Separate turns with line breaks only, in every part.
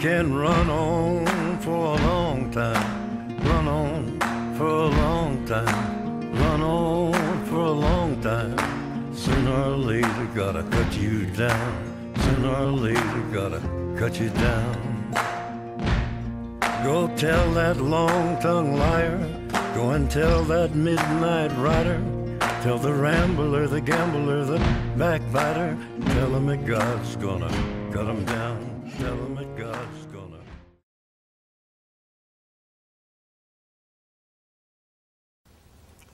can run on for a long time, run on for a long time, run on for a long time. Sooner or later, gotta cut you down. Sooner or later, gotta cut you down. Go tell that long tongued liar, go and tell that midnight rider. Tell the rambler, the gambler, the backbiter, tell him that God's gonna cut him down.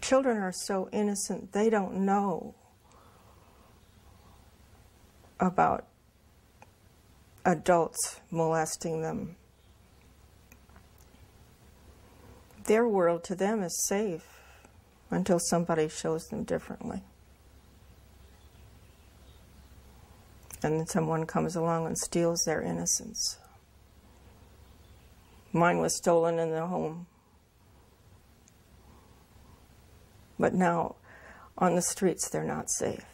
Children are so innocent, they don't know about adults molesting them. Their world to them is safe until somebody shows them differently. And then someone comes along and steals their innocence. Mine was stolen in the home. But now on the streets, they're not safe.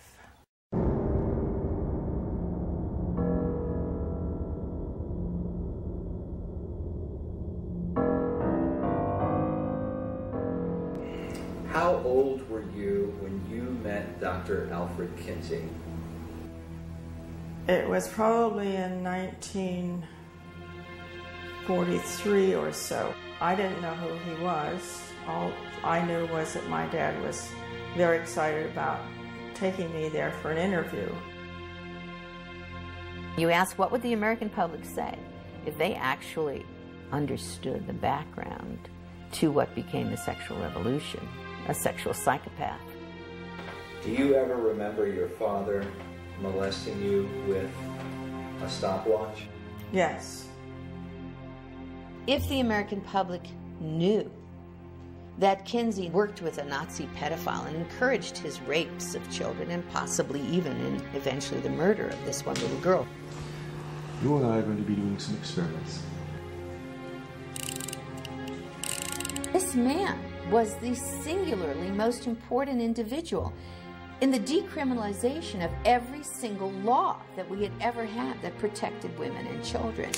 How old were you when you met Dr. Alfred Kinsey?
It was probably in 1943 or so. I didn't know who he was. All I knew was that my dad was very excited about taking me there for an interview.
You ask, what would the American public say if they actually understood the background to what became the sexual revolution? A sexual psychopath.
Do you ever remember your father molesting you with a stopwatch?
Yes.
If the American public knew that Kinsey worked with a Nazi pedophile and encouraged his rapes of children and possibly even and eventually the murder of this one little girl.
You and I are going to be doing some experiments.
This man was the singularly most important individual in the decriminalization of every single law that we had ever had that protected women and children.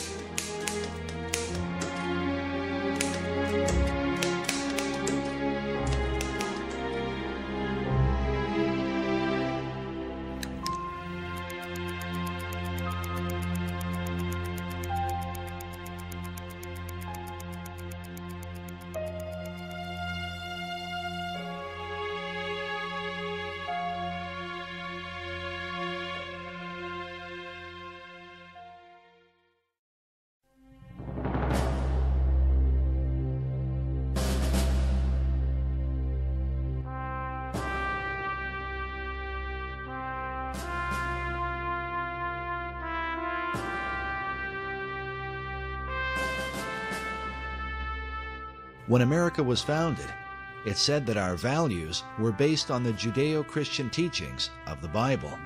When America was founded, it said that our values were based on the Judeo Christian teachings of the Bible.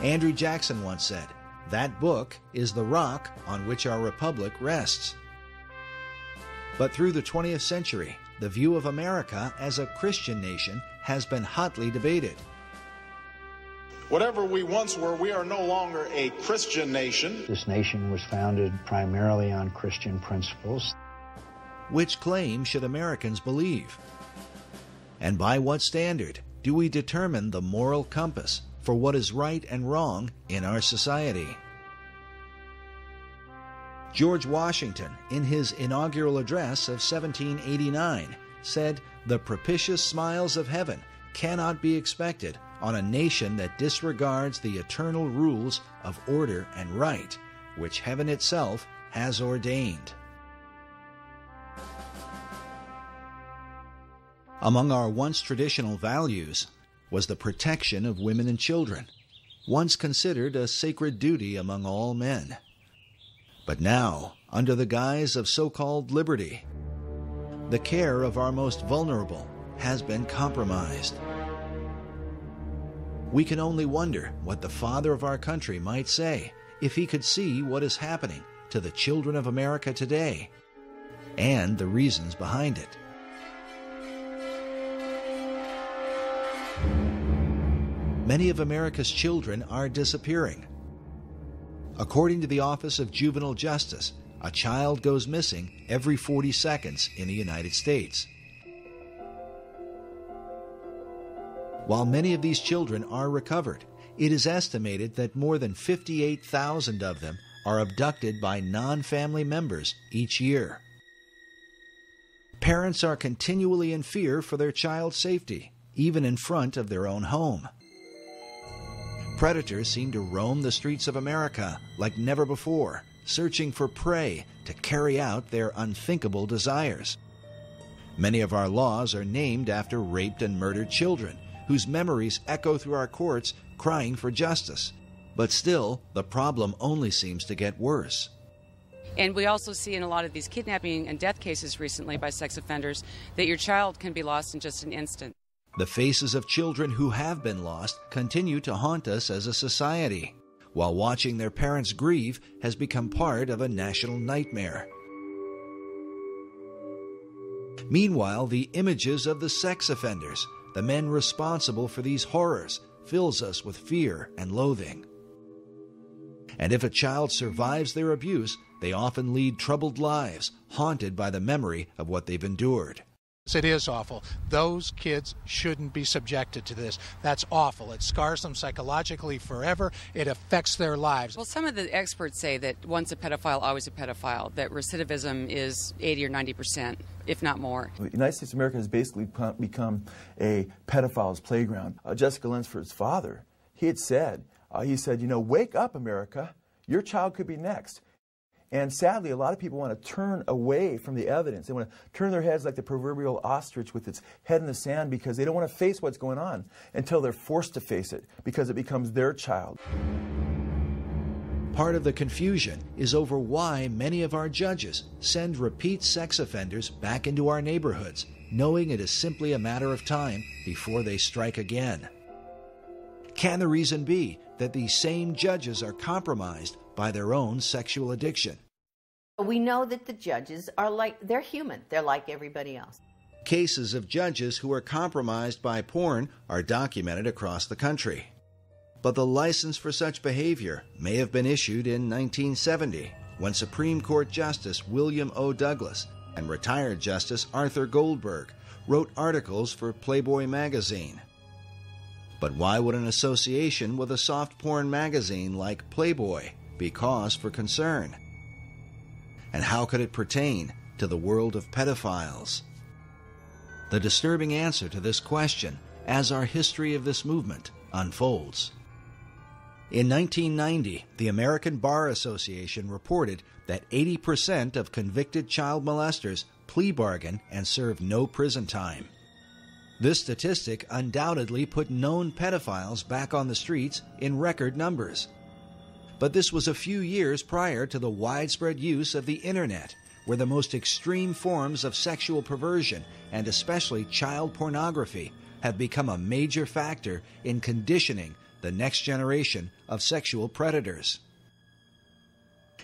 Andrew Jackson once said, That book is the rock on which our republic rests. But through the 20th century, the view of America as a Christian nation has been hotly debated.
Whatever we once were, we are no longer a Christian nation.
This nation was founded primarily on Christian principles.
Which claim should Americans believe? And by what standard do we determine the moral compass for what is right and wrong in our society? George Washington, in his inaugural address of 1789, said, The propitious smiles of heaven cannot be expected on a nation that disregards the eternal rules of order and right, which heaven itself has ordained. Among our once traditional values was the protection of women and children, once considered a sacred duty among all men. But now, under the guise of so called liberty, the care of our most vulnerable has been compromised. We can only wonder what the father of our country might say if he could see what is happening to the children of America today and the reasons behind it. Many of America's children are disappearing. According to the Office of Juvenile Justice, a child goes missing every 40 seconds in the United States. While many of these children are recovered, it is estimated that more than 58,000 of them are abducted by non family members each year. Parents are continually in fear for their child's safety, even in front of their own home. Predators seem to roam the streets of America like never before, searching for prey to carry out their unthinkable desires. Many of our laws are named after raped and murdered children, whose memories echo through our courts crying for justice. But still, the problem only seems to get worse.
And we also see in a lot of these kidnapping and death cases recently by sex offenders that your child can be lost in just an instant.
The faces of children who have been lost continue to haunt us as a society, while watching their parents grieve has become part of a national nightmare. Meanwhile, the images of the sex offenders, the men responsible for these horrors, fills us with fear and loathing. And if a child survives their abuse, they often lead troubled lives, haunted by the memory of what they've endured.
It is awful. Those kids shouldn't be subjected to this. That's awful. It scars them psychologically forever. It affects their lives.
Well, some of the experts say that once a pedophile, always a pedophile, that recidivism is 80 or 90 percent, if not more.
The United States of America has basically become a pedophile's playground. Uh, Jessica Lunsford's father, he had said, uh, he said, you know, wake up, America. Your child could be next. And sadly, a lot of people want to turn away from the evidence. They want to turn their heads like the proverbial ostrich with its head in the sand because they don't want to face what's going on until they're forced to face it because it becomes their child.
Part of the confusion is over why many of our judges send repeat sex offenders back into our neighborhoods, knowing it is simply a matter of time before they strike again. Can the reason be that these same judges are compromised by their own sexual addiction.
We know that the judges are like, they're human, they're like everybody else.
Cases of judges who are compromised by porn are documented across the country. But the license for such behavior may have been issued in 1970 when Supreme Court Justice William O. Douglas and retired Justice Arthur Goldberg wrote articles for Playboy magazine. But why would an association with a soft porn magazine like Playboy be cause for concern? And how could it pertain to the world of pedophiles? The disturbing answer to this question as our history of this movement unfolds. In 1990, the American Bar Association reported that 80% of convicted child molesters plea bargain and serve no prison time. This statistic undoubtedly put known pedophiles back on the streets in record numbers. But this was a few years prior to the widespread use of the internet, where the most extreme forms of sexual perversion, and especially child pornography, have become a major factor in conditioning the next generation of sexual predators.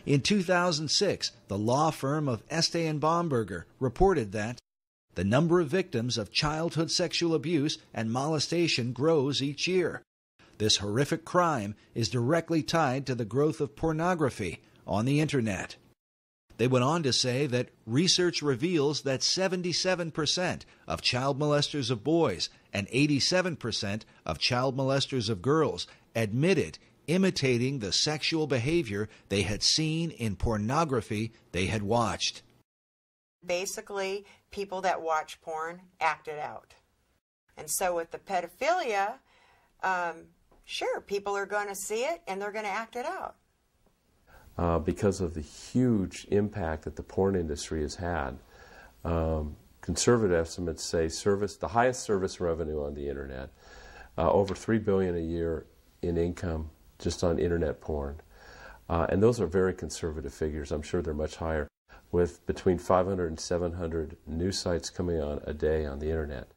In 2006, the law firm of Estey and Bomberger reported that the number of victims of childhood sexual abuse and molestation grows each year, this horrific crime is directly tied to the growth of pornography on the Internet. They went on to say that research reveals that 77% of child molesters of boys and 87% of child molesters of girls admitted imitating the sexual behavior they had seen in pornography they had watched.
Basically, people that watch porn acted out. And so with the pedophilia, um, sure, people are going to see it and they're going to act it out.
Uh, because of the huge impact that the porn industry has had, um, conservative estimates say service the highest service revenue on the internet, uh, over three billion a year in income just on internet porn, uh, and those are very conservative figures. I'm sure they're much higher, with between 500 and 700 new sites coming on a day on the internet.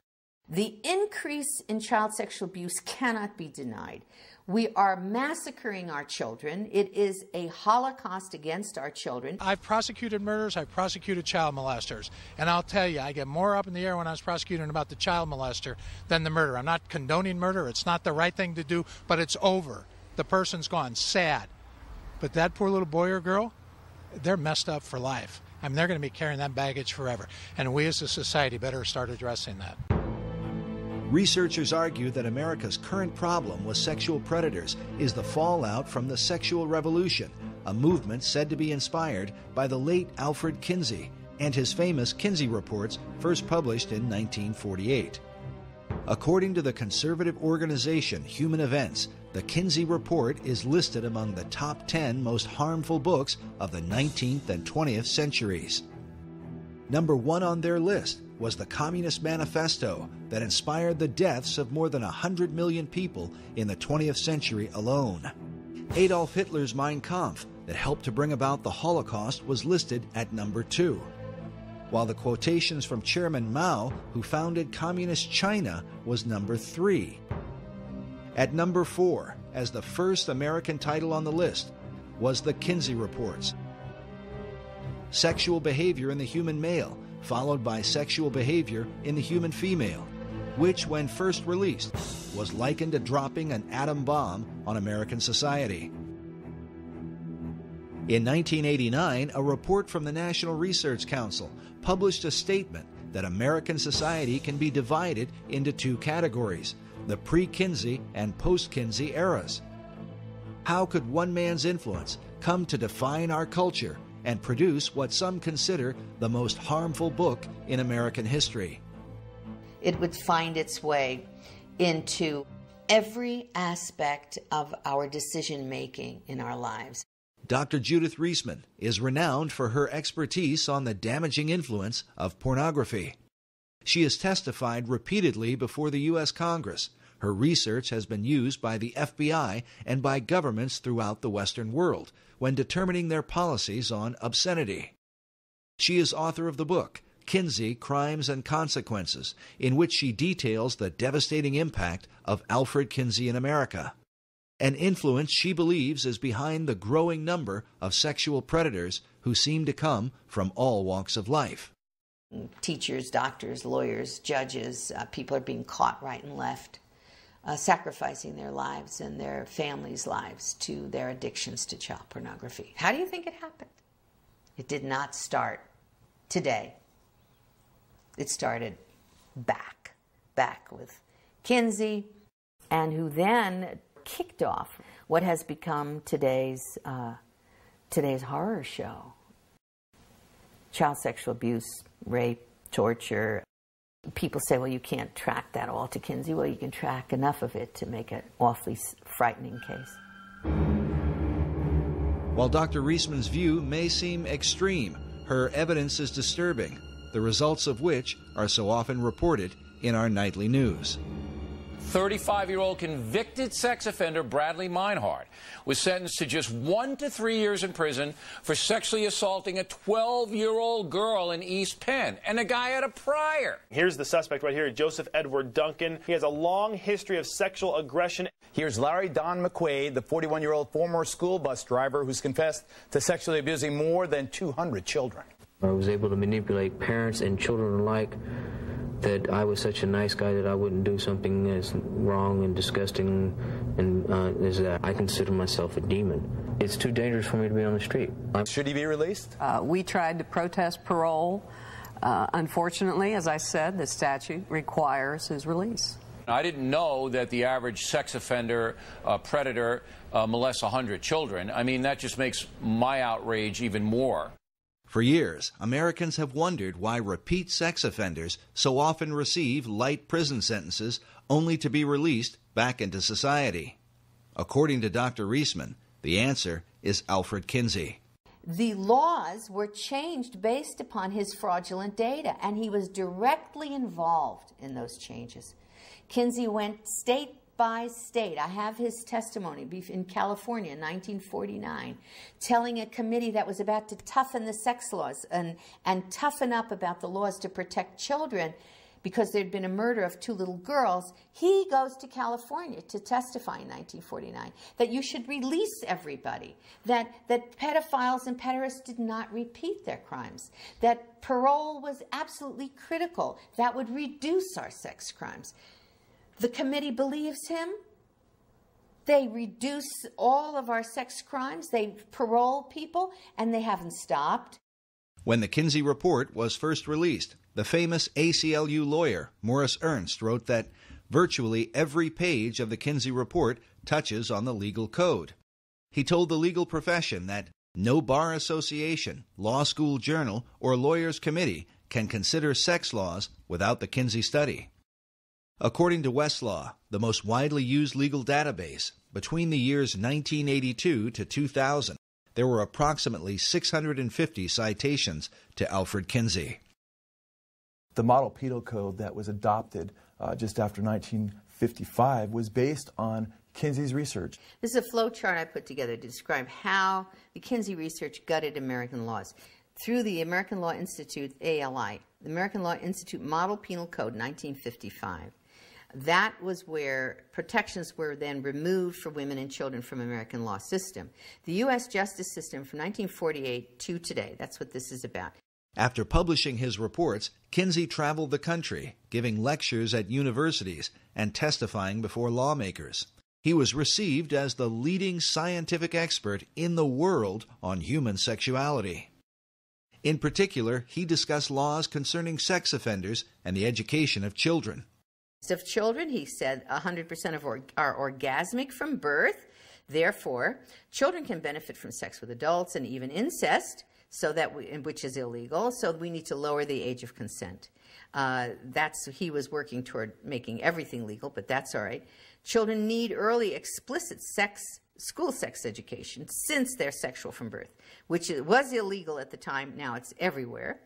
The increase in child sexual abuse cannot be denied. We are massacring our children. It is a holocaust against our children.
I've prosecuted murders, I've prosecuted child molesters. And I'll tell you, I get more up in the air when I was prosecuting about the child molester than the murder. I'm not condoning murder, it's not the right thing to do, but it's over. The person's gone. Sad. But that poor little boy or girl, they're messed up for life. I mean, they're going to be carrying that baggage forever. And we as a society better start addressing that.
Researchers argue that America's current problem with sexual predators is the fallout from the sexual revolution, a movement said to be inspired by the late Alfred Kinsey and his famous Kinsey Reports, first published in 1948. According to the conservative organization Human Events, the Kinsey Report is listed among the top 10 most harmful books of the 19th and 20th centuries. Number one on their list was the Communist Manifesto that inspired the deaths of more than 100 million people in the 20th century alone. Adolf Hitler's Mein Kampf that helped to bring about the Holocaust was listed at number two. While the quotations from Chairman Mao, who founded Communist China, was number three. At number four, as the first American title on the list, was the Kinsey Reports. Sexual behavior in the human male followed by sexual behavior in the human female, which, when first released, was likened to dropping an atom bomb on American society. In 1989, a report from the National Research Council published a statement that American society can be divided into two categories the pre Kinsey and post Kinsey eras. How could one man's influence come to define our culture and produce what some consider the most harmful book in American history.
It would find its way into every aspect of our decision making in our lives.
Dr. Judith Reisman is renowned for her expertise on the damaging influence of pornography. She has testified repeatedly before the U.S. Congress. Her research has been used by the FBI and by governments throughout the Western world when determining their policies on obscenity. She is author of the book, Kinsey Crimes and Consequences, in which she details the devastating impact of Alfred Kinsey in America. An influence she believes is behind the growing number of sexual predators who seem to come from all walks of life.
Teachers, doctors, lawyers, judges, uh, people are being caught right and left uh, sacrificing their lives and their families' lives to their addictions to child pornography. How do you think it happened? It did not start today. It started back, back with Kinsey, and who then kicked off what has become today's uh, today's horror show: child sexual abuse, rape, torture, people say, well, you can't track that all to Kinsey. Well, you can track enough of it to make an awfully frightening case.
While Dr. Reisman's view may seem extreme, her evidence is disturbing, the results of which are so often reported in our nightly news.
35 year old convicted sex offender Bradley Meinhardt was sentenced to just one to three years in prison for sexually assaulting a 12 year old girl in East Penn. And the guy had a prior.
Here's the suspect right here, Joseph Edward Duncan. He has a long history of sexual aggression.
Here's Larry Don McQuay, the 41 year old former school bus driver who's confessed to sexually abusing more than 200 children.
I was able to manipulate parents and children alike that I was such a nice guy that I wouldn't do something as wrong and disgusting and uh, as that. I consider myself a demon. It's too dangerous for me to be on the street.
I'm Should he be released?
Uh, we tried to protest parole. Uh, unfortunately, as I said, the statute requires his release.
I didn't know that the average sex offender uh, predator uh, molests 100 children. I mean, that just makes my outrage even more.
For years, Americans have wondered why repeat sex offenders so often receive light prison sentences only to be released back into society. According to Dr. Reisman, the answer is Alfred Kinsey.
The laws were changed based upon his fraudulent data, and he was directly involved in those changes. Kinsey went state by state. I have his testimony in California in 1949, telling a committee that was about to toughen the sex laws and, and toughen up about the laws to protect children because there'd been a murder of two little girls. He goes to California to testify in 1949 that you should release everybody, that, that pedophiles and pederasts did not repeat their crimes, that parole was absolutely critical, that would reduce our sex crimes. The committee believes him. They reduce all of our sex crimes, they parole people, and they haven't stopped.
When the Kinsey Report was first released, the famous ACLU lawyer Morris Ernst wrote that virtually every page of the Kinsey Report touches on the legal code. He told the legal profession that no bar association, law school journal, or lawyers' committee can consider sex laws without the Kinsey study. According to Westlaw, the most widely used legal database, between the years 1982 to 2000, there were approximately 650 citations to Alfred Kinsey.
The model penal code that was adopted uh, just after 1955 was based on Kinsey's research.
This is a flow chart I put together to describe how the Kinsey research gutted American laws. Through the American Law Institute, ALI, the American Law Institute Model Penal Code 1955. That was where protections were then removed for women and children from American law system. The U.S. justice system from 1948 to today, that's what this is about.
After publishing his reports, Kinsey traveled the country, giving lectures at universities and testifying before lawmakers. He was received as the leading scientific expert in the world on human sexuality. In particular, he discussed laws concerning sex offenders and the education of children
of children, he said 100% of are orgasmic from birth. Therefore, children can benefit from sex with adults and even incest, so that we, which is illegal. So we need to lower the age of consent. Uh, that's he was working toward making everything legal, but that's all right. Children need early explicit sex school sex education since they're sexual from birth, which was illegal at the time. Now it's everywhere.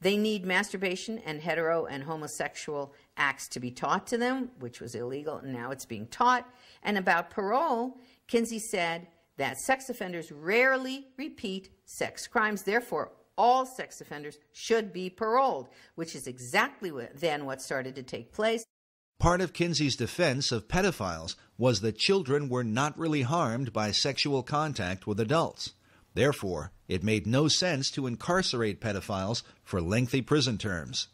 They need masturbation and hetero and homosexual acts to be taught to them, which was illegal, and now it's being taught. And about parole, Kinsey said that sex offenders rarely repeat sex crimes. Therefore, all sex offenders should be paroled, which is exactly what, then what started to take place.
Part of Kinsey's defense of pedophiles was that children were not really harmed by sexual contact with adults. Therefore, it made no sense to incarcerate pedophiles for lengthy prison terms.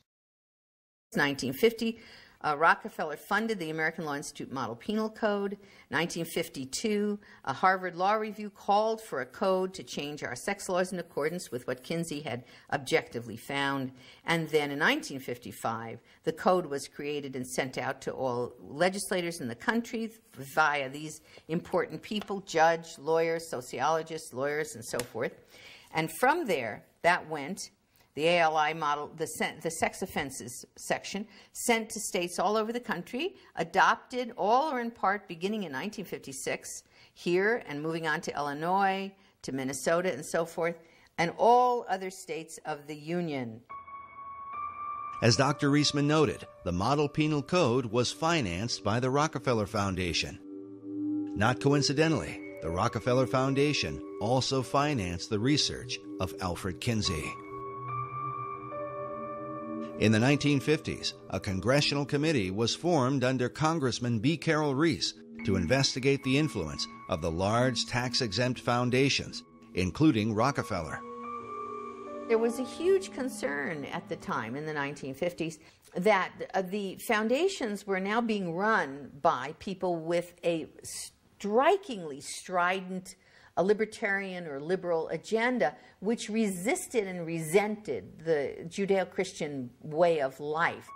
1950, uh, Rockefeller funded the American Law Institute Model Penal Code. 1952, a Harvard Law Review called for a code to change our sex laws in accordance with what Kinsey had objectively found. And then in 1955, the code was created and sent out to all legislators in the country via these important people judge, lawyers, sociologists, lawyers, and so forth. And from there, that went the ALI model, the, the sex offenses section, sent to states all over the country, adopted all or in part beginning in 1956 here and moving on to Illinois, to Minnesota, and so forth, and all other states of the Union.
As Dr. Reisman noted, the Model Penal Code was financed by the Rockefeller Foundation. Not coincidentally, the Rockefeller Foundation also financed the research of Alfred Kinsey. In the 1950s, a congressional committee was formed under Congressman B. Carroll Reece to investigate the influence of the large tax exempt foundations, including Rockefeller.
There was a huge concern at the time in the 1950s that uh, the foundations were now being run by people with a strikingly strident a libertarian or liberal agenda which resisted and resented the Judeo Christian way of life.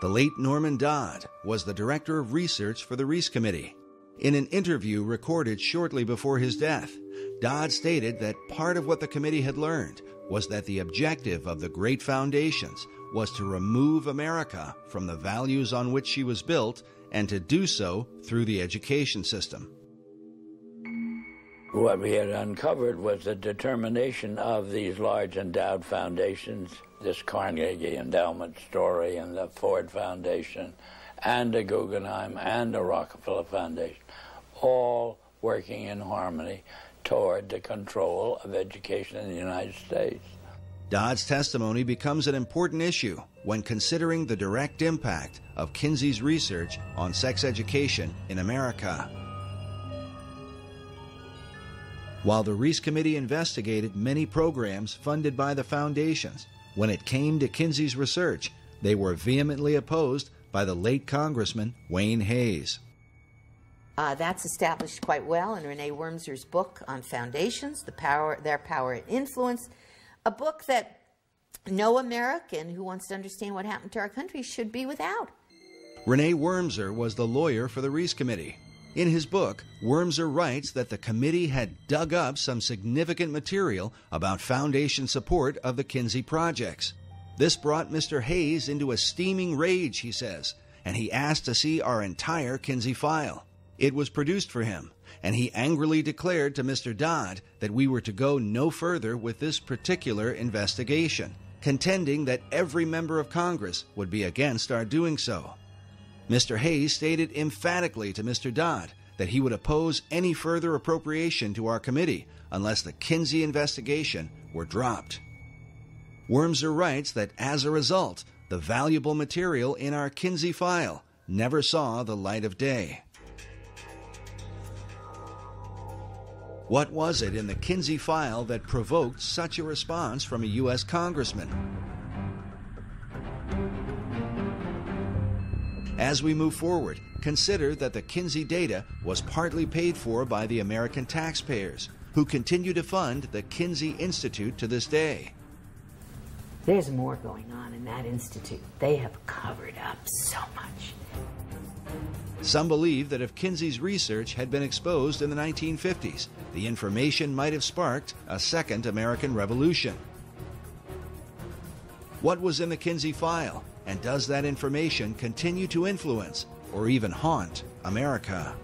The late Norman Dodd was the director of research for the Reece Committee. In an interview recorded shortly before his death, Dodd stated that part of what the committee had learned was that the objective of the great foundations was to remove America from the values on which she was built and to do so through the education system.
What we had uncovered was the determination of these large endowed foundations, this Carnegie Endowment story and the Ford Foundation and the Guggenheim and the Rockefeller Foundation, all working in harmony toward the control of education in the United States.
Dodd's testimony becomes an important issue when considering the direct impact of Kinsey's research on sex education in America. While the Reece Committee investigated many programs funded by the foundations, when it came to Kinsey's research, they were vehemently opposed by the late Congressman Wayne Hays.
Uh, that's established quite well in René Wormser's book on foundations, the power, their power and influence, a book that no American who wants to understand what happened to our country should be without.
René Wormser was the lawyer for the Reece Committee. In his book, Wormser writes that the committee had dug up some significant material about Foundation support of the Kinsey projects. This brought Mr. Hays into a steaming rage, he says, and he asked to see our entire Kinsey file. It was produced for him, and he angrily declared to Mr. Dodd that we were to go no further with this particular investigation, contending that every member of Congress would be against our doing so. Mr. Hays stated emphatically to Mr. Dodd that he would oppose any further appropriation to our committee unless the Kinsey investigation were dropped. Wormser writes that as a result, the valuable material in our Kinsey file never saw the light of day. What was it in the Kinsey file that provoked such a response from a U.S. congressman? As we move forward, consider that the Kinsey data was partly paid for by the American taxpayers, who continue to fund the Kinsey Institute to this day.
There's more going on in that institute. They have covered up so much.
Some believe that if Kinsey's research had been exposed in the 1950s, the information might have sparked a second American Revolution. What was in the Kinsey file, and does that information continue to influence or even haunt America?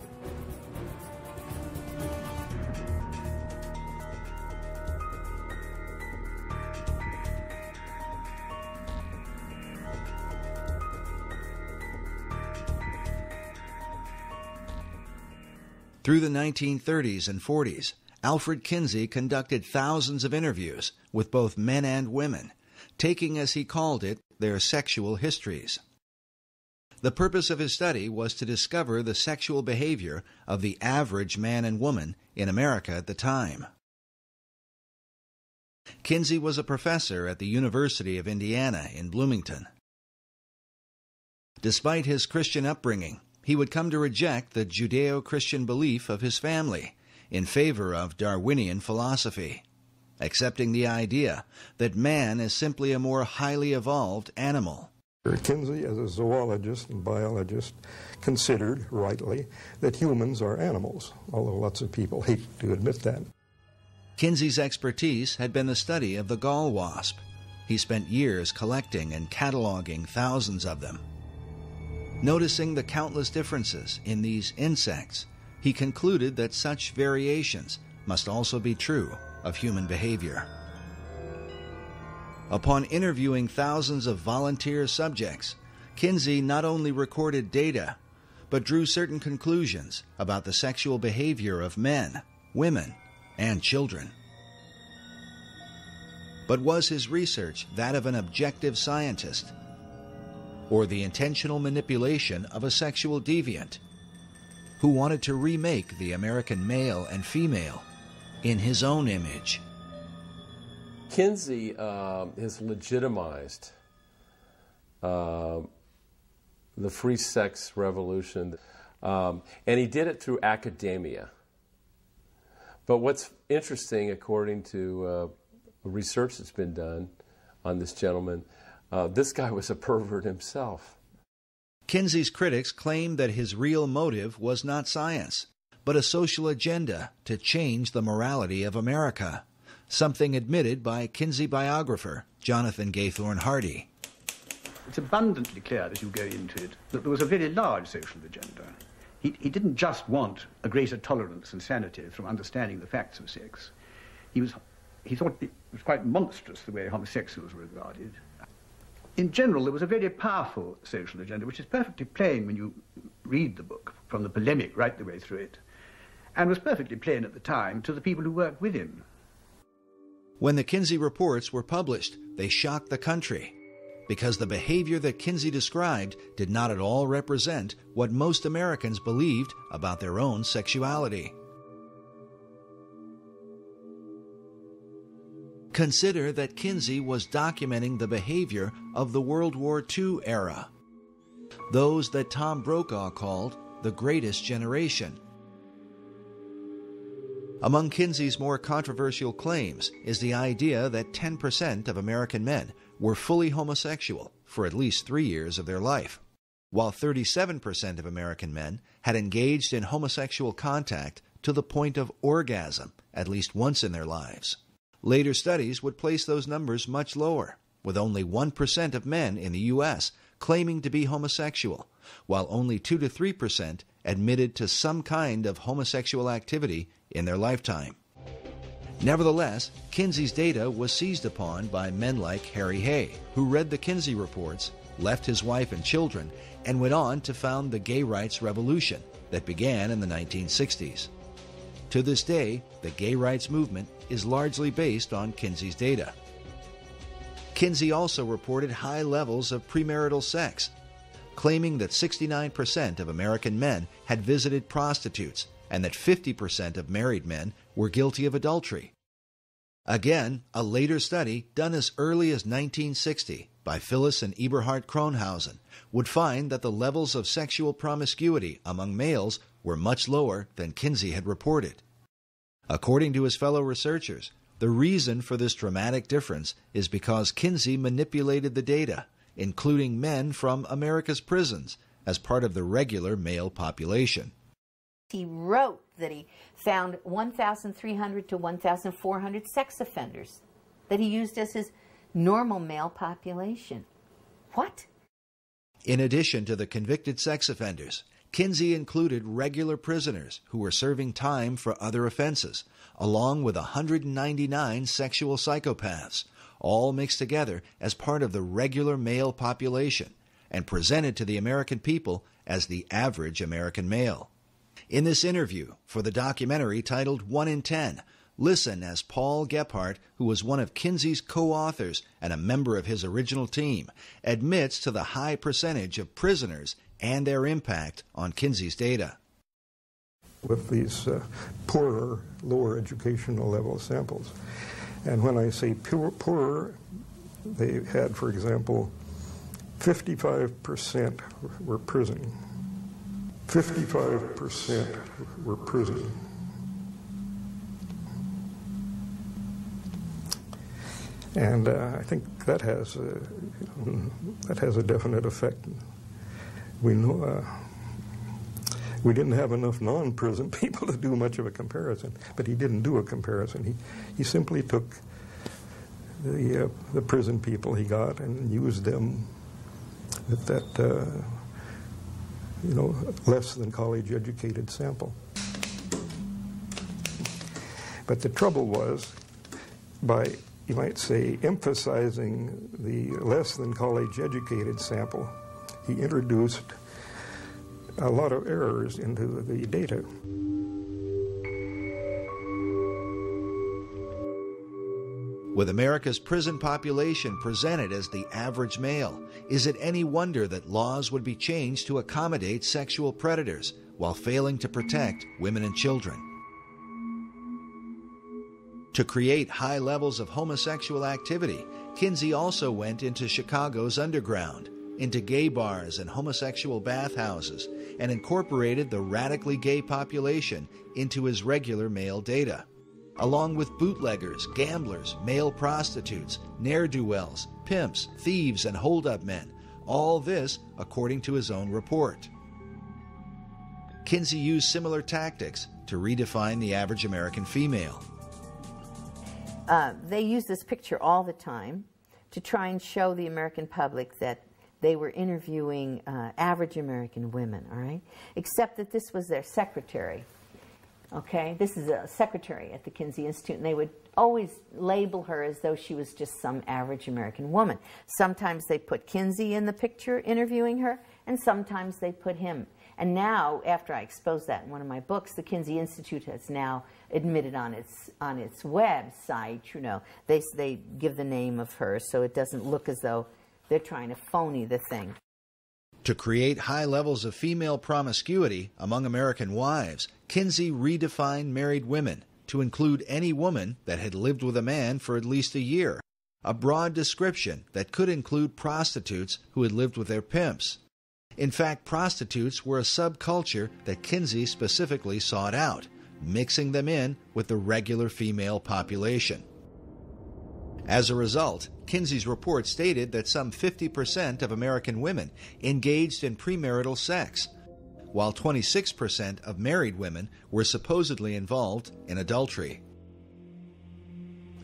Through the 1930s and 40s, Alfred Kinsey conducted thousands of interviews with both men and women, taking, as he called it, their sexual histories. The purpose of his study was to discover the sexual behavior of the average man and woman in America at the time. Kinsey was a professor at the University of Indiana in Bloomington. Despite his Christian upbringing, he would come to reject the Judeo Christian belief of his family in favor of Darwinian philosophy, accepting the idea that man is simply a more highly evolved animal.
Kinsey, as a zoologist and biologist, considered, rightly, that humans are animals, although lots of people hate to admit that.
Kinsey's expertise had been the study of the gall wasp. He spent years collecting and cataloging thousands of them. Noticing the countless differences in these insects, he concluded that such variations must also be true of human behavior. Upon interviewing thousands of volunteer subjects, Kinsey not only recorded data, but drew certain conclusions about the sexual behavior of men, women, and children. But was his research that of an objective scientist or the intentional manipulation of a sexual deviant who wanted to remake the American male and female in his own image.
Kinsey uh, has legitimized uh, the free sex revolution, um, and he did it through academia. But what's interesting, according to uh, research that's been done on this gentleman, uh, this guy was a pervert himself.
Kinsey's critics claim that his real motive was not science, but a social agenda to change the morality of America, something admitted by Kinsey biographer Jonathan Gathorne Hardy.
It's abundantly clear as you go into it that there was a very large social agenda. He, he didn't just want a greater tolerance and sanity from understanding the facts of sex. He, was, he thought it was quite monstrous the way homosexuals were regarded in general, there was a very powerful social agenda, which is perfectly plain when you read the book, from the polemic right the way through it, and was perfectly plain at the time to the people who worked with him.
When the Kinsey reports were published, they shocked the country because the behavior that Kinsey described did not at all represent what most Americans believed about their own sexuality. Consider that Kinsey was documenting the behavior of the World War II era, those that Tom Brokaw called the greatest generation. Among Kinsey's more controversial claims is the idea that 10% of American men were fully homosexual for at least three years of their life, while 37% of American men had engaged in homosexual contact to the point of orgasm at least once in their lives. Later studies would place those numbers much lower, with only 1% of men in the U.S. claiming to be homosexual, while only 2 to 3% admitted to some kind of homosexual activity in their lifetime. Nevertheless, Kinsey's data was seized upon by men like Harry Hay, who read the Kinsey reports, left his wife and children, and went on to found the gay rights revolution that began in the 1960s. To this day, the gay rights movement is largely based on Kinsey's data. Kinsey also reported high levels of premarital sex, claiming that 69% of American men had visited prostitutes and that 50% of married men were guilty of adultery. Again, a later study done as early as 1960 by Phyllis and Eberhard Kronhausen would find that the levels of sexual promiscuity among males were much lower than Kinsey had reported. According to his fellow researchers, the reason for this dramatic difference is because Kinsey manipulated the data, including men from America's prisons, as part of the regular male population.
He wrote that he found 1,300 to 1,400 sex offenders that he used as his normal male population. What?
In addition to the convicted sex offenders, Kinsey included regular prisoners who were serving time for other offenses, along with 199 sexual psychopaths, all mixed together as part of the regular male population and presented to the American people as the average American male. In this interview for the documentary titled One in Ten, listen as Paul Gebhard, who was one of Kinsey's co authors and a member of his original team, admits to the high percentage of prisoners and their impact on Kinsey's data.
With these uh, poorer, lower educational level samples. And when I say poor, poorer, they had, for example, 55% were prison. 55% were prison. And uh, I think that has a, that has a definite effect we know uh, we didn't have enough non-prison people to do much of a comparison, but he didn't do a comparison. He he simply took the uh, the prison people he got and used them with that uh, you know less than college educated sample. But the trouble was by you might say emphasizing the less than college educated sample he introduced a lot of errors into the data.
With America's prison population presented as the average male, is it any wonder that laws would be changed to accommodate sexual predators while failing to protect women and children? To create high levels of homosexual activity, Kinsey also went into Chicago's underground into gay bars and homosexual bathhouses and incorporated the radically gay population into his regular male data, along with bootleggers, gamblers, male prostitutes, ne'er do wells, pimps, thieves, and hold-up men. All this according to his own report. Kinsey used similar tactics to redefine the average American female.
Uh, they use this picture all the time to try and show the American public that they were interviewing uh, average American women, all right? Except that this was their secretary, okay? This is a secretary at the Kinsey Institute, and they would always label her as though she was just some average American woman. Sometimes they put Kinsey in the picture interviewing her, and sometimes they put him. And now, after I exposed that in one of my books, the Kinsey Institute has now admitted on its on its website, you know, they they give the name of her, so it doesn't look as though they're trying to phony the thing.
To create high levels of female promiscuity among American wives, Kinsey redefined married women to include any woman that had lived with a man for at least a year, a broad description that could include prostitutes who had lived with their pimps. In fact, prostitutes were a subculture that Kinsey specifically sought out, mixing them in with the regular female population. As a result, Kinsey's report stated that some 50% of American women engaged in premarital sex, while 26% of married women were supposedly involved in adultery.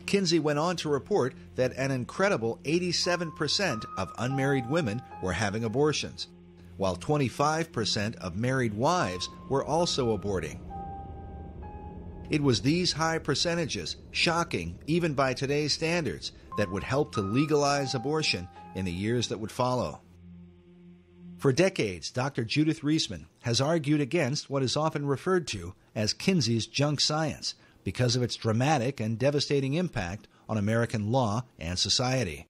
Kinsey went on to report that an incredible 87% of unmarried women were having abortions, while 25% of married wives were also aborting. It was these high percentages, shocking even by today's standards, that would help to legalize abortion in the years that would follow. For decades, Dr. Judith Reisman has argued against what is often referred to as Kinsey's junk science because of its dramatic and devastating impact on American law and society.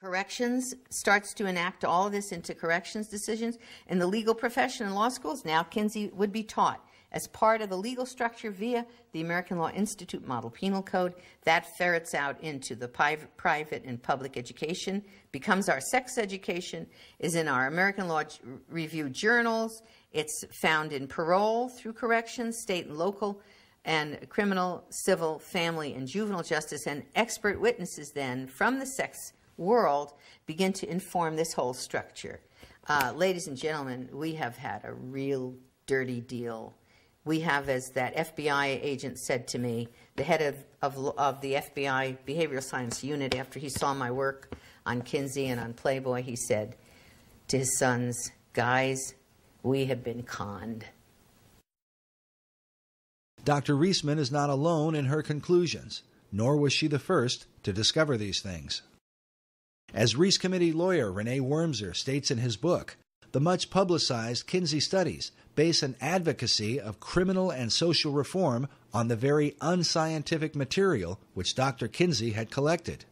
Corrections starts to enact all of this into corrections decisions. In the legal profession and law schools, now Kinsey would be taught as part of the legal structure via the American Law Institute Model Penal Code. That ferrets out into the private and public education, becomes our sex education, is in our American Law Review journals. It's found in parole through corrections, state and local, and criminal, civil, family, and juvenile justice. And expert witnesses then from the sex world begin to inform this whole structure. Uh, ladies and gentlemen, we have had a real dirty deal we have, as that FBI agent said to me, the head of, of, of, the FBI behavioral science unit, after he saw my work on Kinsey and on Playboy, he said to his sons, Guys, we have been conned.
Dr. Reisman is not alone in her conclusions, nor was she the first to discover these things. As Reece Committee lawyer René Wormser states in his book, the much publicized Kinsey studies base an advocacy of criminal and social reform on the very unscientific material which Dr. Kinsey had collected.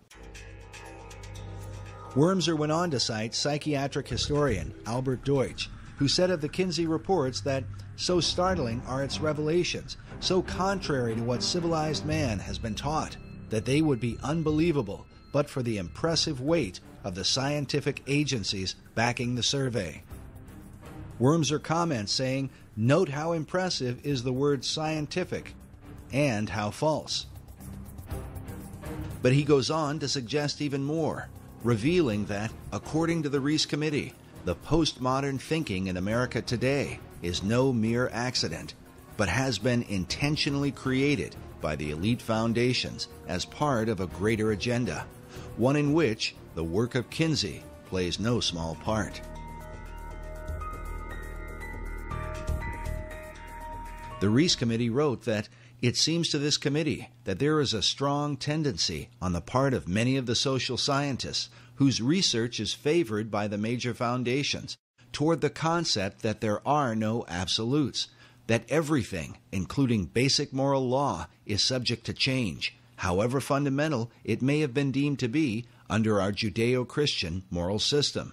Wormser went on to cite psychiatric historian Albert Deutsch, who said of the Kinsey reports that so startling are its revelations, so contrary to what civilized man has been taught, that they would be unbelievable but for the impressive weight of the scientific agencies backing the survey. Wormser comments saying, Note how impressive is the word scientific and how false. But he goes on to suggest even more, revealing that, according to the Reece Committee, the postmodern thinking in America today is no mere accident, but has been intentionally created by the elite foundations as part of a greater agenda, one in which the work of Kinsey plays no small part. The Reece Committee wrote that it seems to this committee that there is a strong tendency on the part of many of the social scientists whose research is favored by the major foundations toward the concept that there are no absolutes, that everything, including basic moral law, is subject to change, however fundamental it may have been deemed to be under our Judeo Christian moral system.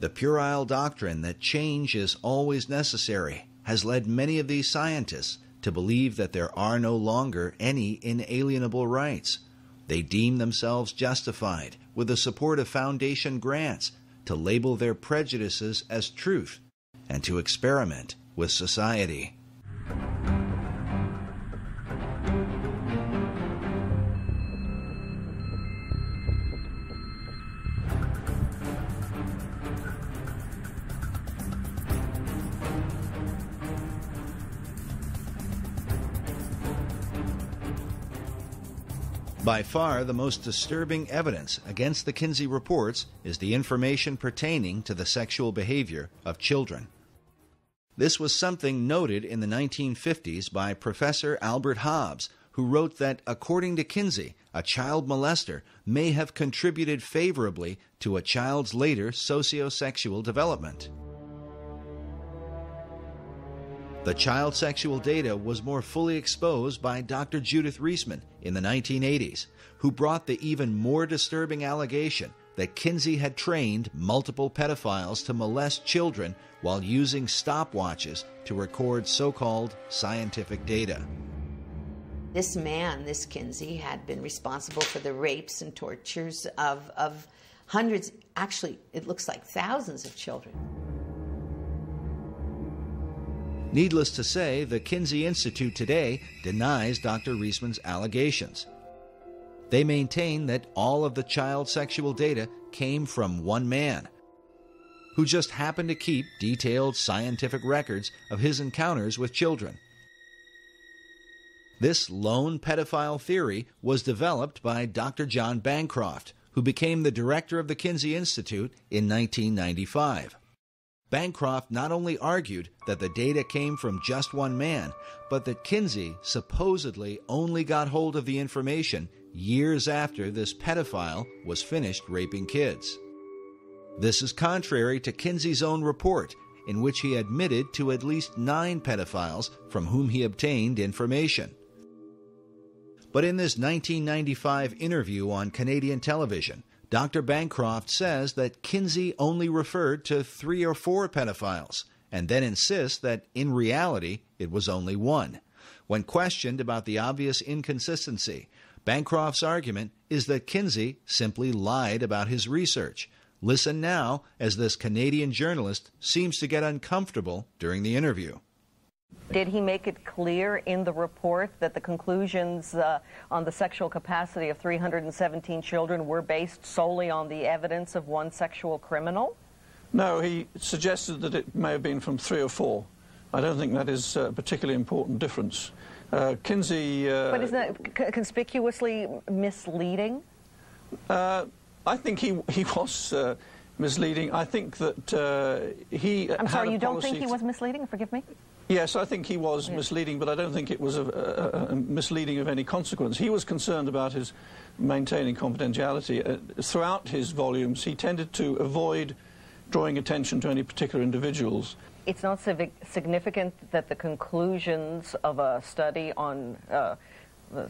The puerile doctrine that change is always necessary has led many of these scientists to believe that there are no longer any inalienable rights. They deem themselves justified, with the support of foundation grants, to label their prejudices as truth and to experiment with society. By far, the most disturbing evidence against the Kinsey reports is the information pertaining to the sexual behavior of children. This was something noted in the 1950s by Professor Albert Hobbs, who wrote that, according to Kinsey, a child molester may have contributed favorably to a child's later sociosexual development. The child sexual data was more fully exposed by Dr. Judith Reisman in the 1980s, who brought the even more disturbing allegation that Kinsey had trained multiple pedophiles to molest children while using stopwatches to record so called scientific data.
This man, this Kinsey, had been responsible for the rapes and tortures of, of hundreds, actually, it looks like thousands of children.
Needless to say, the Kinsey Institute today denies Dr. Reisman's allegations. They maintain that all of the child sexual data came from one man, who just happened to keep detailed scientific records of his encounters with children. This lone pedophile theory was developed by Dr. John Bancroft, who became the director of the Kinsey Institute in 1995. Bancroft not only argued that the data came from just one man, but that Kinsey supposedly only got hold of the information years after this pedophile was finished raping kids. This is contrary to Kinsey's own report, in which he admitted to at least nine pedophiles from whom he obtained information. But in this 1995 interview on Canadian television, Dr. Bancroft says that Kinsey only referred to three or four pedophiles, and then insists that in reality it was only one. When questioned about the obvious inconsistency, Bancroft's argument is that Kinsey simply lied about his research. Listen now as this Canadian journalist seems to get uncomfortable during the interview.
Did he make it clear in the report that the conclusions uh, on the sexual capacity of 317 children were based solely on the evidence of one sexual criminal?
No, he suggested that it may have been from three or four. I don't think that is a particularly important difference. Uh, Kinsey. Uh,
but isn't that conspicuously misleading?
Uh, I think he he was uh, misleading. I think that uh, he.
I'm sorry, you don't think he was misleading? Forgive me.
Yes, I think he was misleading, but I don't think it was a, a, a misleading of any consequence. He was concerned about his maintaining confidentiality. Uh, throughout his volumes, he tended to avoid drawing attention to any particular individuals.
It's not significant that the conclusions of a study on uh,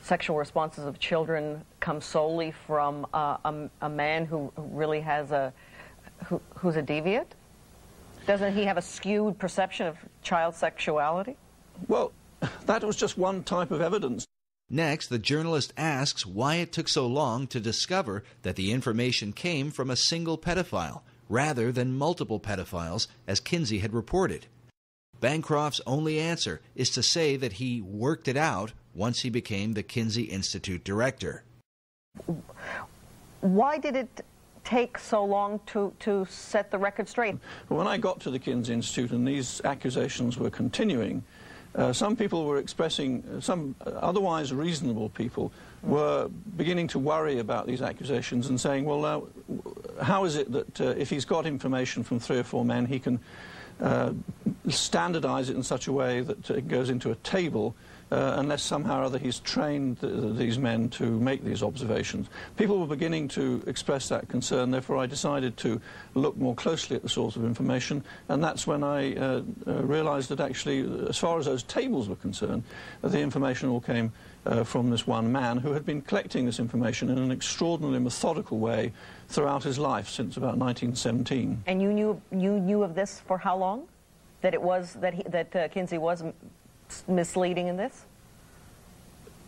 sexual responses of children come solely from uh, a, a, man who really has a who, who's a deviant? Doesn't he have a skewed perception of child sexuality?
Well, that was just one type of evidence.
Next, the journalist asks why it took so long to discover that the information came from a single pedophile rather than multiple pedophiles, as Kinsey had reported. Bancroft's only answer is to say that he worked it out once he became the Kinsey Institute director.
Why did it take so long to, to set the record straight?
When I got to the Kinsey Institute and these accusations were continuing, uh, some people were expressing, uh, some otherwise reasonable people were beginning to worry about these accusations and saying, well, now, how is it that uh, if he's got information from three or four men, he can uh, standardize it in such a way that it goes into a table uh, unless somehow or other he's trained th these men to make these observations. People were beginning to express that concern, therefore I decided to look more closely at the source of information, and that's when I uh, uh, realized that actually, as far as those tables were concerned, the information all came uh, from this one man who had been collecting this information in an extraordinarily methodical way throughout his life since about 1917.
And you knew, you knew of this for how long? That it was, that, he, that uh, Kinsey was misleading in this?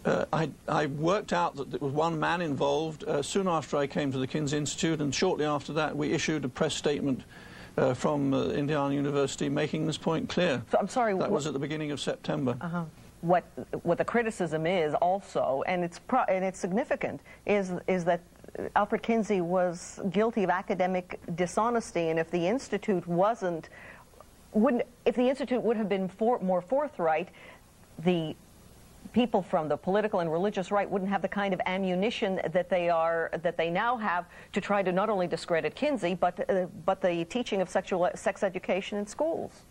Uh, I, I, worked out that there was one man involved uh, soon after I came to the Kinsey Institute, and shortly after that we issued a press statement uh, from uh, Indiana University making this point clear.
So, I'm sorry.
That was at the beginning of September.
-huh. What what the criticism is also, and it's and it's significant, is is that Alfred Kinsey was guilty of academic dishonesty, and if the institute wasn't wouldn't, if the Institute would have been for, more forthright, the people from the political and religious right wouldn't have the kind of ammunition that they are that they now have to try to not only discredit Kinsey but uh, but the teaching of sexual sex education in schools.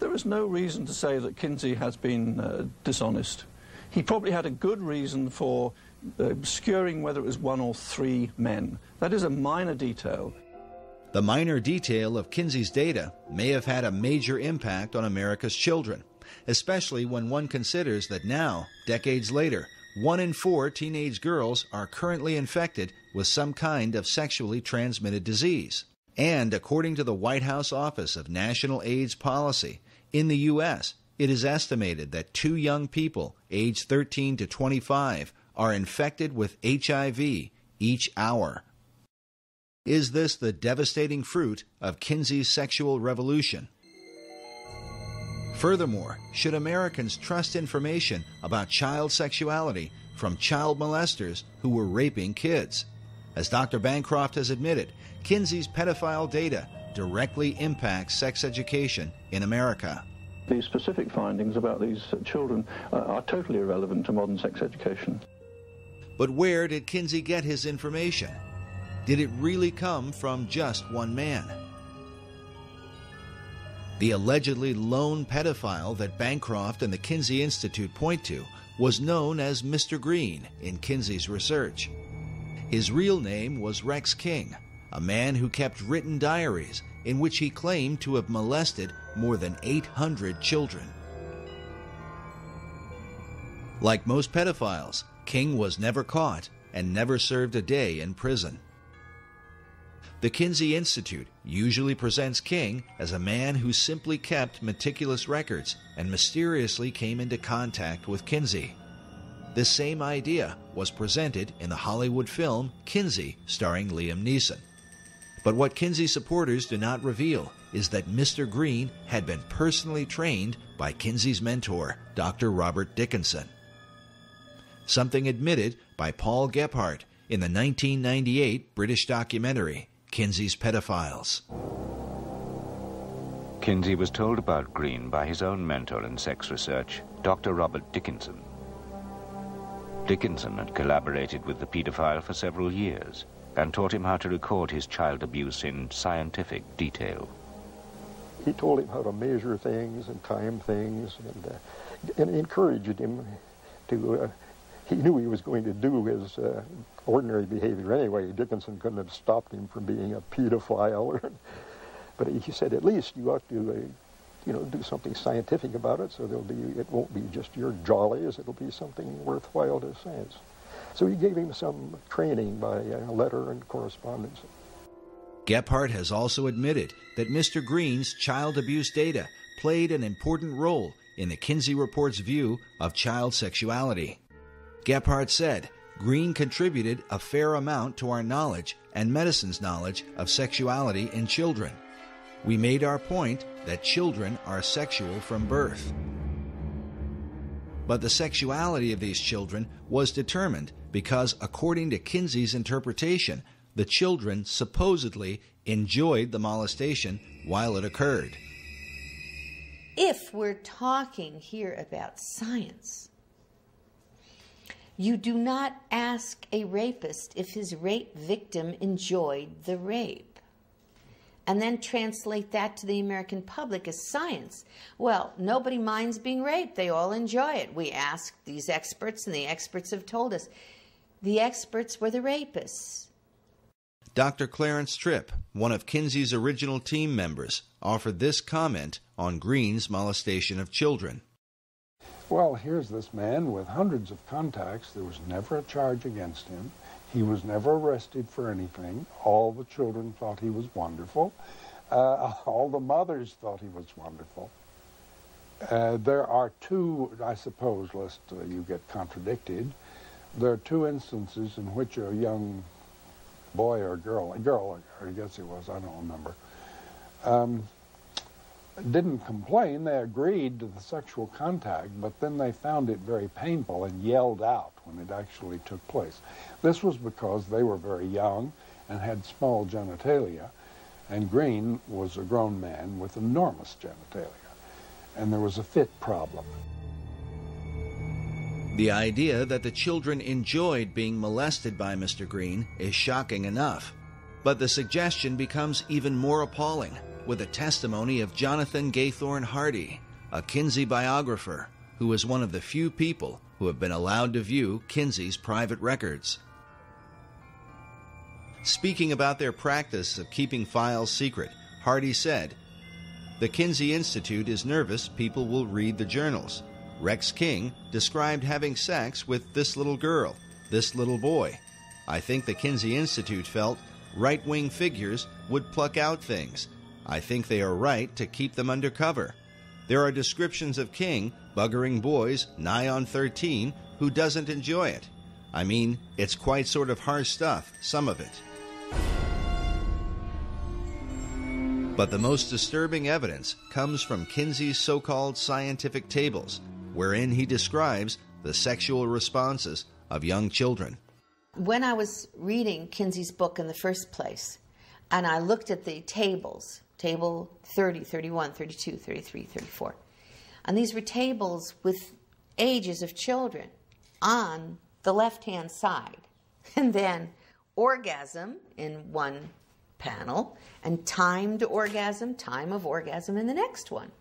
There is no reason to say that Kinsey has been uh, dishonest. He probably had a good reason for uh, obscuring whether it was one or three men. That is a minor detail.
The minor detail of Kinsey's data may have had a major impact on America's children, especially when one considers that now, decades later, one in four teenage girls are currently infected with some kind of sexually transmitted disease. And according to the White House Office of National AIDS Policy, in the U.S., it is estimated that two young people, aged 13 to 25, are infected with HIV each hour. Is this the devastating fruit of Kinsey's sexual revolution? Furthermore, should Americans trust information about child sexuality from child molesters who were raping kids? As Dr. Bancroft has admitted, Kinsey's pedophile data directly impacts sex education in America.
The specific findings about these children are totally irrelevant to modern sex education.
But where did Kinsey get his information? Did it really come from just one man? The allegedly lone pedophile that Bancroft and the Kinsey Institute point to was known as Mr. Green in Kinsey's research. His real name was Rex King, a man who kept written diaries in which he claimed to have molested more than 800 children. Like most pedophiles, King was never caught and never served a day in prison. The Kinsey Institute usually presents King as a man who simply kept meticulous records and mysteriously came into contact with Kinsey. This same idea was presented in the Hollywood film Kinsey, starring Liam Neeson. But what Kinsey supporters do not reveal is that Mr. Green had been personally trained by Kinsey's mentor, Dr. Robert Dickinson. Something admitted by Paul Gebhard in the 1998 British documentary Kinsey's Pedophiles.
Kinsey was told about Green by his own mentor in sex research, Dr. Robert Dickinson. Dickinson had collaborated with the pedophile for several years and taught him how to record his child abuse in scientific detail.
He told him how to measure things and time things and, uh, and encouraged him to, uh, he knew he was going to do his uh, ordinary behavior anyway. Dickinson couldn't have stopped him from being a pedophile. but he said, at least you ought to, uh, you know, do something scientific about it so there'll be, it won't be just your jollies, it'll be something worthwhile to science. So he gave him some training by uh, letter and correspondence.
Gebhard has also admitted that Mr. Green's child abuse data played an important role in the Kinsey Report's view of child sexuality. Gebhard said Green contributed a fair amount to our knowledge and medicine's knowledge of sexuality in children. We made our point that children are sexual from birth. But the sexuality of these children was determined because, according to Kinsey's interpretation, the children supposedly enjoyed the molestation while it occurred.
If we're talking here about science, you do not ask a rapist if his rape victim enjoyed the rape and then translate that to the American public as science. Well, nobody minds being raped. They all enjoy it. We asked these experts, and the experts have told us the experts were the rapists.
Dr. Clarence Tripp, one of Kinsey's original team members, offered this comment on Green's molestation of children.
Well, here's this man with hundreds of contacts. There was never a charge against him. He was never arrested for anything. All the children thought he was wonderful. Uh, all the mothers thought he was wonderful. Uh, there are two, I suppose, lest uh, you get contradicted, there are two instances in which a young boy or girl, a girl, I guess it was, I don't remember, um, didn't complain. They agreed to the sexual contact, but then they found it very painful and yelled out when it actually took place. This was because they were very young and had small genitalia, and Green was a grown man with enormous genitalia, and there was a fit problem.
The idea that the children enjoyed being molested by Mr. Green is shocking enough, but the suggestion becomes even more appalling with a testimony of Jonathan Gathorne Hardy, a Kinsey biographer who is one of the few people who have been allowed to view Kinsey's private records. Speaking about their practice of keeping files secret, Hardy said, The Kinsey Institute is nervous people will read the journals. Rex King described having sex with this little girl, this little boy. I think the Kinsey Institute felt right wing figures would pluck out things I think they are right to keep them under cover. There are descriptions of King buggering boys nigh on 13 who doesn't enjoy it. I mean, it's quite sort of harsh stuff, some of it. But the most disturbing evidence comes from Kinsey's so called scientific tables, wherein he describes the sexual responses of young children.
When I was reading Kinsey's book in the first place, and I looked at the tables, table 30, 31, 32, 33, 34, and these were tables with ages of children on the left hand side, and then orgasm in one panel, and timed orgasm, time of orgasm in the next one.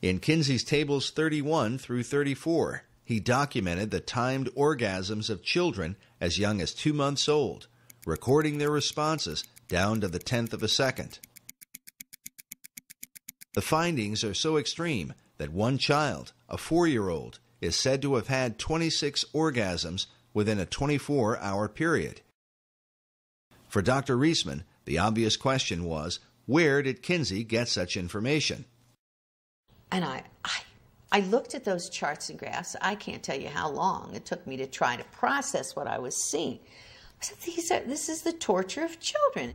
In Kinsey's tables 31 through 34, he documented the timed orgasms of children as young as two months old, recording their responses down to the tenth of a second. The findings are so extreme that one child, a four year old, is said to have had 26 orgasms within a 24 hour period. For Dr. Reisman, the obvious question was where did Kinsey get such information?
And I, I I looked at those charts and graphs. I can't tell you how long it took me to try to process what I was seeing. I said, These are, this is the torture of children.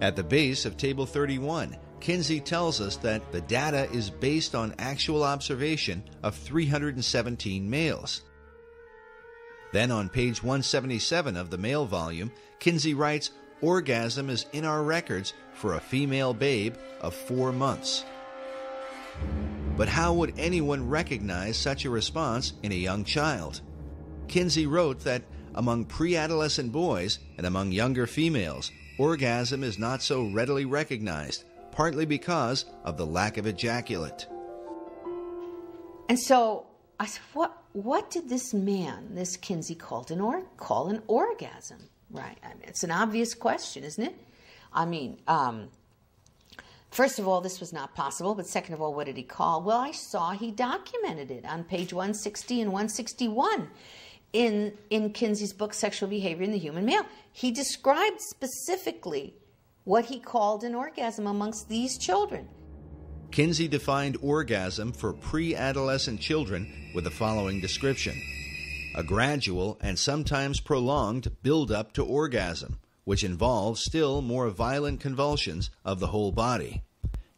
At the base of Table 31, Kinsey tells us that the data is based on actual observation of 317 males. Then on page 177 of the male volume, Kinsey writes, Orgasm is in our records for a female babe of four months. But how would anyone recognize such a response in a young child? Kinsey wrote that among pre adolescent boys and among younger females, orgasm is not so readily recognized, partly because of the lack of ejaculate.
And so I said, what, what did this man, this Kinsey called an or, call an orgasm? Right. I mean, it's an obvious question, isn't it? I mean, um, First of all, this was not possible, but second of all, what did he call? Well, I saw he documented it on page 160 and 161 in, in Kinsey's book, Sexual Behavior in the Human Male. He described specifically what he called an orgasm amongst these children.
Kinsey defined orgasm for pre adolescent children with the following description a gradual and sometimes prolonged build up to orgasm which involves still more violent convulsions of the whole body,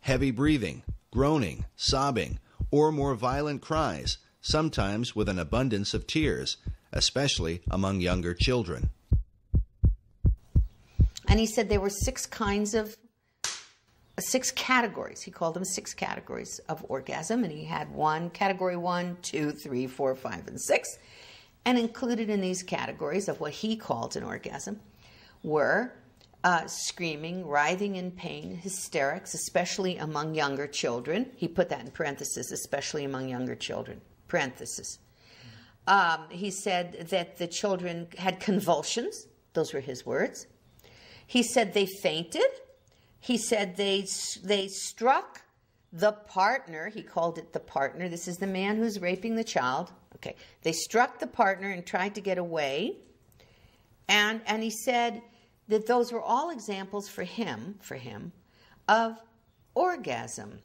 heavy breathing, groaning, sobbing, or more violent cries, sometimes with an abundance of tears, especially among younger children.
And he said there were six kinds of, six categories. He called them six categories of orgasm, and he had one category one, two, three, four, five, and six. And included in these categories of what he called an orgasm were uh, screaming, writhing in pain, hysterics, especially among younger children. He put that in parentheses, especially among younger children. Parentheses. Um, he said that the children had convulsions. Those were his words. He said they fainted. He said they they struck the partner. He called it the partner. This is the man who's raping the child. Okay. They struck the partner and tried to get away. And and he said that those were all examples for him, for him, of orgasm.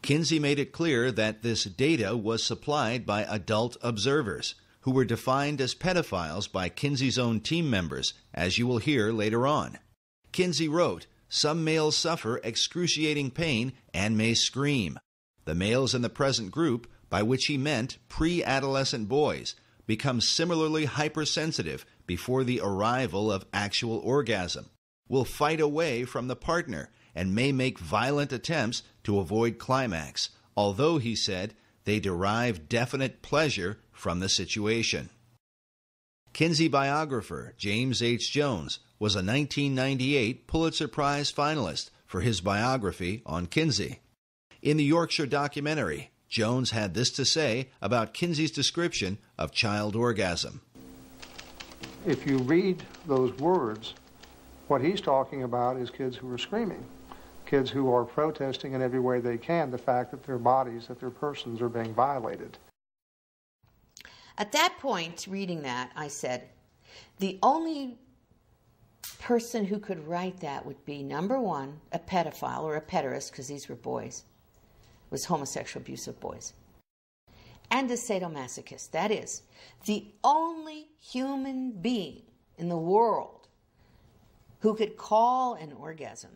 Kinsey made it clear that this data was supplied by adult observers, who were defined as pedophiles by Kinsey's own team members, as you will hear later on. Kinsey wrote, Some males suffer excruciating pain and may scream. The males in the present group, by which he meant pre adolescent boys, become similarly hypersensitive before the arrival of actual orgasm, will fight away from the partner, and may make violent attempts to avoid climax, although, he said, they derive definite pleasure from the situation. Kinsey biographer James H. Jones was a 1998 Pulitzer Prize finalist for his biography on Kinsey. In the Yorkshire documentary, Jones had this to say about Kinsey's description of child orgasm
if you read those words, what he's talking about is kids who are screaming, kids who are protesting in every way they can the fact that their bodies, that their persons are being violated.
At that point, reading that, I said, the only person who could write that would be number one, a pedophile or a pederast, because these were boys, was homosexual abuse of boys and a sadomasochist. That is, the only human being in the world who could call an orgasm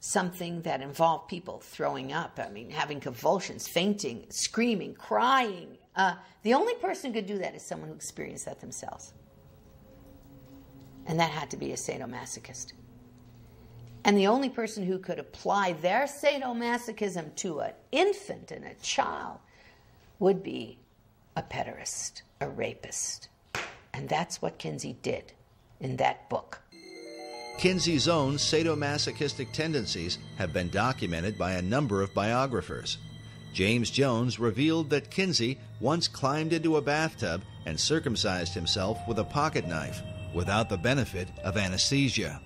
something that involved people throwing up, I mean, having convulsions, fainting, screaming, crying. Uh, the only person who could do that is someone who experienced that themselves. And that had to be a sadomasochist. And the only person who could apply their sadomasochism to an infant and a child would be a pederast, a rapist. And that's what Kinsey did in that book.
Kinsey's own sadomasochistic tendencies have been documented by a number of biographers. James Jones revealed that Kinsey once climbed into a bathtub and circumcised himself with a pocket knife without the benefit of anesthesia.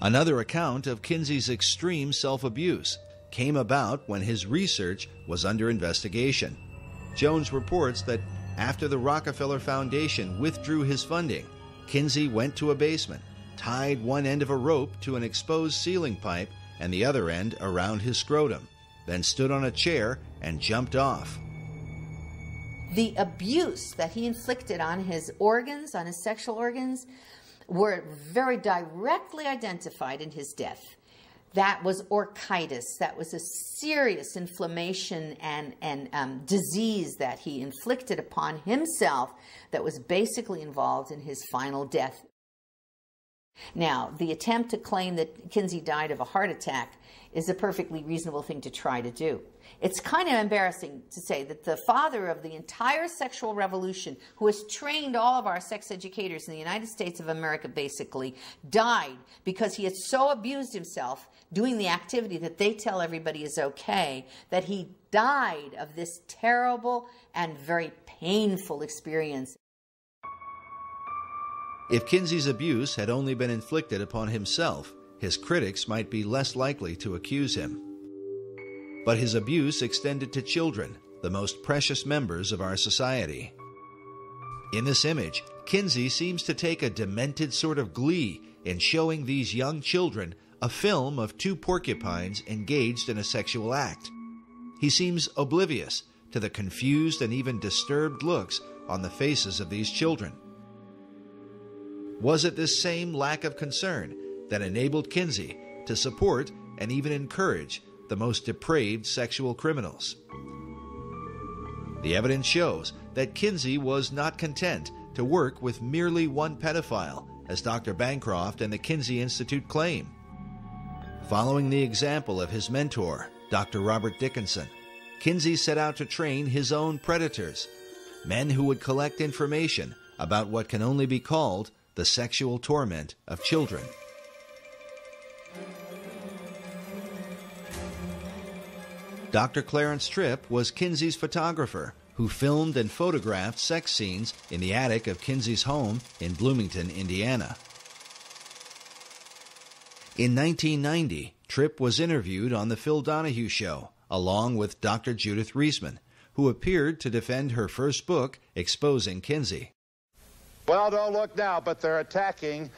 Another account of Kinsey's extreme self abuse came about when his research was under investigation. Jones reports that after the Rockefeller Foundation withdrew his funding, Kinsey went to a basement, tied one end of a rope to an exposed ceiling pipe and the other end around his scrotum, then stood on a chair and jumped off.
The abuse that he inflicted on his organs, on his sexual organs, were very directly identified in his death. That was orchitis. That was a serious inflammation and, and um, disease that he inflicted upon himself that was basically involved in his final death. Now, the attempt to claim that Kinsey died of a heart attack is a perfectly reasonable thing to try to do. It's kind of embarrassing to say that the father of the entire sexual revolution, who has trained all of our sex educators in the United States of America basically, died because he had so abused himself doing the activity that they tell everybody is okay, that he died of this terrible and very painful experience.
If Kinsey's abuse had only been inflicted upon himself, his critics might be less likely to accuse him. But his abuse extended to children, the most precious members of our society. In this image, Kinsey seems to take a demented sort of glee in showing these young children a film of two porcupines engaged in a sexual act. He seems oblivious to the confused and even disturbed looks on the faces of these children. Was it this same lack of concern that enabled Kinsey to support and even encourage the most depraved sexual criminals? The evidence shows that Kinsey was not content to work with merely one pedophile, as Dr. Bancroft and the Kinsey Institute claim. Following the example of his mentor, Dr. Robert Dickinson, Kinsey set out to train his own predators, men who would collect information about what can only be called the sexual torment of children. Dr. Clarence Tripp was Kinsey's photographer who filmed and photographed sex scenes in the attic of Kinsey's home in Bloomington, Indiana. In 1990, Tripp was interviewed on The Phil Donahue Show, along with Dr. Judith Reisman, who appeared to defend her first book, Exposing Kinsey.
Well, don't look now, but they're attacking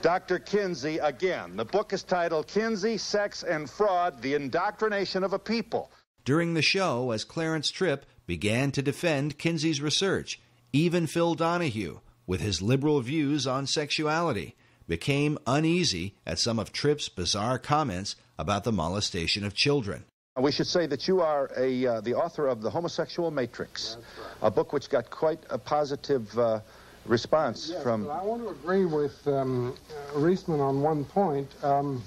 Dr. Kinsey again. The book is titled Kinsey, Sex, and Fraud The Indoctrination of a People.
During the show, as Clarence Tripp began to defend Kinsey's research, even Phil Donahue, with his liberal views on sexuality, became uneasy at some of Tripp's bizarre comments about the molestation of children.
We should say that you are a, uh, the author of The Homosexual Matrix, right. a book which got quite a positive uh, response
yes,
from.
I want to agree with um, uh, Reisman on one point. Um,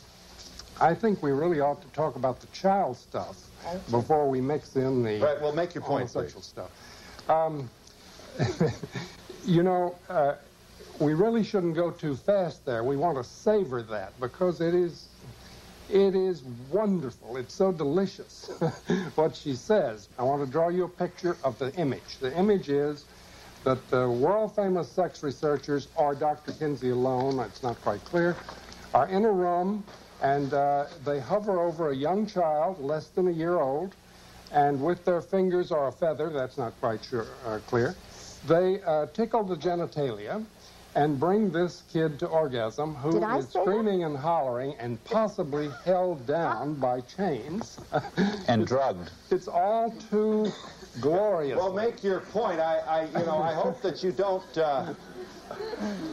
I think we really ought to talk about the child stuff before we mix in the
right. Well, make your point,
homosexual stuff. Um, you know, uh, we really shouldn't go too fast there. We want to savor that because it is it is wonderful. It's so delicious what she says. I want to draw you a picture of the image. The image is that the world famous sex researchers, or Dr. Kinsey alone, it's not quite clear, are in a room and uh, they hover over a young child, less than a year old, and with their fingers or a feather, that's not quite sure, uh, clear, they uh, tickle the genitalia and bring this kid to orgasm who is screaming that? and hollering and possibly held down by chains.
and drugged.
It's all too glorious.
Well, make your point. I, I, you know, I hope that you don't. Uh,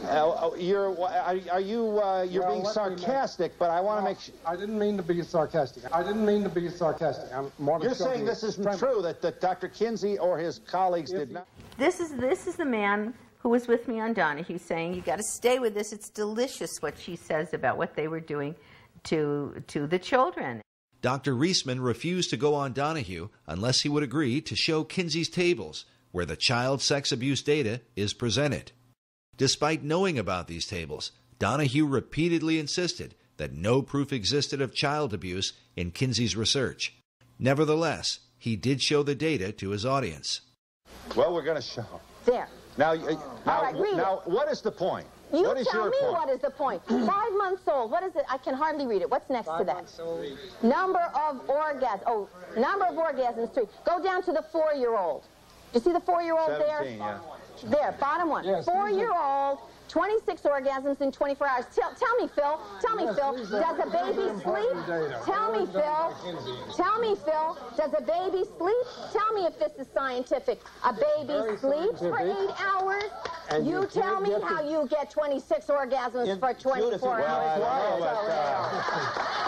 uh, you're, are, are you, uh, you're
Well,
being
let me make-
sarcastic, but I want to
No,
make sure.
I didn't mean to be sarcastic. I didn't mean to be sarcastic. I'm more.
You're saying this isn't
extreme-
true, that, that Dr. Kinsey or his colleagues did not.
This is this is the man who was with me on Donahue saying you got to stay with this. It's delicious what she says about what they were doing to to the children.
Dr. Reisman refused to go on Donahue unless he would agree to show Kinsey's tables, where the child sex abuse data is presented. Despite knowing about these tables, Donahue repeatedly insisted that no proof existed of child abuse in Kinsey's research. Nevertheless, he did show the data to his audience.
Well, we're going to show.
There.
Now, uh, now,
All right, read
now what is the point?
You
what is
tell me
point?
what is the point. Five months old. What is it? I can hardly read it. What's next to that? Number of orgasms. Oh, number of orgasms. Three. Go down to the four-year-old. You see the four-year-old there?
17, yeah.
There, bottom one.
Yes,
Four-year-old, 26 orgasms in 24 hours. Tell, tell me, Phil. Tell me,
Yes,
Phil.
Uh,
Does a baby
uh,
sleep?
Uh,
tell me, Phil. Tell me, Phil. Does a baby sleep? Tell me if this is scientific. A baby sleeps for eight hours.
And
you,
you
tell me how
the-
you get 26 orgasms for 24
Well,
hours.
I don't know about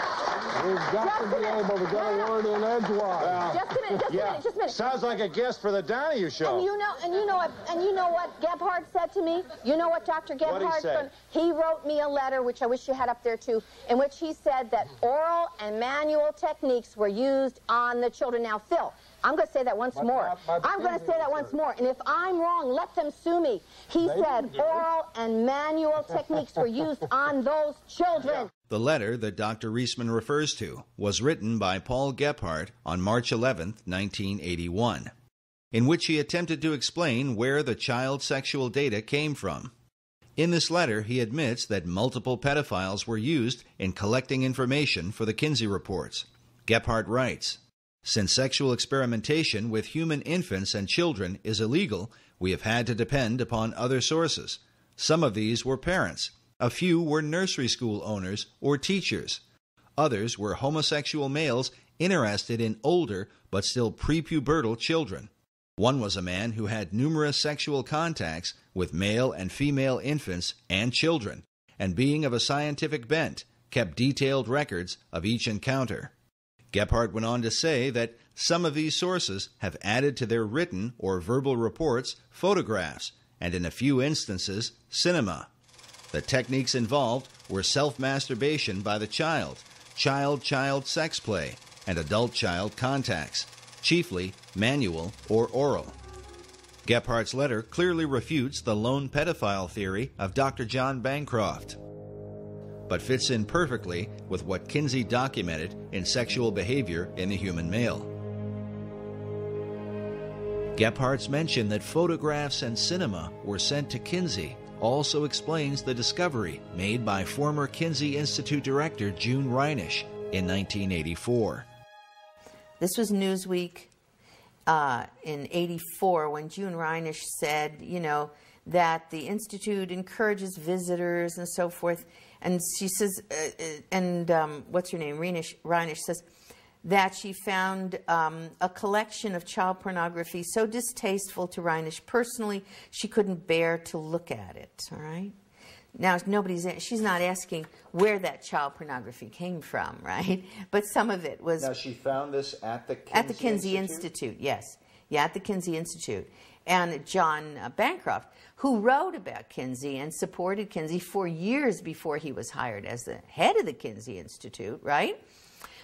We've got to be able to get a word in edgewise.
Just a minute, just a
yeah.
minute, just a minute.
Sounds like a guest for the Donahue show.
And you know, and you know what, and you know what Gebhard said to me. You know what Dr.
What'd he
Gebhard
say?
said? He wrote me a letter, which I wish you had up there too, in which he said that oral and manual techniques were used on the children. Now, Phil, I'm going to say that once
But-
more.
but- but
I'm going to say that once more. And if I'm wrong, let them sue me. He
They
said
didn't do it.
oral and manual techniques were used on those children.
The letter that Dr. Reisman refers to was written by Paul Gebhard on March 11, 1981, in which he attempted to explain where the child sexual data came from. In this letter, he admits that multiple pedophiles were used in collecting information for the Kinsey reports. Gebhard writes, Since sexual experimentation with human infants and children is illegal, we have had to depend upon other sources. Some of these were parents. A few were nursery school owners or teachers. Others were homosexual males interested in older but still prepubertal children. One was a man who had numerous sexual contacts with male and female infants and children, and being of a scientific bent, kept detailed records of each encounter. Gebhard went on to say that some of these sources have added to their written or verbal reports photographs, and in a few instances, cinema. The techniques involved were self masturbation by the child, child child sex play, and adult child contacts, chiefly manual or oral. Gebhard's letter clearly refutes the lone pedophile theory of Dr. John Bancroft, but fits in perfectly with what Kinsey documented in sexual behavior in the human male. Gebhard's mention that photographs and cinema were sent to Kinsey also explains the discovery made by former Kinsey Institute director June Reinisch in 1984.
This was Newsweek uh, in 84 when June Reinisch said, you know, that the Institute encourages visitors and so forth. And she says, uh, uh, and um, what's her name? Reinisch, Reinisch says that she found um, a collection of child pornography so distasteful to Reinisch personally, she couldn't bear to look at it, all right? Now, nobody's, she's not asking where that child pornography came from, right? But some of it was
Now, she found this at the Kinsey
at the Kinsey
Institute?
Institute? yes. Yeah, at the Kinsey Institute. And John uh, Bancroft, who wrote about Kinsey and supported Kinsey for years before he was hired as the head of the Kinsey Institute, right?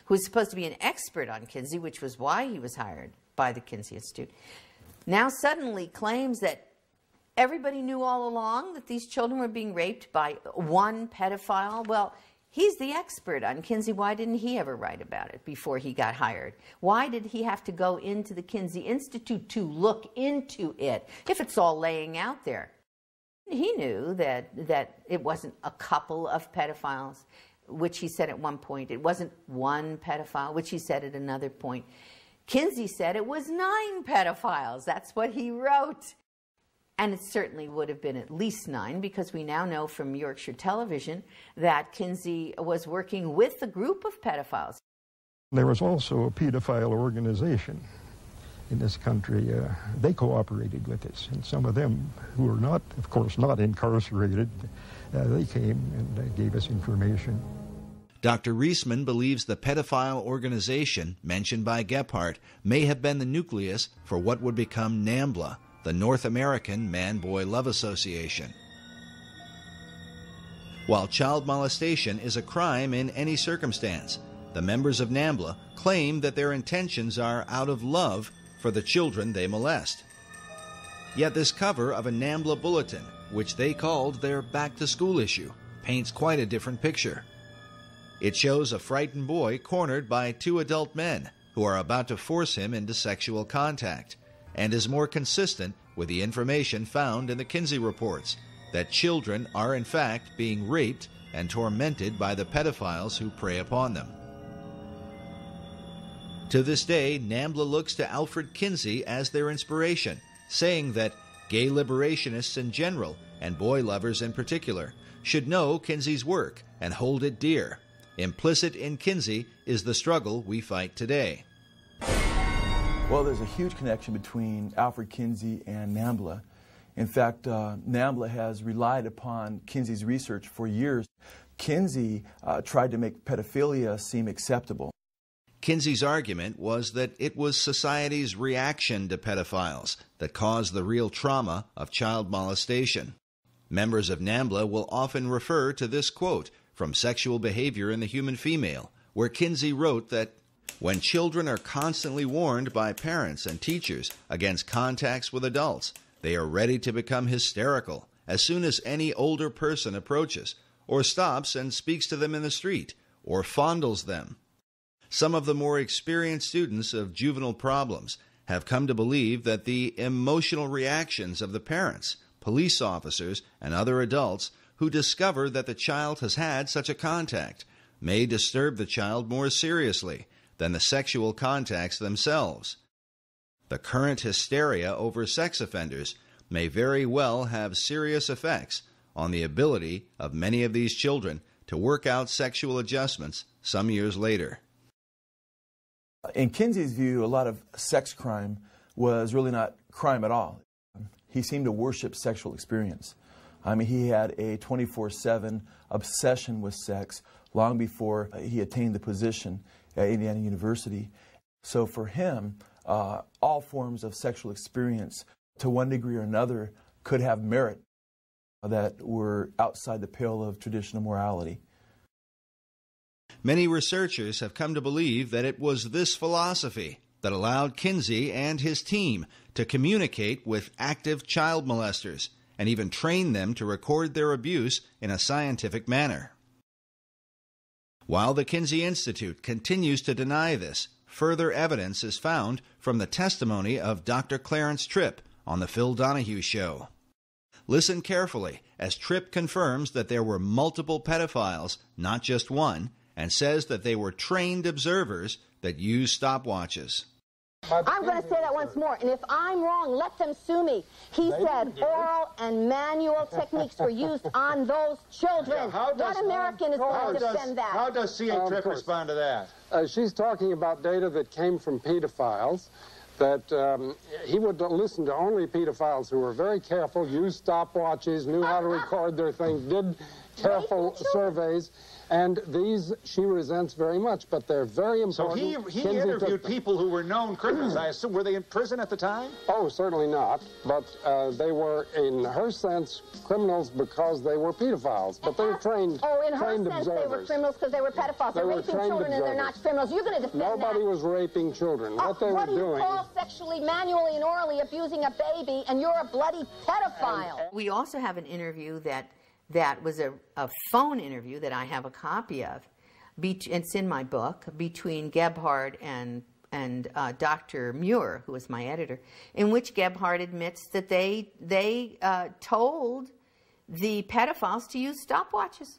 Who was supposed to be an expert on Kinsey, which was why he was hired by the Kinsey Institute, now suddenly claims that everybody knew all along that these children were being raped by one pedophile. Well, he's the expert on Kinsey. Why didn't he ever write about it before he got hired? Why did he have to go into the Kinsey Institute to look into it if it's all laying out there? He knew that, that it wasn't a couple of pedophiles, which he said at one point. It wasn't one pedophile, which he said at another point. Kinsey said it was nine pedophiles. That's what he wrote. And it certainly would have been at least nine because we now know from Yorkshire television that Kinsey was working with a group of pedophiles.
There was also a pedophile organization in this country, uh, they cooperated with us. And some of them who are not, of course, not incarcerated, uh, they came and uh, gave us information.
Dr. Reisman believes the pedophile organization mentioned by Gebhard may have been the nucleus for what would become NAMBLA, the North American Man Boy Love Association. While child molestation is a crime in any circumstance, the members of NAMBLA claim that their intentions are out of love for the children they molest. Yet this cover of a NAMBLA bulletin, which they called their back to school issue, paints quite a different picture. It shows a frightened boy cornered by two adult men who are about to force him into sexual contact, and is more consistent with the information found in the Kinsey reports that children are in fact being raped and tormented by the pedophiles who prey upon them. To this day, NAMBLA looks to Alfred Kinsey as their inspiration, saying that gay liberationists in general, and boy lovers in particular, should know Kinsey's work and hold it dear. Implicit in Kinsey is the struggle we fight today.
Well, there's a huge connection between Alfred Kinsey and NAMBLA. In fact, uh, NAMBLA has relied upon Kinsey's research for years. Kinsey uh, tried to make pedophilia seem acceptable.
Kinsey's argument was that it was society's reaction to pedophiles that caused the real trauma of child molestation. Members of NAMBLA will often refer to this quote from Sexual Behavior in the Human Female, where Kinsey wrote that when children are constantly warned by parents and teachers against contacts with adults, they are ready to become hysterical as soon as any older person approaches, or stops and speaks to them in the street, or fondles them. Some of the more experienced students of juvenile problems have come to believe that the emotional reactions of the parents, police officers, and other adults who discover that the child has had such a contact may disturb the child more seriously than the sexual contacts themselves. The current hysteria over sex offenders may very well have serious effects on the ability of many of these children to work out sexual adjustments some years later.
In Kinsey's view, a lot of sex crime was really not crime at all. He seemed to worship sexual experience. I mean, he had a 24 7 obsession with sex long before he attained the position at Indiana University. So for him, uh, all forms of sexual experience, to one degree or another, could have merit that were outside the pale of traditional morality.
Many researchers have come to believe that it was this philosophy that allowed Kinsey and his team to communicate with active child molesters and even train them to record their abuse in a scientific manner. While the Kinsey Institute continues to deny this, further evidence is found from the testimony of Dr. Clarence Tripp on The Phil Donahue Show. Listen carefully as Tripp confirms that there were multiple pedophiles, not just one, and says that they were trained observers that used stopwatches.
I'm going to say that once more, and if I'm wrong, let them sue me. He said oral and manual techniques were used on those children.
Yeah, does,
what American is going to defend that?
How does C.A. Tripp respond to that?
Uh, she's talking about data that came from pedophiles that um, he would listen to only pedophiles who were very careful, used stopwatches, knew how to record their things, did careful surveys. And these she resents very much, but they're very important.
So he, he interviewed people who were known criminals. I assume were they in prison at the time?
Oh, certainly not. But uh, they were, in her sense, criminals because they were pedophiles. But they were trained.
Oh, in her
trained
sense,
observers.
they were criminals because they were pedophiles.
They
They're
were
raping
trained
children and they're not criminals. You're going to defend
Nobody
that.
was raping children.
Uh,
what they
what
were
do you call sexually, manually, and orally abusing a baby, and you're a bloody pedophile?
We also have an interview that that was a, a phone interview that I have a copy of. Be- it's in my book between Gebhard and and uh, Dr. Muir, who was my editor, in which Gebhard admits that they they uh, told the pedophiles to use stopwatches.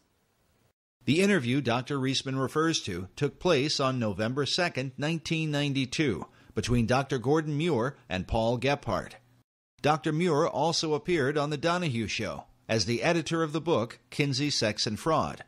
The interview Dr. Reisman refers to took place on November 2, 1992, between Dr. Gordon Muir and Paul Gebhard. Dr. Muir also appeared on The Donahue Show as the editor of the book Kinsey Sex and Fraud.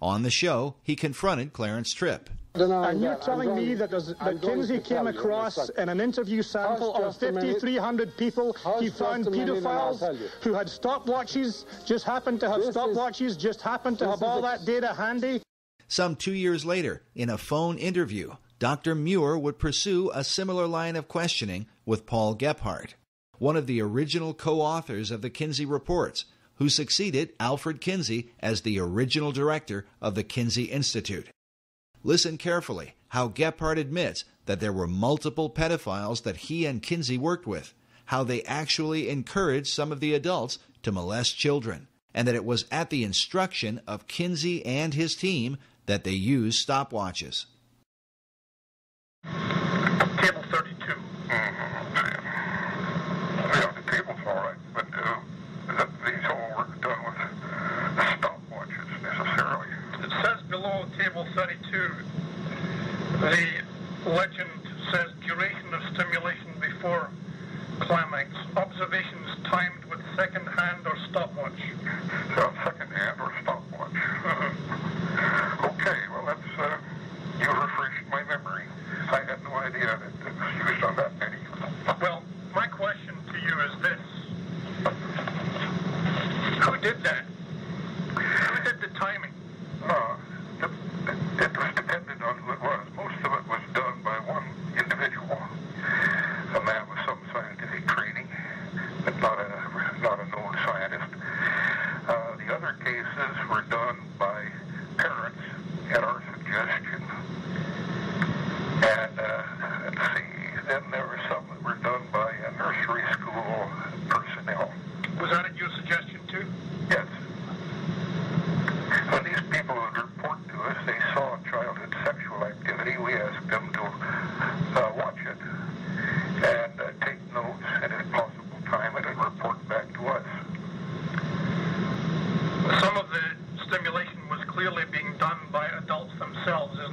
On the show, he confronted Clarence Tripp.
Are you telling me that, that Kinsey came across in an interview sample of 5,300 people, he found pedophiles who had stopwatches, just happened to have stopwatches, just happened to have all that data handy?
Some two years later, in a phone interview, Dr. Muir would pursue a similar line of questioning with Paul Gebhard, one of the original co authors of the Kinsey Reports who succeeded Alfred Kinsey as the original director of the Kinsey Institute. Listen carefully how Gebhard admits that there were multiple pedophiles that he and Kinsey worked with, how they actually encouraged some of the adults to molest children, and that it was at the instruction of Kinsey and his team that they used stopwatches.
The legend says duration of stimulation before climax. Observations timed with second hand or stopwatch.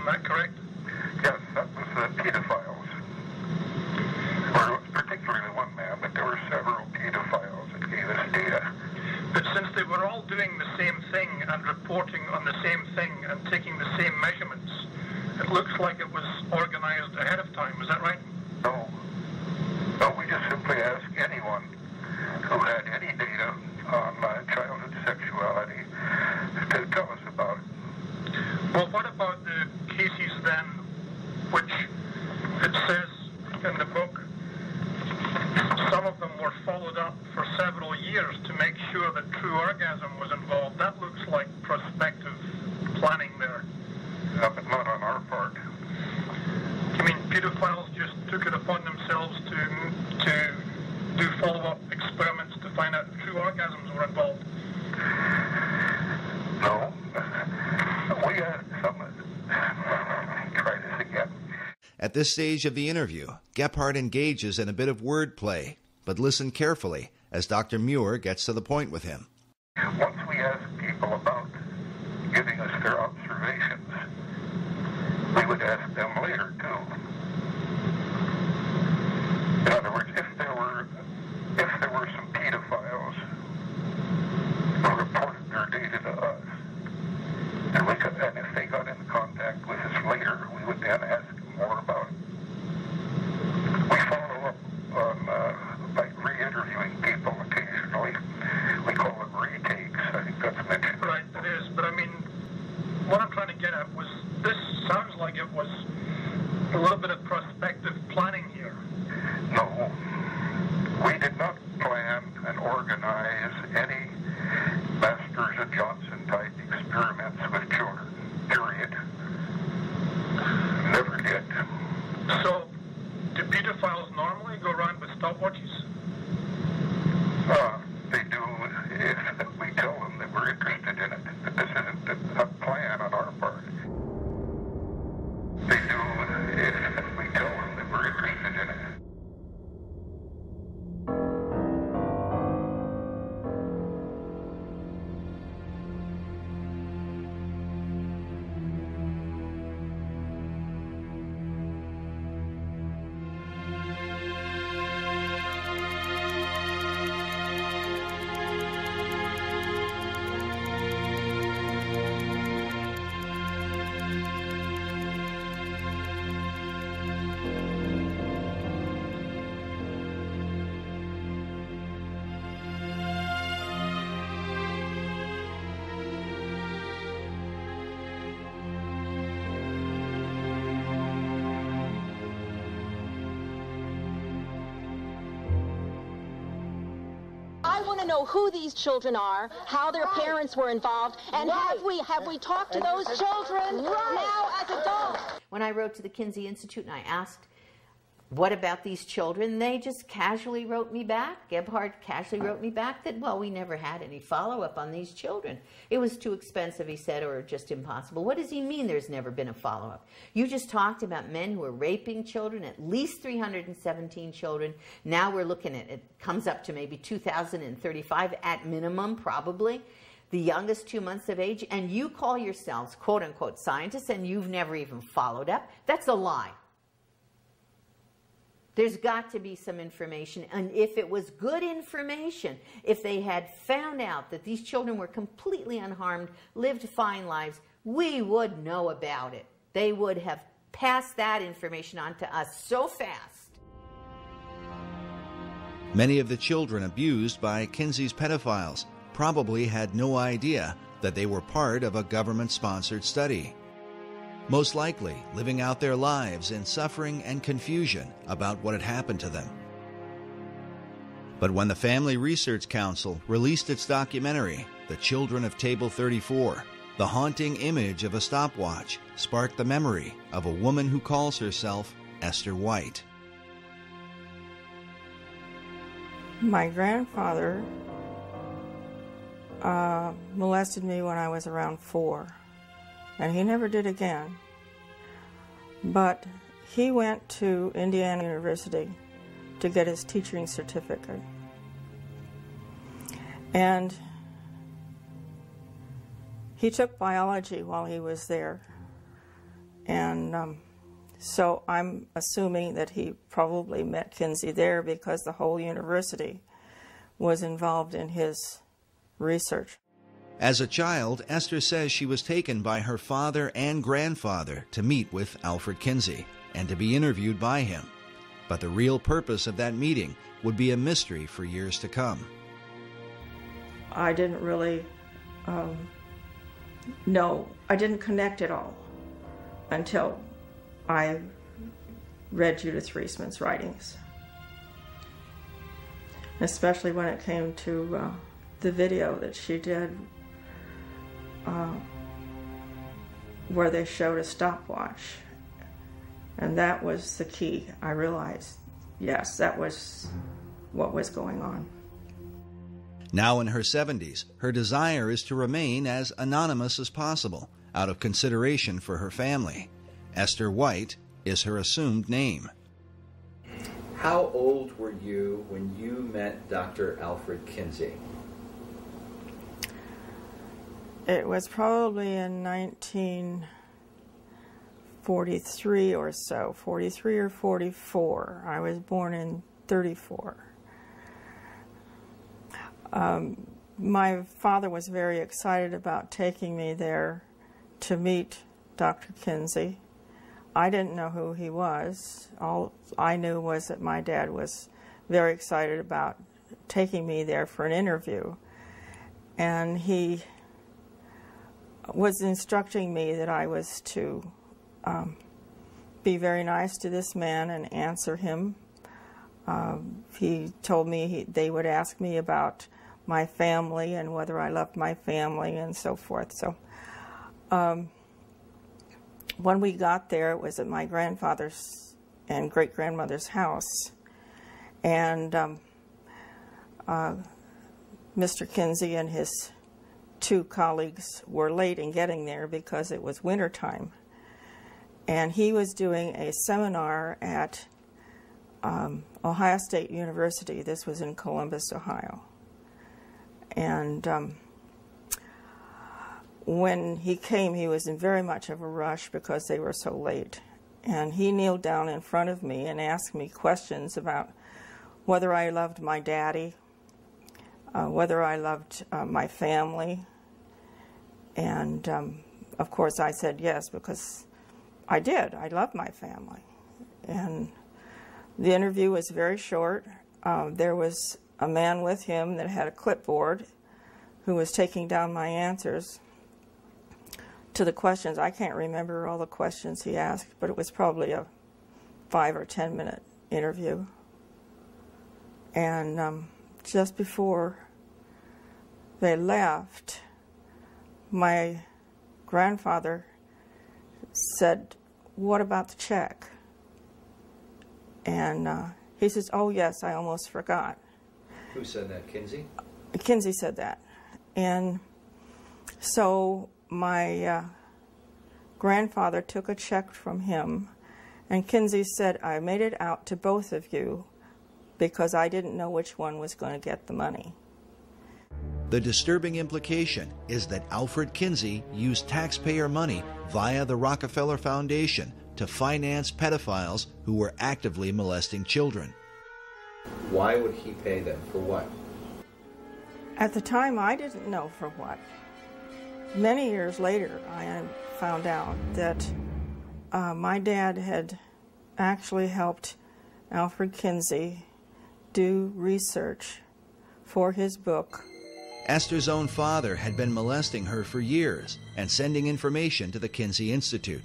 like
At this stage of the interview, Gebhard engages in a bit of wordplay, but listen carefully as Dr. Muir gets to the point with him.
Children
are, how their right. parents were involved, and right. have we have we talked to those children right. now as adults?
When I wrote to the Kinsey Institute and I asked what about these children? They just casually wrote me back. Gebhard casually wrote me back that, well, we never had any follow up on these children. It was too expensive, he said, or just impossible. What does he mean there's never been a follow up? You just talked about men who are raping children, at least 317 children. Now we're looking at it comes up to maybe 2,035 at minimum, probably. The youngest two months of age, and you call yourselves quote unquote scientists and you've never even followed up. That's a lie. There's got to be some information. And if it was good information, if they had found out that these children were completely unharmed, lived fine lives, we would know about it. They would have passed that information on to us so fast.
Many of the children abused by Kinsey's pedophiles probably had no idea that they were part of a government sponsored study most likely living out their lives in suffering and confusion about what had happened to them. But when the Family Research Council released its documentary, The Children of Table 34, the haunting image of a stopwatch sparked the memory of a woman who calls herself Esther White.
My grandfather uh, molested me when I was around four and he never did again. But he went to Indiana University to get his teaching certificate. And he took biology while he was there. And um, so I'm assuming that he probably met Kinsey there because the whole university was involved in his research.
As a child, Esther says she was taken by her father and grandfather to meet with Alfred Kinsey and to be interviewed by him. But the real purpose of that meeting would be a mystery for years to come.
I didn't really um, know, I didn't connect at all until I read Judith Reisman's writings, especially when it came to uh, the video that she did uh, where they showed a stopwatch. And that was the key. I realized, yes, that was what was going on.
Now in her 70s, her desire is to remain as anonymous as possible out of consideration for her family. Esther White is her assumed name.
How old were you when you met Dr. Alfred Kinsey?
It was probably in 1943 or so, 43 or 44. I was born in 34. Um, my father was very excited about taking me there to meet Dr. Kinsey. I didn't know who he was. All I knew was that my dad was very excited about taking me there for an interview. And he was instructing me that I was to um, be very nice to this man and answer him. Um, he told me he, they would ask me about my family and whether I loved my family and so forth. So um, when we got there, it was at my grandfather's and great grandmother's house. And um, uh, Mr. Kinsey and his two colleagues were late in getting there because it was wintertime. And he was doing a seminar at um, Ohio State University. This was in Columbus, Ohio. And um, when he came, he was in very much of a rush because they were so late. And he kneeled down in front of me and asked me questions about whether I loved my daddy, uh, whether I loved uh, my family, and um, of course, I said yes because I did. I love my family. And the interview was very short. Um, there was a man with him that had a clipboard who was taking down my answers to the questions. I can't remember all the questions he asked, but it was probably a five or ten minute interview. And um, just before they left, my grandfather said, What about the check? And uh, he says, Oh, yes, I almost forgot.
Who said that? Kinsey?
Kinsey said that. And so my uh, grandfather took a check from him, and Kinsey said, I made it out to both of you because I didn't know which one was going to get the money.
The disturbing implication is that Alfred Kinsey used taxpayer money via the Rockefeller Foundation to finance pedophiles who were actively molesting children.
Why would he pay them? For what?
At the time, I didn't know for what. Many years later, I found out that uh, my dad had actually helped Alfred Kinsey do research for his book.
Esther's own father had been molesting her for years and sending information to the Kinsey Institute.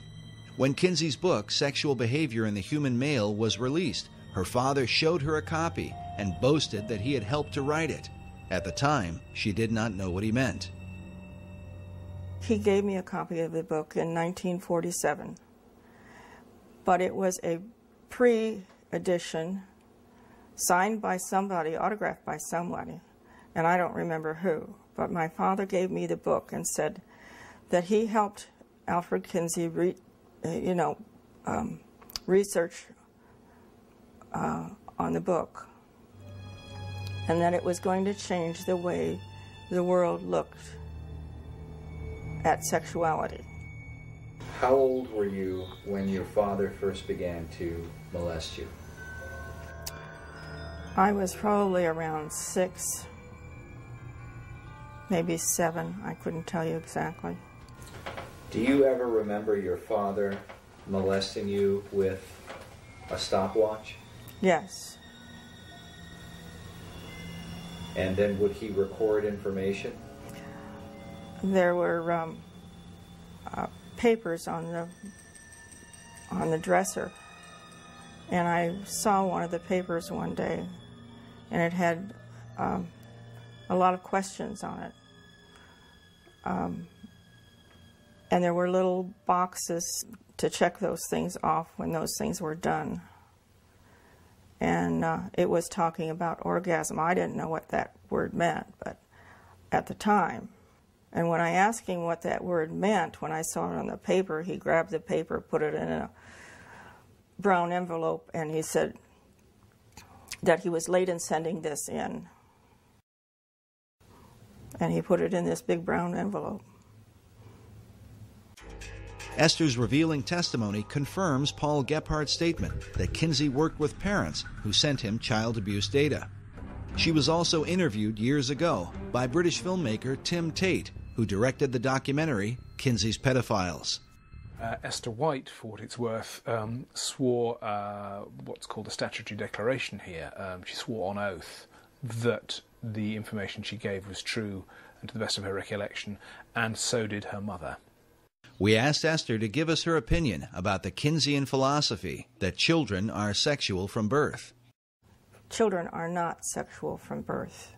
When Kinsey's book, Sexual Behavior in the Human Male, was released, her father showed her a copy and boasted that he had helped to write it. At the time, she did not know what he meant.
He gave me a copy of the book in 1947, but it was a pre edition signed by somebody, autographed by somebody, and I don't remember who. But my father gave me the book and said that he helped Alfred Kinsey, re, you know, um, research uh, on the book, and that it was going to change the way the world looked at sexuality.
How old were you when your father first began to molest you?
I was probably around six, maybe seven. I couldn't tell you exactly.
Do you ever remember your father molesting you with a stopwatch?
Yes.
And then would he record information?
There were um, uh, papers on the on the dresser, and I saw one of the papers one day, and it had um, a lot of questions on it. Um, and there were little boxes to check those things off when those things were done. And uh, it was talking about orgasm. I didn't know what that word meant, but at the time. And when I asked him what that word meant, when I saw it on the paper, he grabbed the paper, put it in a brown envelope, and he said, that he was late in sending this in. And he put it in this big brown envelope.
Esther's revealing testimony confirms Paul Gebhard's statement that Kinsey worked with parents who sent him child abuse data. She was also interviewed years ago by British filmmaker Tim Tate, who directed the documentary Kinsey's Pedophiles.
Uh, Esther White, for what it's worth, um, swore uh, what's called a statutory declaration here. Um, she swore on oath that the information she gave was true and to the best of her recollection, and so did her mother.
We asked Esther to give us her opinion about the Kinseyan philosophy that children are sexual from birth.
Children are not sexual from birth.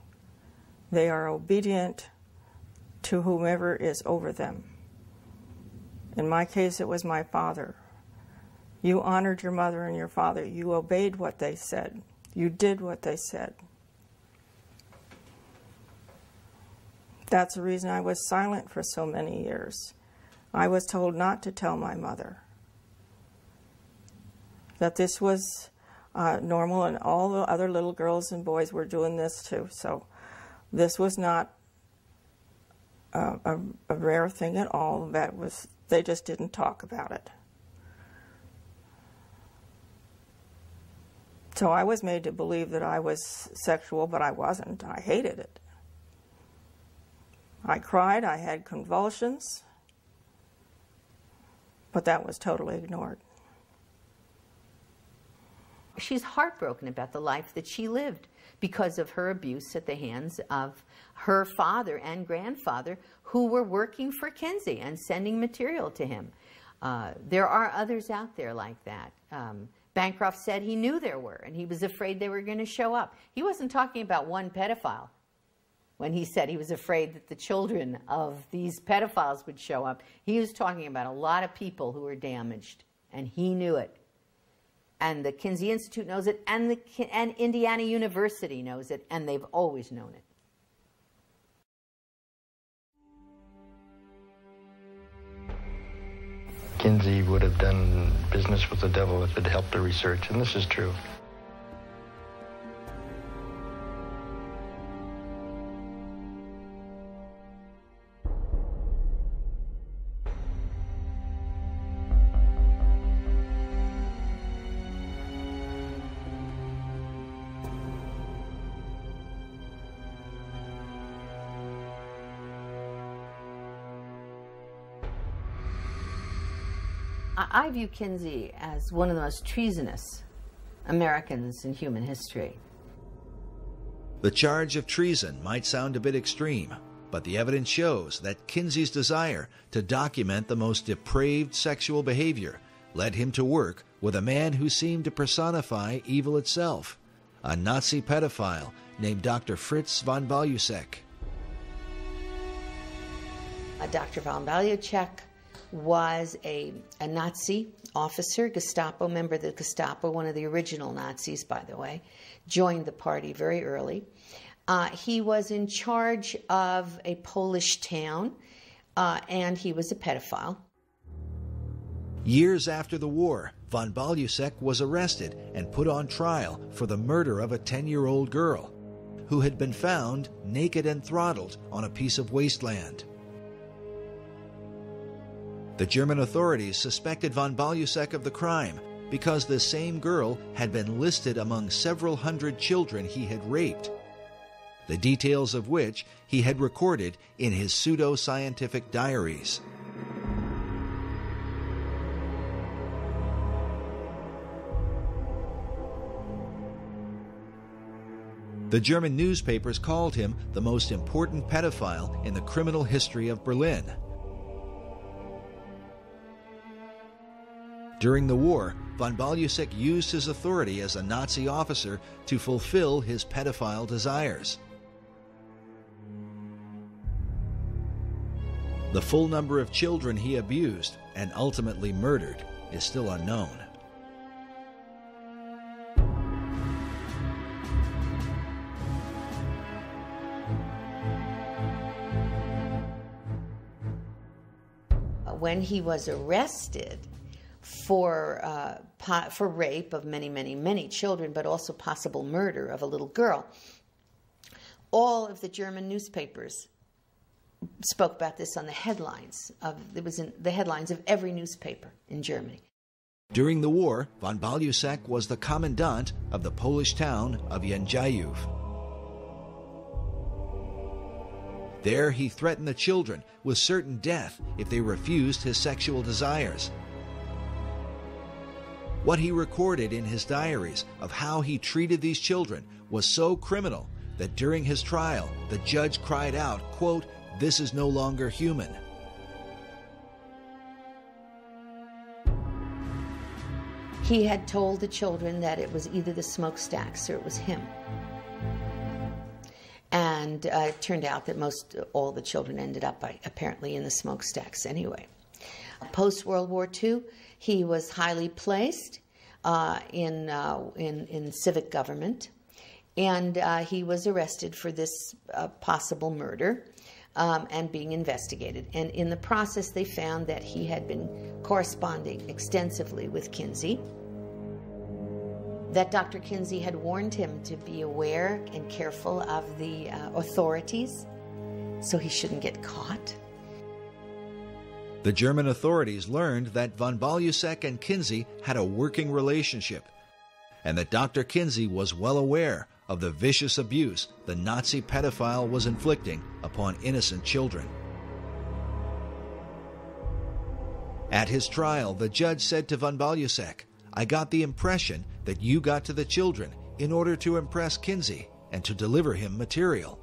They are obedient to whomever is over them. In my case, it was my father. You honored your mother and your father. You obeyed what they said. You did what they said. That's the reason I was silent for so many years. I was told not to tell my mother that this was uh, normal and all the other little girls and boys were doing this too. So this was not a, a, a rare thing at all. That was they just didn't talk about it. So I was made to believe that I was sexual, but I wasn't. I hated it. I cried, I had convulsions, but that was totally ignored.
She's heartbroken about the life that she lived because of her abuse at the hands of her father and grandfather who were working for Kinsey and sending material to him. Uh, there are others out there like that. Um, Bancroft said he knew there were, and he was afraid they were going to show up. He wasn't talking about one pedophile. When he said he was afraid that the children of these pedophiles would show up. He was talking about a lot of people who were damaged, and he knew it. And the Kinsey Institute knows it, and, the, and Indiana University knows it, and they've always known it.
Kinsey would have done business with the devil if it helped the research, and this is true.
View Kinsey as one of the most treasonous Americans in human history.
The charge of treason might sound a bit extreme, but the evidence shows that Kinsey's desire to document the most depraved sexual behavior led him to work with a man who seemed to personify evil itself, a Nazi pedophile named Dr. Fritz von Balluseck.
A Dr. von Balluseck was a, a Nazi officer, Gestapo member of the Gestapo, one of the original Nazis, by the way, joined the party very early. Uh, he was in charge of a Polish town, uh, and he was a pedophile.
Years after the war, von Balluseck was arrested and put on trial for the murder of a 10 year old girl who had been found naked and throttled on a piece of wasteland. The German authorities suspected von Balluseck of the crime because the same girl had been listed among several hundred children he had raped, the details of which he had recorded in his pseudo scientific diaries. The German newspapers called him the most important pedophile in the criminal history of Berlin. During the war, von Balluseck used his authority as a Nazi officer to fulfill his pedophile desires. The full number of children he abused and ultimately murdered is still unknown.
When he was arrested, for uh, po- for rape of many, many, many children, but also possible murder of a little girl. All of the German newspapers spoke about this on the headlines of it was in the headlines of every newspaper in Germany.
During the war, von Balluseck was the commandant of the Polish town of Jędrzejów. There he threatened the children with certain death if they refused his sexual desires. What he recorded in his diaries of how he treated these children was so criminal that during his trial, the judge cried out, quote, This is no longer human.
He had told the children that it was either the smokestacks or it was him. And uh, it turned out that most all the children ended up by, apparently in the smokestacks anyway. Post World War II, he was highly placed uh, in, uh, in, in civic government, and uh, he was arrested for this uh, possible murder. Um, and being investigated. And in the process, they found that he had been corresponding extensively with Kinsey, that Dr. Kinsey had warned him to be aware and careful of the uh, authorities so he shouldn't get caught.
The German authorities learned that von Balluseck and Kinsey had a working relationship, and that Dr. Kinsey was well aware of the vicious abuse the Nazi pedophile was inflicting upon innocent children. At his trial, the judge said to von Balluseck, I got the impression that you got to the children in order to impress Kinsey and to deliver him material.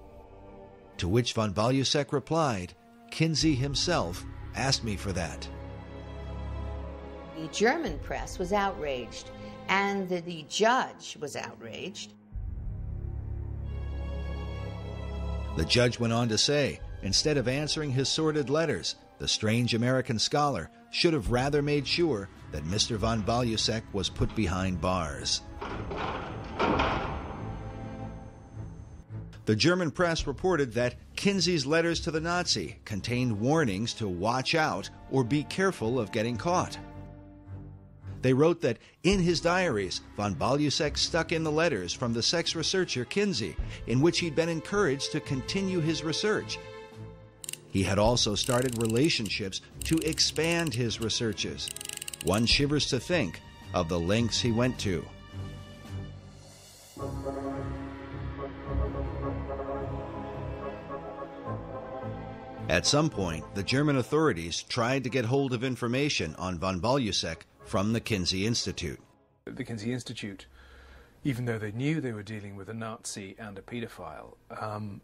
To which von Balluseck replied, Kinsey himself asked me for that.
The German press was outraged, and the, the judge was outraged.
The judge went on to say, instead of answering his sordid letters, the strange American scholar should have rather made sure that Mr. von Balluseck was put behind bars. The German press reported that Kinsey's letters to the Nazi contained warnings to watch out or be careful of getting caught. They wrote that in his diaries, von Balluseck stuck in the letters from the sex researcher Kinsey, in which he'd been encouraged to continue his research. He had also started relationships to expand his researches. One shivers to think of the lengths he went to. At some point, the German authorities tried to get hold of information on von Balluseck from the Kinsey Institute.
The Kinsey Institute, even though they knew they were dealing with a Nazi and a paedophile, um,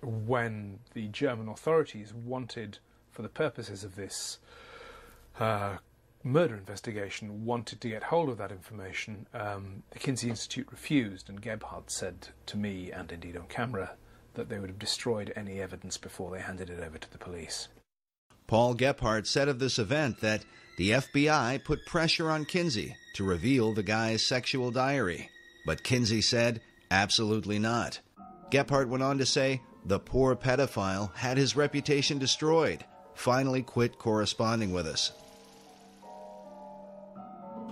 when the German authorities wanted, for the purposes of this uh, murder investigation, wanted to get hold of that information, um, the Kinsey Institute refused, and Gebhard said to me, and indeed on camera, that they would have destroyed any evidence before they handed it over to the police.
Paul Gebhard said of this event that the FBI put pressure on Kinsey to reveal the guy's sexual diary. But Kinsey said, absolutely not. Gebhard went on to say, the poor pedophile had his reputation destroyed, finally quit corresponding with us.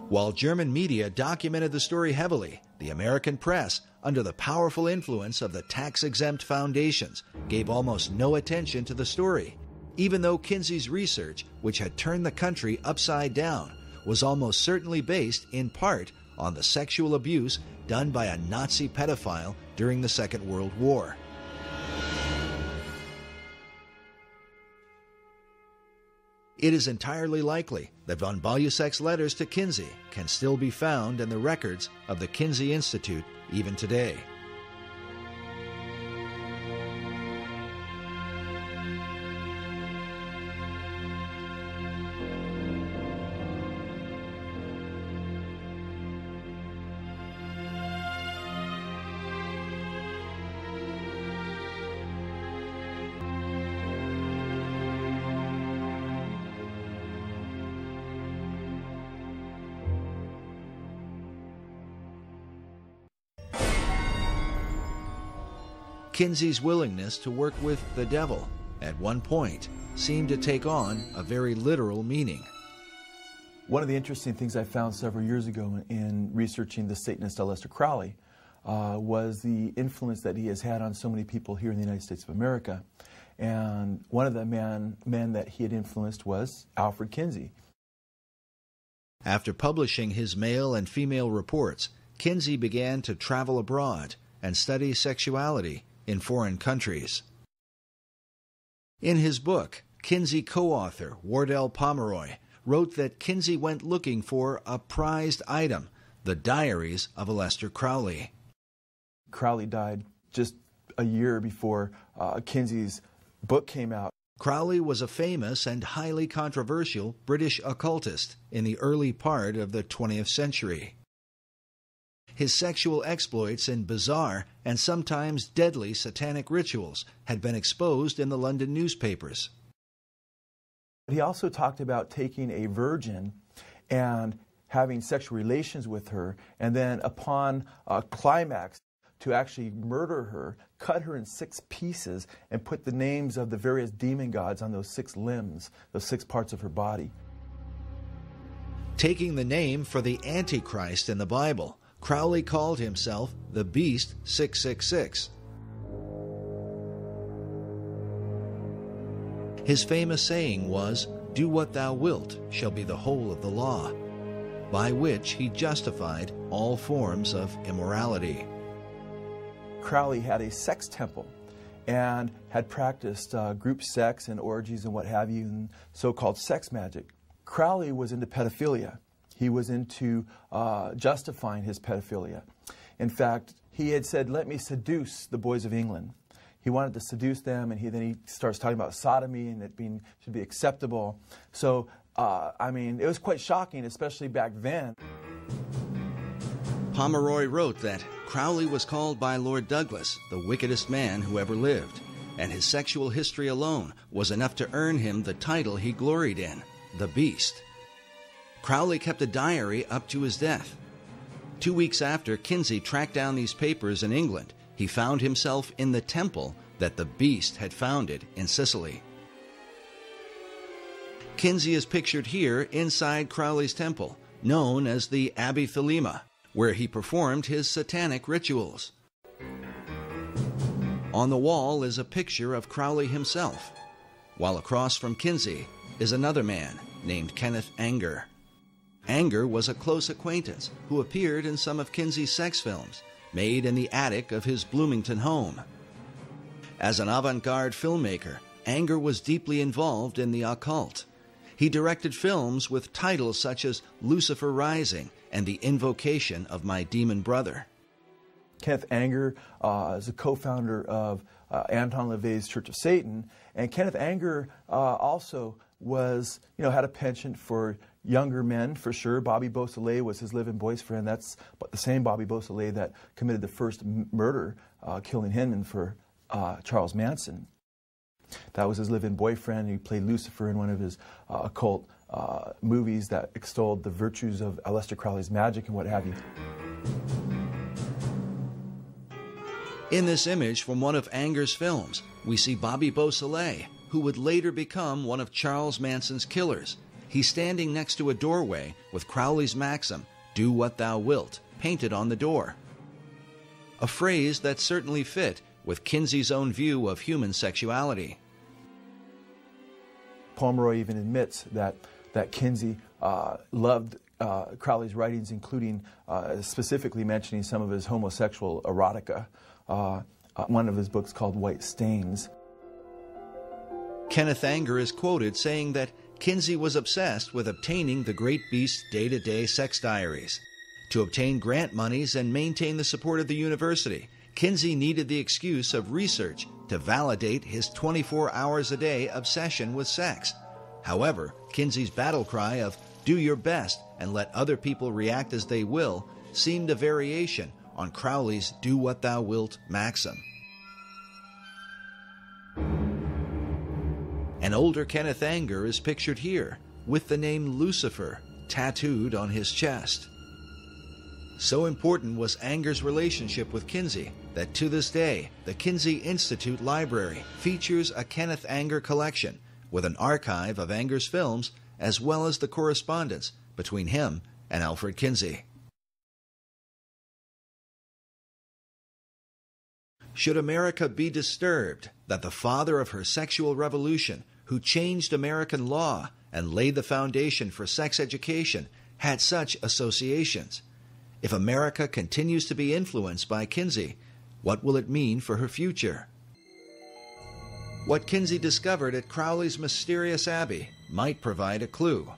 While German media documented the story heavily, the American press, under the powerful influence of the tax exempt foundations, gave almost no attention to the story, even though Kinsey's research, which had turned the country upside down, was almost certainly based in part on the sexual abuse done by a Nazi pedophile during the Second World War. It is entirely likely that von Balluseck's letters to Kinsey can still be found in the records of the Kinsey Institute even today. Kinsey's willingness to work with the devil at one point seemed to take on a very literal meaning.
One of the interesting things I found several years ago in researching the Satanist Aleister Crowley uh, was the influence that he has had on so many people here in the United States of America. And one of the man, men that he had influenced was Alfred Kinsey.
After publishing his male and female reports, Kinsey began to travel abroad and study sexuality in foreign countries. In his book, Kinsey co author Wardell Pomeroy wrote that Kinsey went looking for a prized item, the diaries of Aleister Crowley.
Crowley died just a year before uh, Kinsey's book came out.
Crowley was a famous and highly controversial British occultist in the early part of the 20th century his sexual exploits and bizarre and sometimes deadly satanic rituals had been exposed in the London newspapers.
He also talked about taking a virgin and having sexual relations with her, and then upon a climax, to actually murder her, cut her in six pieces, and put the names of the various demon gods on those six limbs, those six parts of her body.
Taking the name for the Antichrist in the Bible, Crowley called himself the Beast 666. His famous saying was, Do what thou wilt shall be the whole of the law, by which he justified all forms of immorality.
Crowley had a sex temple and had practiced uh, group sex and orgies and what have you, and so called sex magic. Crowley was into pedophilia. He was into uh, justifying his pedophilia. In fact, he had said, Let me seduce the boys of England. He wanted to seduce them, and he, then he starts talking about sodomy and it being, should be acceptable. So, uh, I mean, it was quite shocking, especially back then.
Pomeroy wrote that Crowley was called by Lord Douglas the wickedest man who ever lived, and his sexual history alone was enough to earn him the title he gloried in, the Beast. Crowley kept a diary up to his death. Two weeks after Kinsey tracked down these papers in England, he found himself in the temple that the Beast had founded in Sicily. Kinsey is pictured here inside Crowley's temple, known as the Abbey Thelema, where he performed his satanic rituals. On the wall is a picture of Crowley himself, while across from Kinsey is another man named Kenneth Anger. Anger was a close acquaintance who appeared in some of Kinsey's sex films, made in the attic of his Bloomington home. As an avant garde filmmaker, Anger was deeply involved in the occult. He directed films with titles such as Lucifer Rising and The Invocation of My Demon Brother.
Kenneth Anger uh, is a co-founder of uh, Anton LaVey's Church of Satan, and Kenneth Anger uh, also was, you know, had a penchant for younger men for sure. Bobby Beausoleil was his live-in boyfriend. That's the same Bobby Beausoleil that committed the first murder, uh, killing Hinman for uh, Charles Manson. That was his live-in boyfriend. He played Lucifer in one of his uh, occult uh, movies that extolled the virtues of Aleister Crowley's magic and what have you.
In this image from one of Anger's films, we see Bobby Beausoleil, who would later become one of Charles Manson's killers. He's standing next to a doorway with Crowley's maxim, Do what thou wilt, painted on the door. A phrase that certainly fit with Kinsey's own view of human sexuality.
Pomeroy even admits that, that Kinsey uh, loved uh, Crowley's writings, including uh, specifically mentioning some of his homosexual erotica. Uh, uh, one of his books called White Stains.
Kenneth Anger is quoted saying that Kinsey was obsessed with obtaining the Great Beast's day to day sex diaries. To obtain grant monies and maintain the support of the university, Kinsey needed the excuse of research to validate his 24 hours a day obsession with sex. However, Kinsey's battle cry of do your best and let other people react as they will seemed a variation on Crowley's do what thou wilt maxim. An older Kenneth Anger is pictured here with the name Lucifer tattooed on his chest. So important was Anger's relationship with Kinsey that to this day, the Kinsey Institute Library features a Kenneth Anger collection with an archive of Anger's films as well as the correspondence between him and Alfred Kinsey. Should America be disturbed that the father of her sexual revolution, who changed American law and laid the foundation for sex education, had such associations? If America continues to be influenced by Kinsey, what will it mean for her future? What Kinsey discovered at Crowley's mysterious abbey might provide a clue.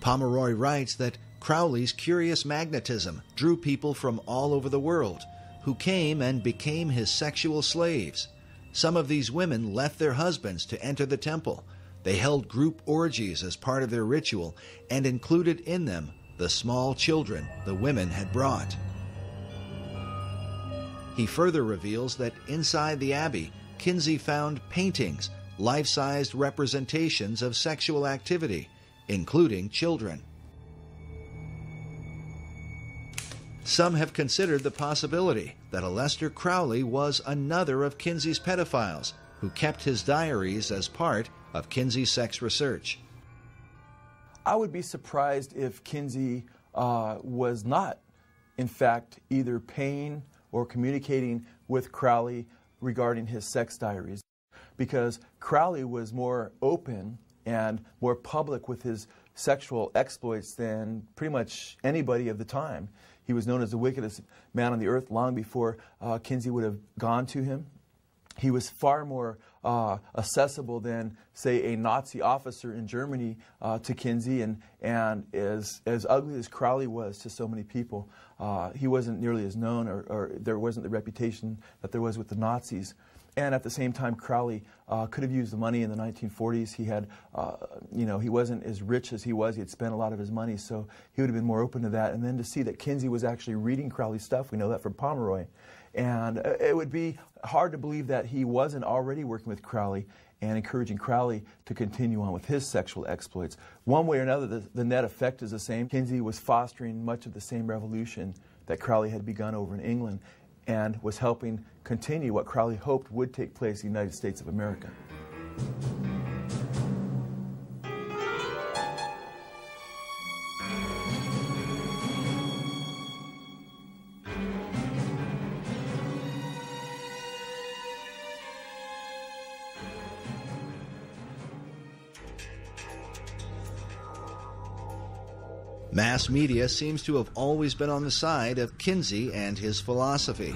Pomeroy writes that Crowley's curious magnetism drew people from all over the world who came and became his sexual slaves. Some of these women left their husbands to enter the temple. They held group orgies as part of their ritual and included in them the small children the women had brought. He further reveals that inside the abbey, Kinsey found paintings, life sized representations of sexual activity, including children. Some have considered the possibility that Aleister Crowley was another of Kinsey's pedophiles who kept his diaries as part of Kinsey's sex research.
I would be surprised if Kinsey uh, was not, in fact, either paying or communicating with Crowley regarding his sex diaries, because Crowley was more open and more public with his sexual exploits than pretty much anybody of the time. He was known as the wickedest man on the earth long before uh, Kinsey would have gone to him. He was far more uh, accessible than, say, a Nazi officer in Germany uh, to Kinsey, and, and as, as ugly as Crowley was to so many people, uh, he wasn't nearly as known, or, or, there wasn't the reputation that there was with the Nazis. And at the same time, Crowley uh, could have used the money in the 1940s. He had, uh, you know, he wasn't as rich as he was. He had spent a lot of his money, so he would have been more open to that. And then to see that Kinsey was actually reading Crowley's stuff, we know that from Pomeroy. And uh, it would be hard to believe that he wasn't already working with Crowley and encouraging Crowley to continue on with his sexual exploits. One way or another, the, the net effect is the same. Kinsey was fostering much of the same revolution that Crowley had begun over in England and was helping continue what Crowley hoped would take place in the United States of America.
Mass media seems to have always been on the side of Kinsey and his philosophy.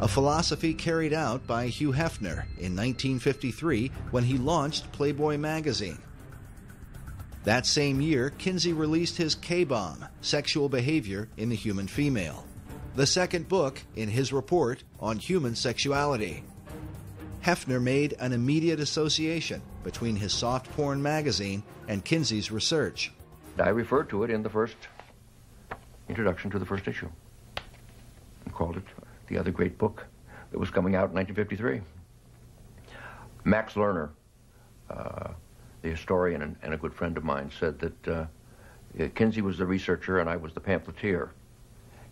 A philosophy carried out by Hugh Hefner in 1953 when he launched Playboy magazine. That same year, Kinsey released his K Bomb Sexual Behavior in the Human Female, the second book in his report on human sexuality. Hefner made an immediate association between his soft porn magazine and Kinsey's research.
I referred to it in the first introduction to the first issue and called it the other great book that was coming out in 1953. Max Lerner, uh, the historian and, and, a good friend of mine, said that uh, Kinsey was the researcher and I was the pamphleteer.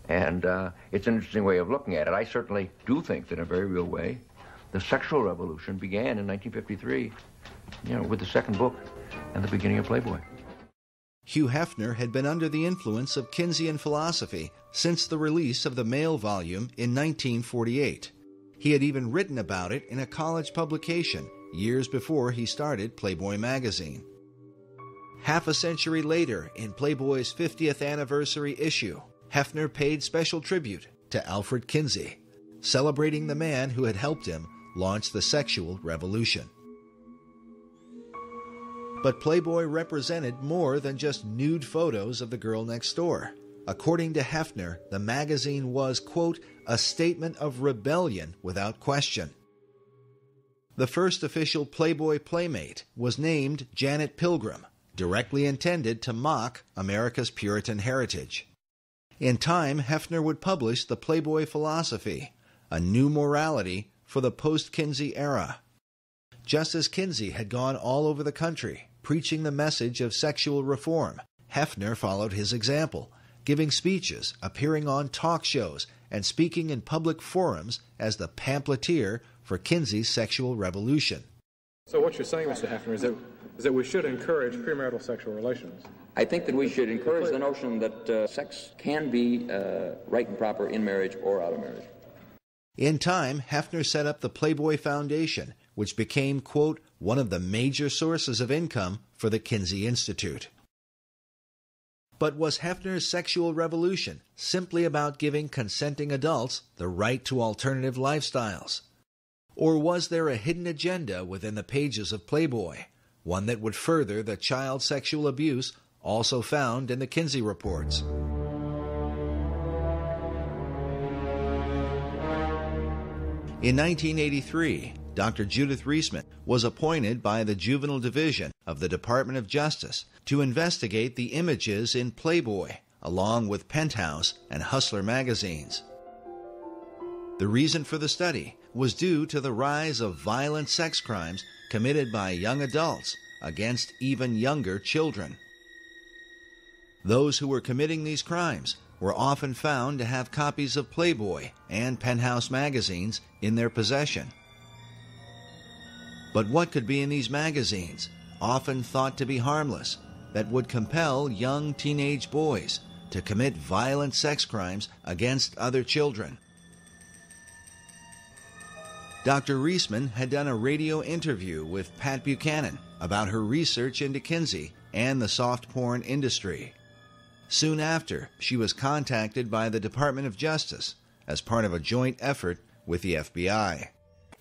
And uh, it's an interesting way of looking at it. I certainly do think that in a very real way, the sexual revolution began in 1953, you know, with the second book and the beginning of Playboy.
Hugh Hefner had been under the influence of Kinseyan philosophy since the release of the male volume in 1948. He had even written about it in a college publication years before he started Playboy magazine. Half a century later, in Playboy's 50th anniversary issue, Hefner paid special tribute to Alfred Kinsey, celebrating the man who had helped him launched the sexual revolution. But Playboy represented more than just nude photos of the girl next door. According to Hefner, the magazine was, quote, a statement of rebellion without question. The first official Playboy Playmate was named Janet Pilgrim, directly intended to mock America's Puritan heritage. In time, Hefner would publish the Playboy Philosophy, a new morality for the post Kinsey era. Just as Kinsey had gone all over the country preaching the message of sexual reform, Hefner followed his example, giving speeches, appearing on talk shows, and speaking in public forums as the pamphleteer for Kinsey's sexual revolution.
So, what you're saying, Mr. Hefner, is that, is that we should encourage premarital sexual relations?
I think that we should encourage the notion that uh, sex can be uh, right and proper in marriage or out of marriage.
In time, Hefner set up the Playboy Foundation, which became, quote, one of the major sources of income for the Kinsey Institute. But was Hefner's sexual revolution simply about giving consenting adults the right to alternative lifestyles? Or was there a hidden agenda within the pages of Playboy, one that would further the child sexual abuse also found in the Kinsey reports? In 1983, Dr. Judith Reisman was appointed by the Juvenile Division of the Department of Justice to investigate the images in Playboy, along with Penthouse and Hustler magazines. The reason for the study was due to the rise of violent sex crimes committed by young adults against even younger children. Those who were committing these crimes were often found to have copies of Playboy and Penthouse magazines in their possession. But what could be in these magazines, often thought to be harmless, that would compel young teenage boys to commit violent sex crimes against other children? Dr. Reisman had done a radio interview with Pat Buchanan about her research into Kinsey and the soft porn industry. Soon after, she was contacted by the Department of Justice as part of a joint effort with the FBI.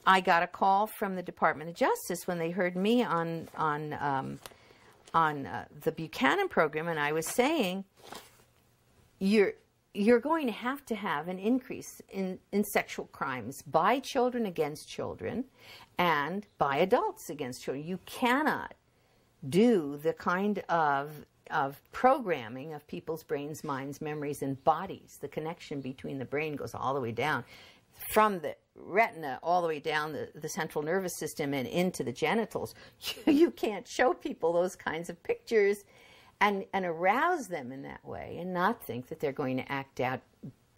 I got a call from the Department of Justice when they heard me on on um, on uh, the Buchanan program, and I was saying, "You're you're going to have to have an increase in, in sexual crimes by children against children and by adults against children. You cannot do the kind of of programming of people's brains, minds, memories, and bodies. The connection between the brain goes all the way down from the retina all the way down the, the central nervous system and into the genitals. You, you can't show people those kinds of pictures and, and arouse them in that way and not think that they're going to act out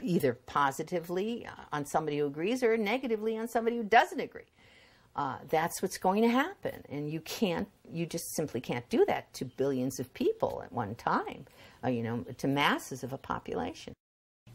either positively on somebody who agrees or negatively on somebody who doesn't agree. Uh, that's what's going to happen. And you can't, you just simply can't do that to billions of people at one time, uh, you know, to masses of a population.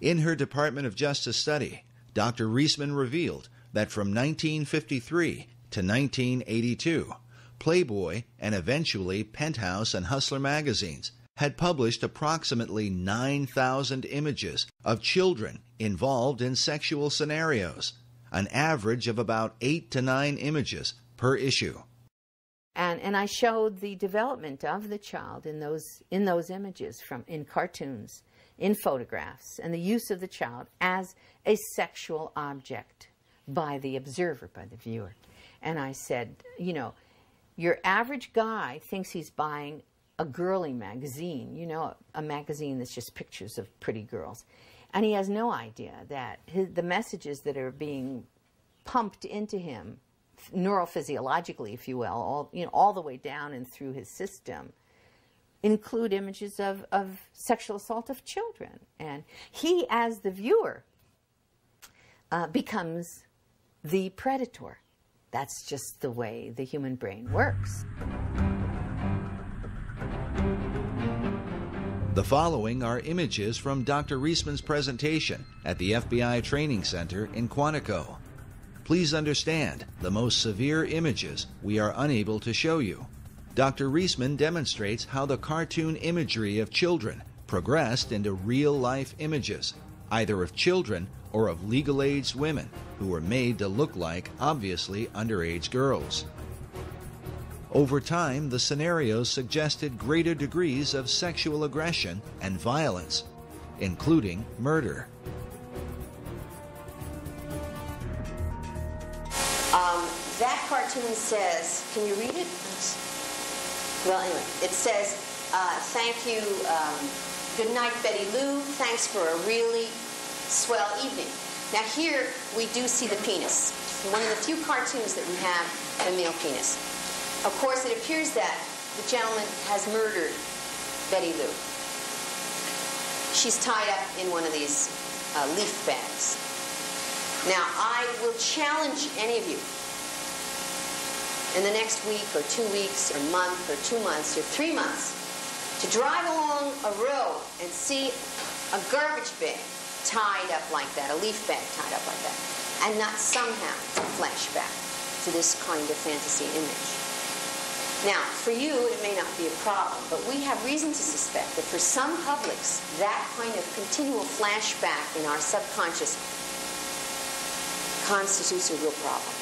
In her Department of Justice study, Dr. Reisman revealed that from 1953 to 1982, Playboy and eventually Penthouse and Hustler magazines had published approximately 9,000 images of children involved in sexual scenarios an average of about eight to nine images per issue.
And, and I showed the development of the child in those, in those images from in cartoons, in photographs, and the use of the child as a sexual object by the observer, by the viewer. And I said, you know, your average guy thinks he's buying a girly magazine, you know, a magazine that's just pictures of pretty girls. And he has no idea that his, the messages that are being pumped into him neurophysiologically, if you will, all, you know, all the way down and through his system, include images of, of sexual assault of children. And he, as the viewer, uh, becomes the predator. That's just the way the human brain works.
The following are images from Dr. Reisman's presentation at the FBI Training Center in Quantico. Please understand, the most severe images we are unable to show you. Dr. Reisman demonstrates how the cartoon imagery of children progressed into real life images, either of children or of legal aged women who were made to look like obviously underage girls. Over time, the scenarios suggested greater degrees of sexual aggression and violence, including murder.
Um, that cartoon says, can you read it? Well, anyway, it says, uh, thank you, um, good night, Betty Lou. Thanks for a really swell evening. Now here we do see the penis. One of the few cartoons that we have a male penis. Of course, it appears that the gentleman has murdered Betty Lou. She's tied up in one of these uh, leaf bags. Now, I will challenge any of you in the next week or two weeks or month or two months or three months to drive along a road and see a garbage bag tied up like that, a leaf bag tied up like that, and not somehow flash back to this kind of fantasy image. Now, for you, it may not be a problem, but we have reason to suspect that for some publics, that kind of continual flashback in our subconscious constitutes a real problem.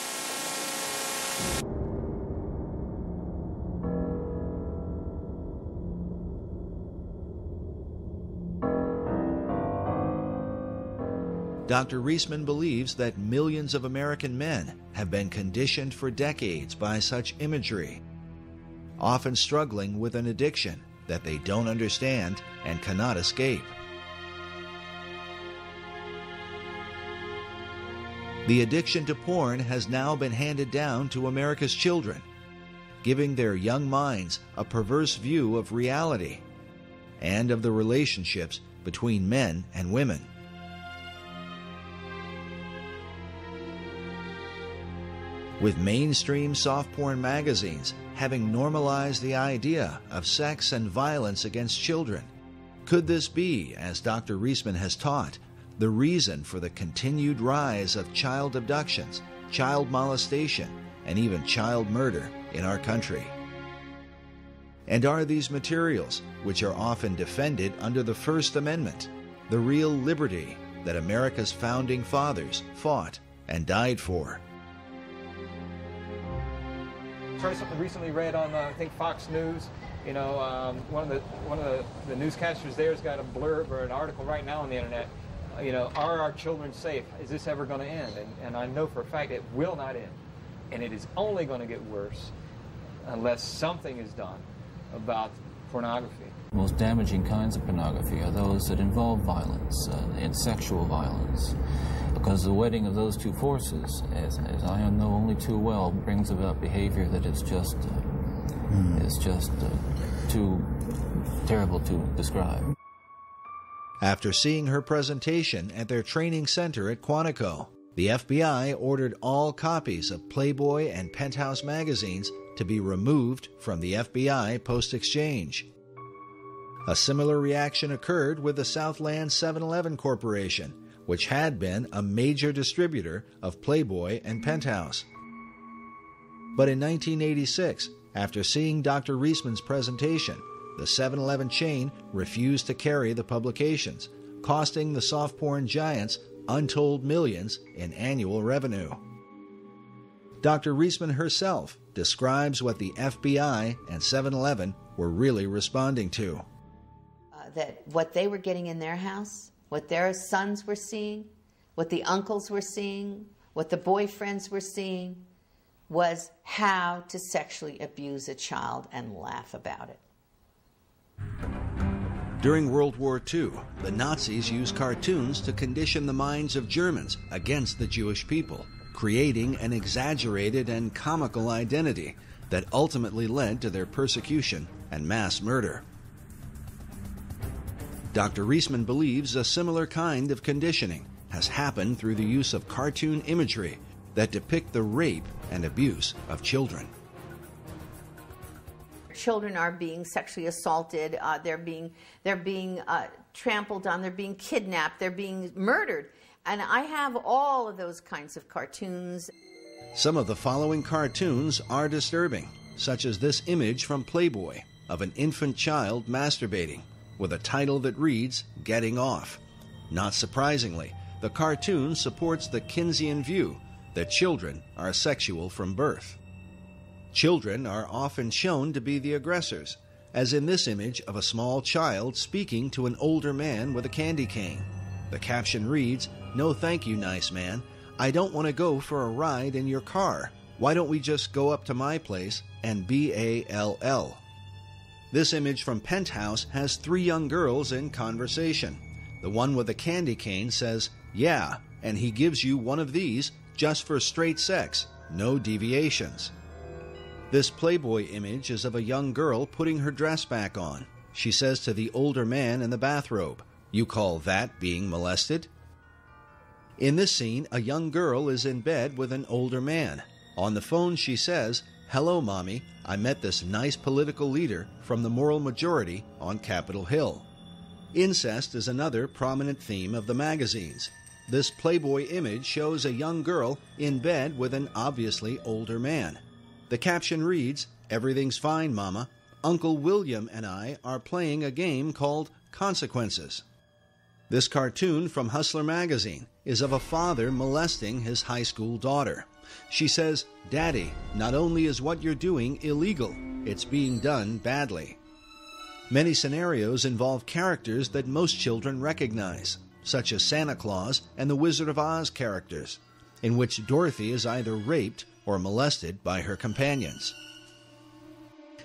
Dr. Reisman believes that millions of American men have been conditioned for decades by such imagery often struggling with an addiction that they don't understand and cannot escape. The addiction to porn has now been handed down to America's children, giving their young minds a perverse view of reality and of the relationships between men and women. With mainstream soft porn magazines having normalized the idea of sex and violence against children. Could this be, as Dr. Reisman has taught, the reason for the continued rise of child abductions, child molestation, and even child murder in our country? And are these materials, which are often defended under the First Amendment, the real liberty that America's founding fathers fought and died for?
Try something recently read on, uh, I think, Fox News. You know, um, one of the one of the, the newscasters there's got a blurb or an article right now on the internet. Uh, you know, are our children safe? Is this ever going to end? And, and I know for a fact it will not end, and it is only going to get worse unless something is done about pornography.
The most damaging kinds of pornography are those that involve violence uh, and sexual violence. Because the wedding of those two forces, as, as I know only too well, brings about behavior that is just, uh, mm. is just uh, too terrible to describe.
After seeing her presentation at their training center at Quantico, the FBI ordered all copies of Playboy and Penthouse magazines to be removed from the FBI Post Exchange. A similar reaction occurred with the Southland 7 Eleven Corporation, which had been a major distributor of Playboy and Penthouse. But in 1986, after seeing Dr. Reisman's presentation, the 7 Eleven chain refused to carry the publications, costing the soft porn giants untold millions in annual revenue. Dr. Reisman herself describes what the FBI and 7 Eleven were really responding to.
That what they were getting in their house, what their sons were seeing, what the uncles were seeing, what the boyfriends were seeing, was how to sexually abuse a child and laugh about it.
During World War II, the Nazis used cartoons to condition the minds of Germans against the Jewish people creating an exaggerated and comical identity that ultimately led to their persecution and mass murder. Dr. Reisman believes a similar kind of conditioning has happened through the use of cartoon imagery that depict the rape and abuse of children.
Children are being sexually assaulted. Uh, they're being they're being uh, trampled on. They're being kidnapped. They're being murdered and I have all of those kinds of cartoons.
Some of the following cartoons are disturbing, such as this image from Playboy of an infant child masturbating with a title that reads Getting Off. Not surprisingly, the cartoon supports the Kinseyan view that children are sexual from birth. Children are often shown to be the aggressors, as in this image of a small child speaking to an older man with a candy cane. The caption reads, no, thank you, nice man. I don't want to go for a ride in your car. Why don't we just go up to my place and B A L L? This image from Penthouse has three young girls in conversation. The one with the candy cane says, Yeah, and he gives you one of these just for straight sex, no deviations. This Playboy image is of a young girl putting her dress back on. She says to the older man in the bathrobe, You call that being molested? In this scene, a young girl is in bed with an older man. On the phone, she says, Hello, Mommy. I met this nice political leader from the moral majority on Capitol Hill. Incest is another prominent theme of the magazines. This Playboy image shows a young girl in bed with an obviously older man. The caption reads, Everything's fine, Mama. Uncle William and I are playing a game called Consequences. This cartoon from Hustler magazine is of a father molesting his high school daughter. She says, Daddy, not only is what you're doing illegal, it's being done badly. Many scenarios involve characters that most children recognize, such as Santa Claus and the Wizard of Oz characters, in which Dorothy is either raped or molested by her companions.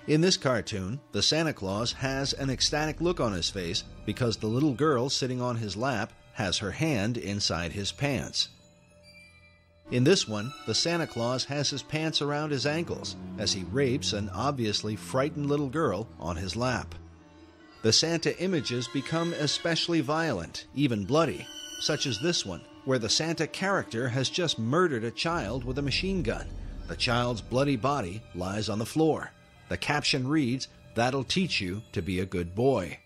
In this cartoon, the Santa Claus has an ecstatic look on his face because the little girl sitting on his lap has her hand inside his pants. In this one, the Santa Claus has his pants around his ankles as he rapes an obviously frightened little girl on his lap. The Santa images become especially violent, even bloody, such as this one, where the Santa character has just murdered a child with a machine gun. The child's bloody body lies on the floor. The caption reads, That'll teach you to be a good boy.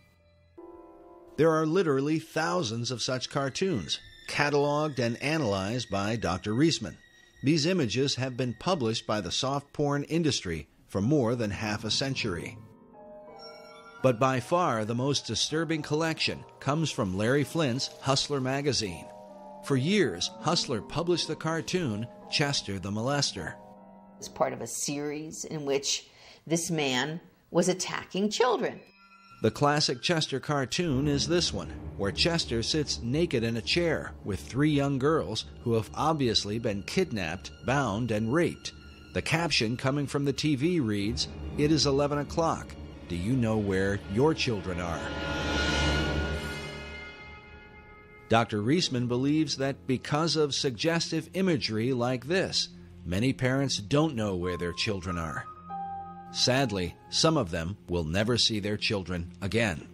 There are literally thousands of such cartoons, cataloged and analyzed by Dr. Reisman. These images have been published by the soft porn industry for more than half a century. But by far the most disturbing collection comes from Larry Flynt's Hustler magazine. For years, Hustler published the cartoon Chester the Molester.
It's part of a series in which this man was attacking children.
The classic Chester cartoon is this one, where Chester sits naked in a chair with three young girls who have obviously been kidnapped, bound, and raped. The caption coming from the TV reads, It is 11 o'clock. Do you know where your children are? Dr. Reisman believes that because of suggestive imagery like this, many parents don't know where their children are. Sadly, some of them will never see their children again.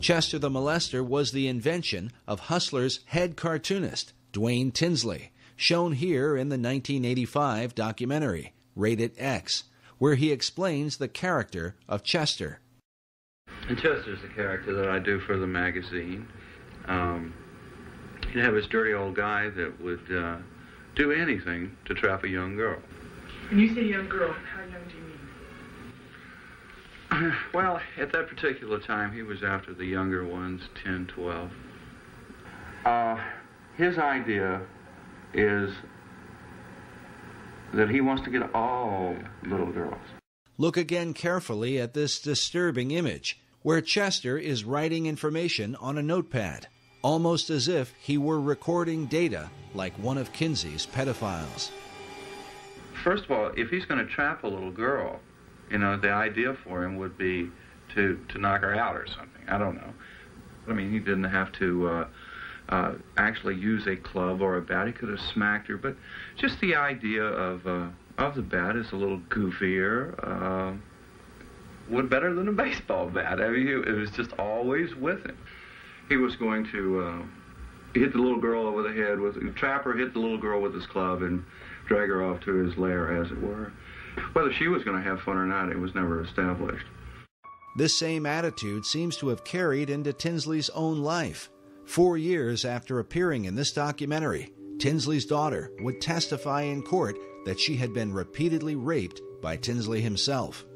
Chester the Molester was the invention of Hustler's head cartoonist, Dwaine Tinsley, shown here in the 1985 documentary, Rated X, where he explains the character of Chester.
And Chester's the character that I do for the magazine. Um, have this dirty old guy that would uh, do anything to trap a young girl.
When you say young girl, how young do you mean?
well, at that particular time, he was after the younger ones, 10, 12. Uh, his idea is that he wants to get all little girls.
Look again carefully at this disturbing image where Chester is writing information on a notepad almost as if he were recording data like one of Kinsey's pedophiles.
First of all, if he's going to trap a little girl, you know, the idea for him would be to, to knock her out or something. I don't know. I mean, he didn't have to uh, uh, actually use a club or a bat. He could have smacked her, but just the idea of uh, of the bat is a little goofier. Uh, would better than a baseball bat. I mean, it was just always with him he was going to uh, hit the little girl over the head with trapper hit the little girl with his club and drag her off to his lair, as it were. Whether she was going to have fun or not, it was never established.
This same attitude seems to have carried into Tinsley's own life. Four years after appearing in this documentary, Tinsley's daughter would testify in court that she had been repeatedly raped by Tinsley himself.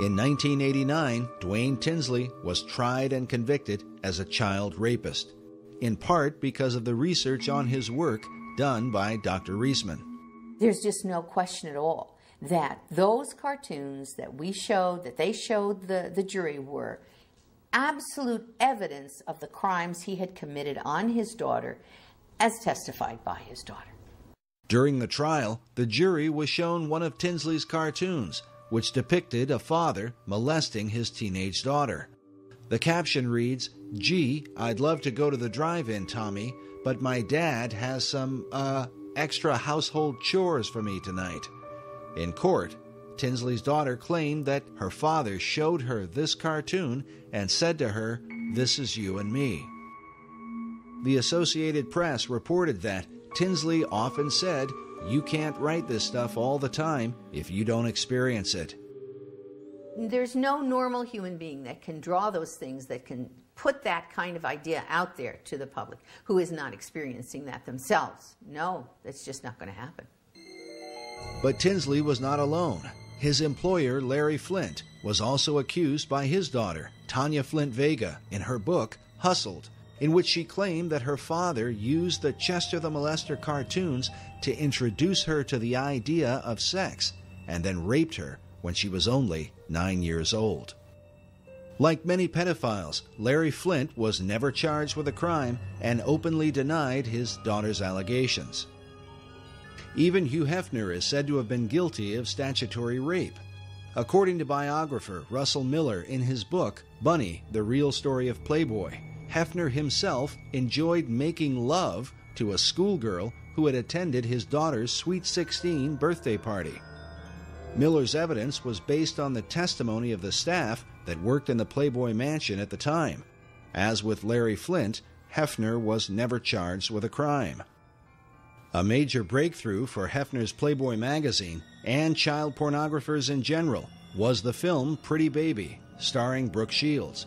In 1989, Dwaine Tinsley was tried and convicted as a child rapist, in part because of the research on his work done by Dr. Reisman.
There's just no question at all that those cartoons that we showed, that they showed the, the jury, were absolute evidence of the crimes he had committed on his daughter, as testified by his daughter.
During the trial, the jury was shown one of Tinsley's cartoons which depicted a father molesting his teenage daughter. The caption reads, Gee, I'd love to go to the drive in, Tommy, but my dad has some, uh, extra household chores for me tonight. In court, Tinsley's daughter claimed that her father showed her this cartoon and said to her, This is you and me. The Associated Press reported that Tinsley often said you can't write this stuff all the time if you don't experience it.
There's no normal human being that can draw those things, that can put that kind of idea out there to the public who is not experiencing that themselves. No, that's just not going to happen.
But Tinsley was not alone. His employer, Larry Flynt, was also accused by his daughter, Tonya Flynt Vega, in her book, Hustled, in which she claimed that her father used the Chester the Molester cartoons to introduce her to the idea of sex and then raped her when she was only nine years old. Like many pedophiles, Larry Flynt was never charged with a crime and openly denied his daughter's allegations. Even Hugh Hefner is said to have been guilty of statutory rape. According to biographer Russell Miller in his book, Bunny, The Real Story of Playboy, Hefner himself enjoyed making love to a schoolgirl who had attended his daughter's Sweet 16 birthday party. Miller's evidence was based on the testimony of the staff that worked in the Playboy Mansion at the time. As with Larry Flynt, Hefner was never charged with a crime. A major breakthrough for Hefner's Playboy magazine and child pornographers in general was the film Pretty Baby, starring Brooke Shields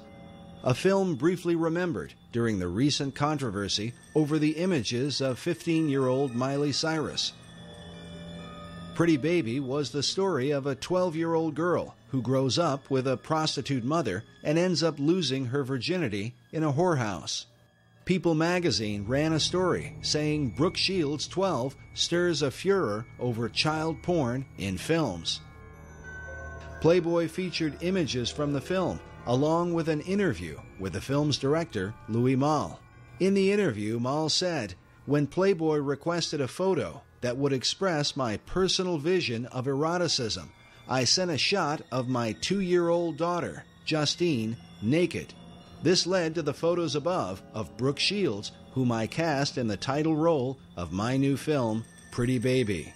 a film briefly remembered during the recent controversy over the images of 15 year old Miley Cyrus. Pretty Baby was the story of a 12 year old girl who grows up with a prostitute mother and ends up losing her virginity in a whorehouse. People magazine ran a story saying Brooke Shields, 12, stirs a furor over child porn in films. Playboy featured images from the film, along with an interview with the film's director, Louis Malle. In the interview, Malle said, When Playboy requested a photo that would express my personal vision of eroticism, I sent a shot of my two year old daughter, Justine, naked. This led to the photos above of Brooke Shields, whom I cast in the title role of my new film, Pretty Baby.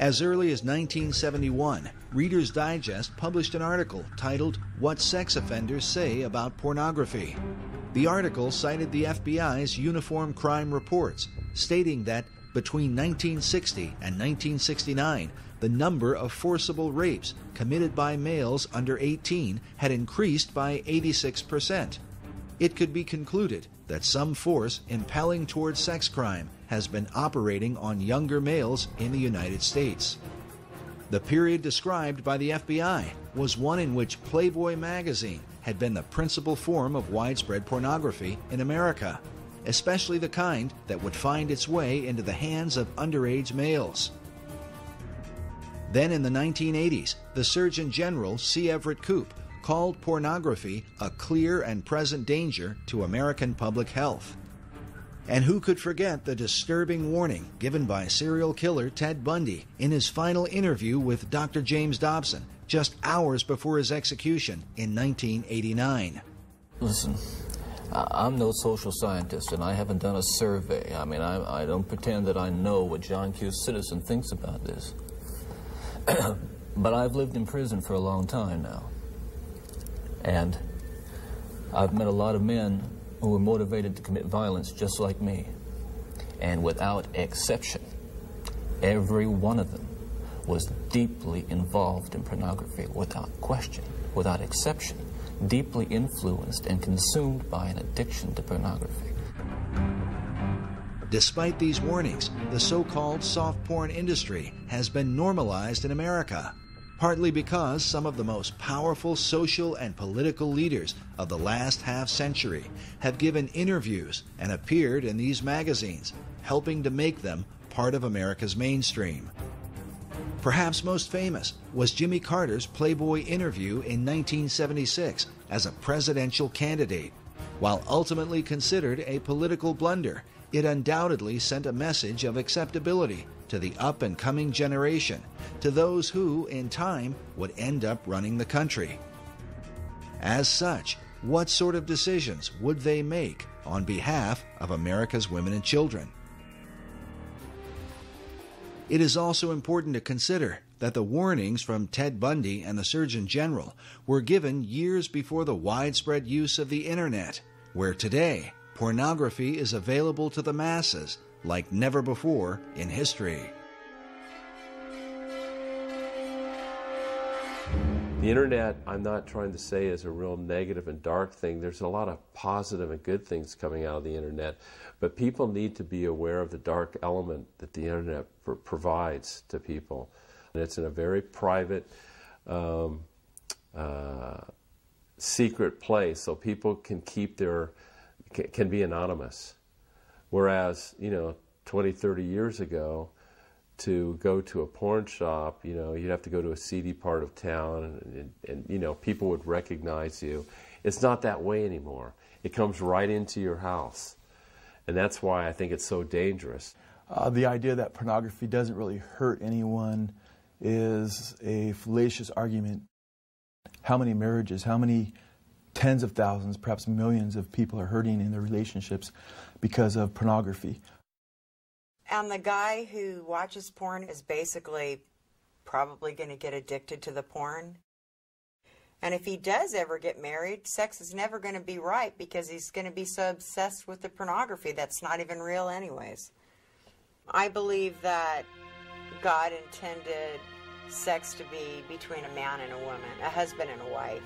As early as 1971, Reader's Digest published an article titled What Sex Offenders Say About Pornography. The article cited the FBI's Uniform Crime Reports, stating that between 1960 and 1969, the number of forcible rapes committed by males under 18 had increased by 86%. It could be concluded that some force impelling towards sex crime has been operating on younger males in the United States. The period described by the FBI was one in which Playboy magazine had been the principal form of widespread pornography in America, especially the kind that would find its way into the hands of underage males. Then in the 1980s, the Surgeon General C. Everett Koop called pornography a clear and present danger to American public health. And who could forget the disturbing warning given by serial killer Ted Bundy in his final interview with Dr. James Dobson just hours before his execution in 1989?
Listen, I'm no social scientist, and I haven't done a survey. I mean, I, I don't pretend that I know what John Q. Citizen thinks about this. but I've lived in prison for a long time now. And I've met a lot of men who were motivated to commit violence just like me. And without exception, every one of them was deeply involved in pornography without question, without exception, deeply influenced and consumed by an addiction to pornography.
Despite these warnings, the so called soft porn industry has been normalized in America, partly because some of the most powerful social and political leaders of the last half century have given interviews and appeared in these magazines, helping to make them part of America's mainstream. Perhaps most famous was Jimmy Carter's Playboy interview in 1976 as a presidential candidate. While ultimately considered a political blunder, it undoubtedly sent a message of acceptability to the up and coming generation, to those who, in time, would end up running the country. As such, what sort of decisions would they make on behalf of America's women and children? It is also important to consider that the warnings from Ted Bundy and the Surgeon General were given years before the widespread use of the Internet, where today pornography is available to the masses like never before in history.
The internet, I'm not trying to say is a real negative and dark thing. There's a lot of positive and good things coming out of the internet, but people need to be aware of the dark element that the internet pr- provides to people. And it's in a very private, um, uh, secret place, so people can keep their can be anonymous. Whereas, you know, 20, 30 years ago, to go to a porn shop, you know, you'd have to go to a seedy part of town and, and, and, you know, people would recognize you. It's not that way anymore. It comes right into your house. And that's why I think it's so dangerous.
Uh, the idea that pornography doesn't really hurt anyone is a fallacious argument. How many marriages, how many tens of thousands, perhaps millions of people are hurting in their relationships because of pornography.
And the guy who watches porn is basically probably going to get addicted to the porn. And if he does ever get married, sex is never going to be right because he's going to be so obsessed with the pornography that's not even real, anyways. I believe that God intended sex to be between a man and a woman, a husband and a wife.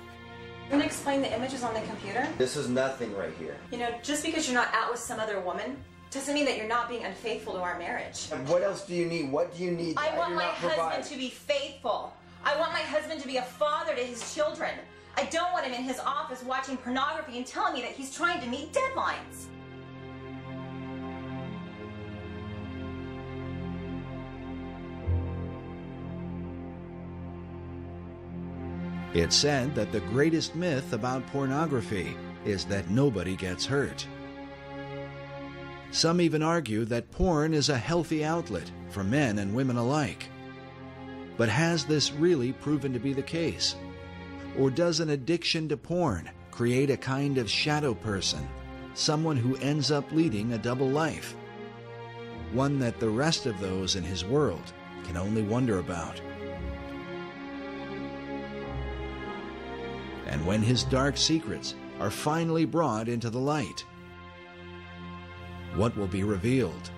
Can you explain the images on the computer?
This is nothing right here.
You know, just because you're not out with some other woman doesn't mean that you're not being unfaithful to our marriage.
And what else do you need? What do you need?
I want my husband to be faithful.
I want my husband to be a father to his children. I don't want him in his office watching pornography and telling me that he's trying to meet deadlines.
It's said that the greatest myth about pornography is that nobody gets hurt. Some even argue that porn is a healthy outlet for men and women alike. But has this really proven to be the case? Or does an addiction to porn create a kind of shadow person, someone who ends up leading a double life? One that the rest of those in his world can only wonder about. And when his dark secrets are finally brought into the light, what will be revealed?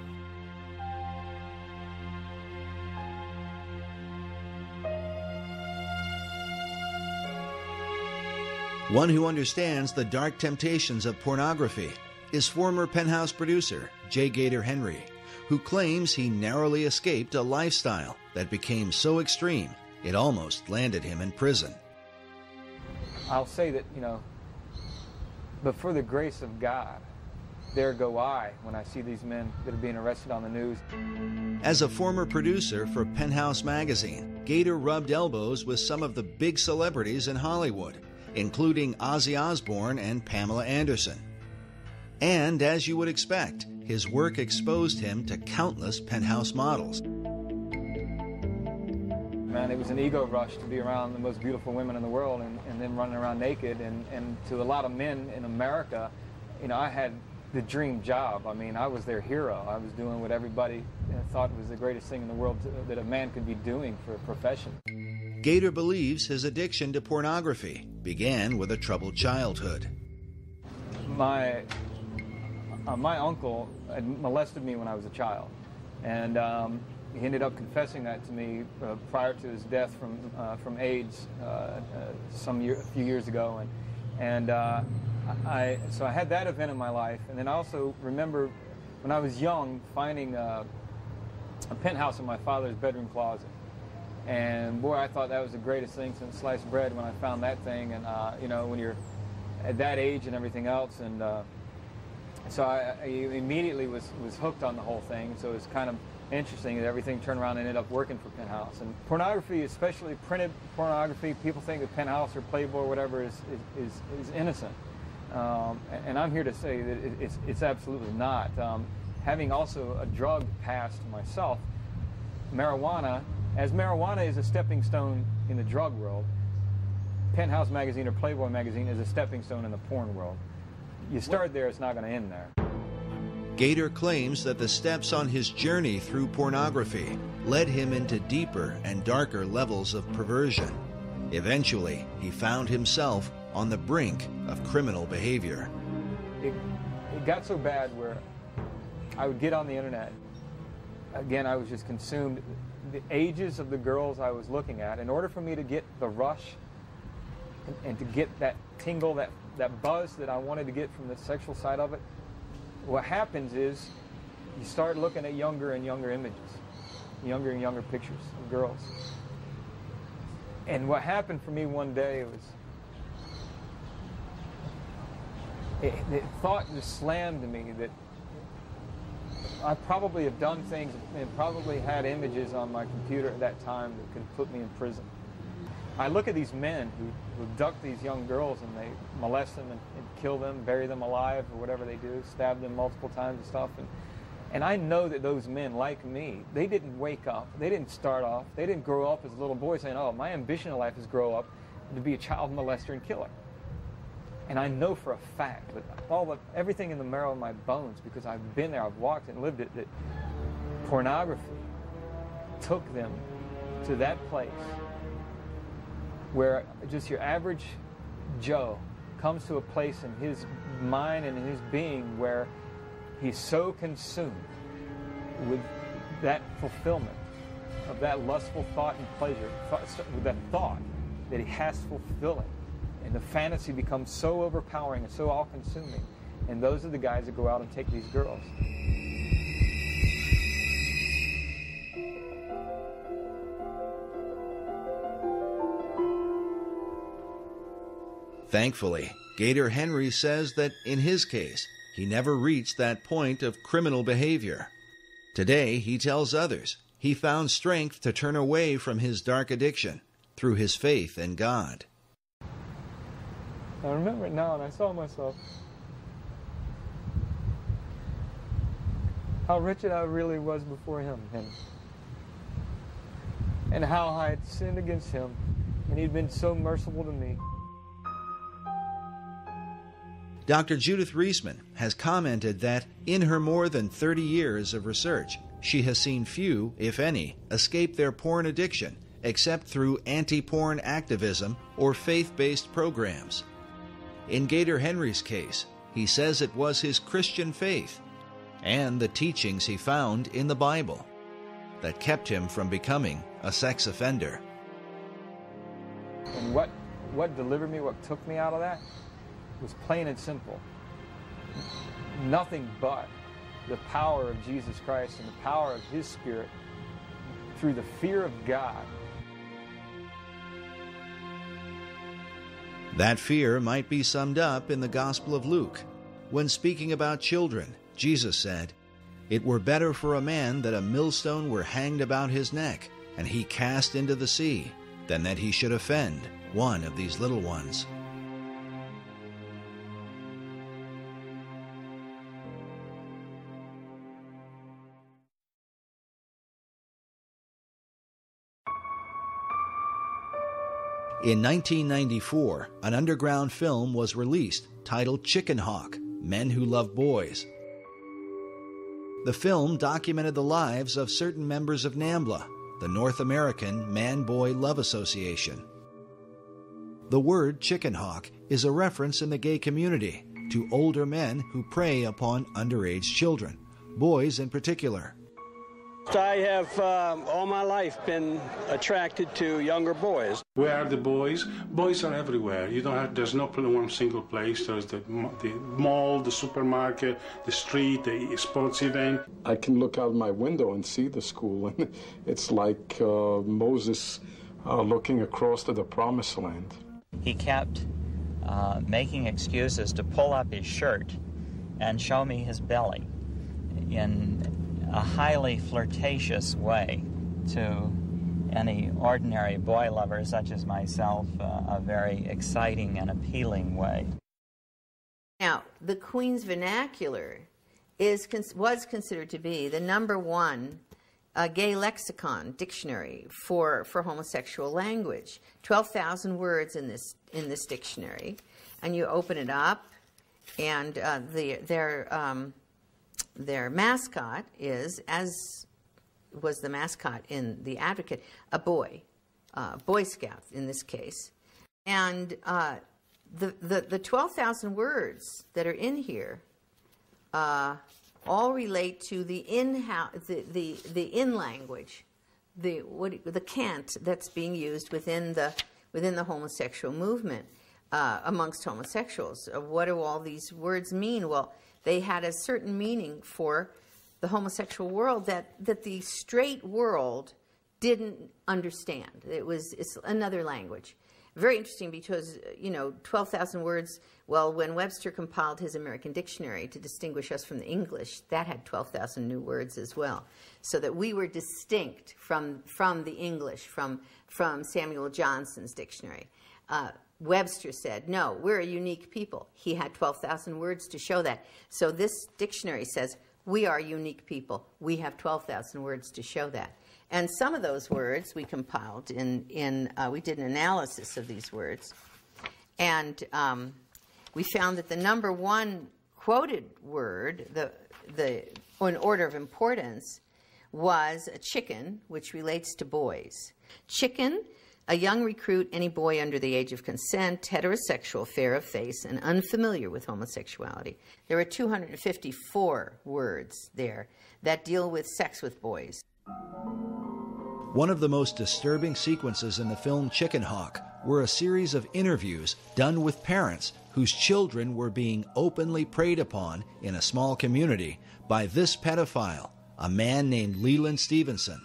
One who understands the dark temptations of pornography is former Penthouse producer J. Gator Henry, who claims he narrowly escaped a lifestyle that became so extreme it almost landed him in prison.
I'll say that, you know, but for the grace of God, there go I when I see these men that are being arrested on the news.
As a former producer for Penthouse magazine, Gator rubbed elbows with some of the big celebrities in Hollywood, including Ozzy Osbourne and Pamela Anderson. And as you would expect, his work exposed him to countless penthouse models.
Man, it was an ego rush to be around the most beautiful women in the world and, and then running around naked. And, and to a lot of men in America, you know, I had the dream job. I mean, I was their hero. I was doing what everybody thought was the greatest thing in the world to, that a man could be doing for a profession.
Gator believes his addiction to pornography began with a troubled childhood.
My uh, my uncle had molested me when I was a child, and um, he ended up confessing that to me uh, prior to his death from uh, from AIDS uh, uh, some year, a few years ago, and and uh, I so I had that event in my life, and then I also remember when I was young finding a penthouse in my father's bedroom closet. And boy, I thought that was the greatest thing since sliced bread when I found that thing. And uh, you know, when you're at that age and everything else, and uh, so I, I, immediately was was hooked on the whole thing. So it's kind of interesting that everything turned around and ended up working for Penthouse. And pornography, especially printed pornography, people think that Penthouse or Playboy or whatever is is, is, is innocent. Um, and I'm here to say that it's, it's absolutely not. Um, having also a drug past myself, marijuana as marijuana is a stepping stone in the drug world, Penthouse magazine or Playboy magazine is a stepping stone in the porn world. You start there, it's not going to end there.
Gator claims that the steps on his journey through pornography led him into deeper and darker levels of perversion. Eventually, he found himself on the brink of criminal behavior.
It, it got so bad where I would get on the internet. Again, I was just consumed the ages of the girls I was looking at, in order for me to get the rush and, and, to get that tingle, that, that buzz that I wanted to get from the sexual side of it, what happens is you start looking at younger and younger images, younger and younger pictures of girls. And what happened for me one day was the thought just slammed me that I probably have done things and probably had images on my computer at that time that could put me in prison. I look at these men who, who abduct these young girls and they molest them and, and, kill them, bury them alive or whatever they do, stab them multiple times and stuff. And, and I know that those men, like me, they didn't wake up. They didn't start off. They didn't grow up as little boys saying, oh, my ambition in life is grow up to be a child molester and killer. And I know for a fact that all the everything in the marrow of my bones, because I've been there, I've walked and lived it, that pornography took them to that place where just your average Joe comes to a place in his mind and in his being where he's so consumed with that fulfillment of that lustful thought and pleasure, with that thought that he has to fulfill it and the fantasy becomes so overpowering and so all-consuming. And those are the guys that go out and take these girls.
Thankfully, Gator Henry says that in his case, he never reached that point of criminal behavior. Today, he tells others he found strength to turn away from his dark addiction through his faith in God.
I remember it now, and I saw myself. How wretched I really was before Him, and, and how I had sinned against Him, and He'd been so merciful to me.
Dr. Judith Reisman has commented that in her more than 30 years of research, she has seen few, if any, escape their porn addiction except through anti porn activism or faith based programs. In Gator Henry's case, he says it was his Christian faith and the teachings he found in the Bible that kept him from becoming a sex offender.
And what, what delivered me, what took me out of that, was plain and simple. Nothing but the power of Jesus Christ and the power of His Spirit through the fear of God.
That fear might be summed up in the Gospel of Luke. When speaking about children, Jesus said, It were better for a man that a millstone were hanged about his neck, and he cast into the sea, than that he should offend one of these little ones. In 1994, an underground film was released titled Chicken Hawk Men Who Love Boys. The film documented the lives of certain members of NAMBLA, the North American Man Boy Love Association. The word chicken hawk is a reference in the gay community to older men who prey upon underage children, boys in particular.
I have uh, all my life been attracted to younger boys.
Where are the boys? Boys are everywhere. You don't have. There's no one single place. There's the the mall, the supermarket, the street, the sports event.
I can look out my window and see the school, and it's like uh, Moses uh, looking across to the promised land.
He kept uh, making excuses to pull up his shirt and show me his belly in a highly flirtatious way to any ordinary boy lover such as myself, uh, a very exciting and appealing way.
Now, the Queen's Vernacular is was considered to be the number one uh, gay lexicon dictionary for, for homosexual language. 12,000 words in this, in this dictionary. And you open it up, and uh, the, their, um, their mascot is, as was the mascot in The Advocate, a boy, uh, Boy Scout in this case. And uh, the, the, the 12,000 words that are in here uh, all relate to the in the, the, the in language, the, what, the cant that's being used within the, within the homosexual movement uh, amongst homosexuals. Uh, what do all these words mean? Well, they had a certain meaning for the homosexual world that, that the straight world didn't understand. It was it's another language. Very interesting because, you know, 12,000 words, well, when Webster compiled his American Dictionary to distinguish us from the English, that had 12,000 new words as well. So that we were distinct from, from the English, from, from Samuel Johnson's dictionary. Uh, Webster said, no, we're a unique people. He had 12,000 words to show that. So this dictionary says, we are unique people. We have 12,000 words to show that. And some of those words we compiled in, in uh, we did an analysis of these words. And um, we found that the number one quoted word, the, the, in order of importance, was a chicken, which relates to boys. Chicken, a young recruit, any boy under the age of consent, heterosexual, fair of face, and unfamiliar with homosexuality. There are 254 words there that deal with sex with boys.
One of the most disturbing sequences in the film Chicken Hawk were a series of interviews done with parents whose children were being openly preyed upon in a small community by this pedophile, a man named Leland Stevenson.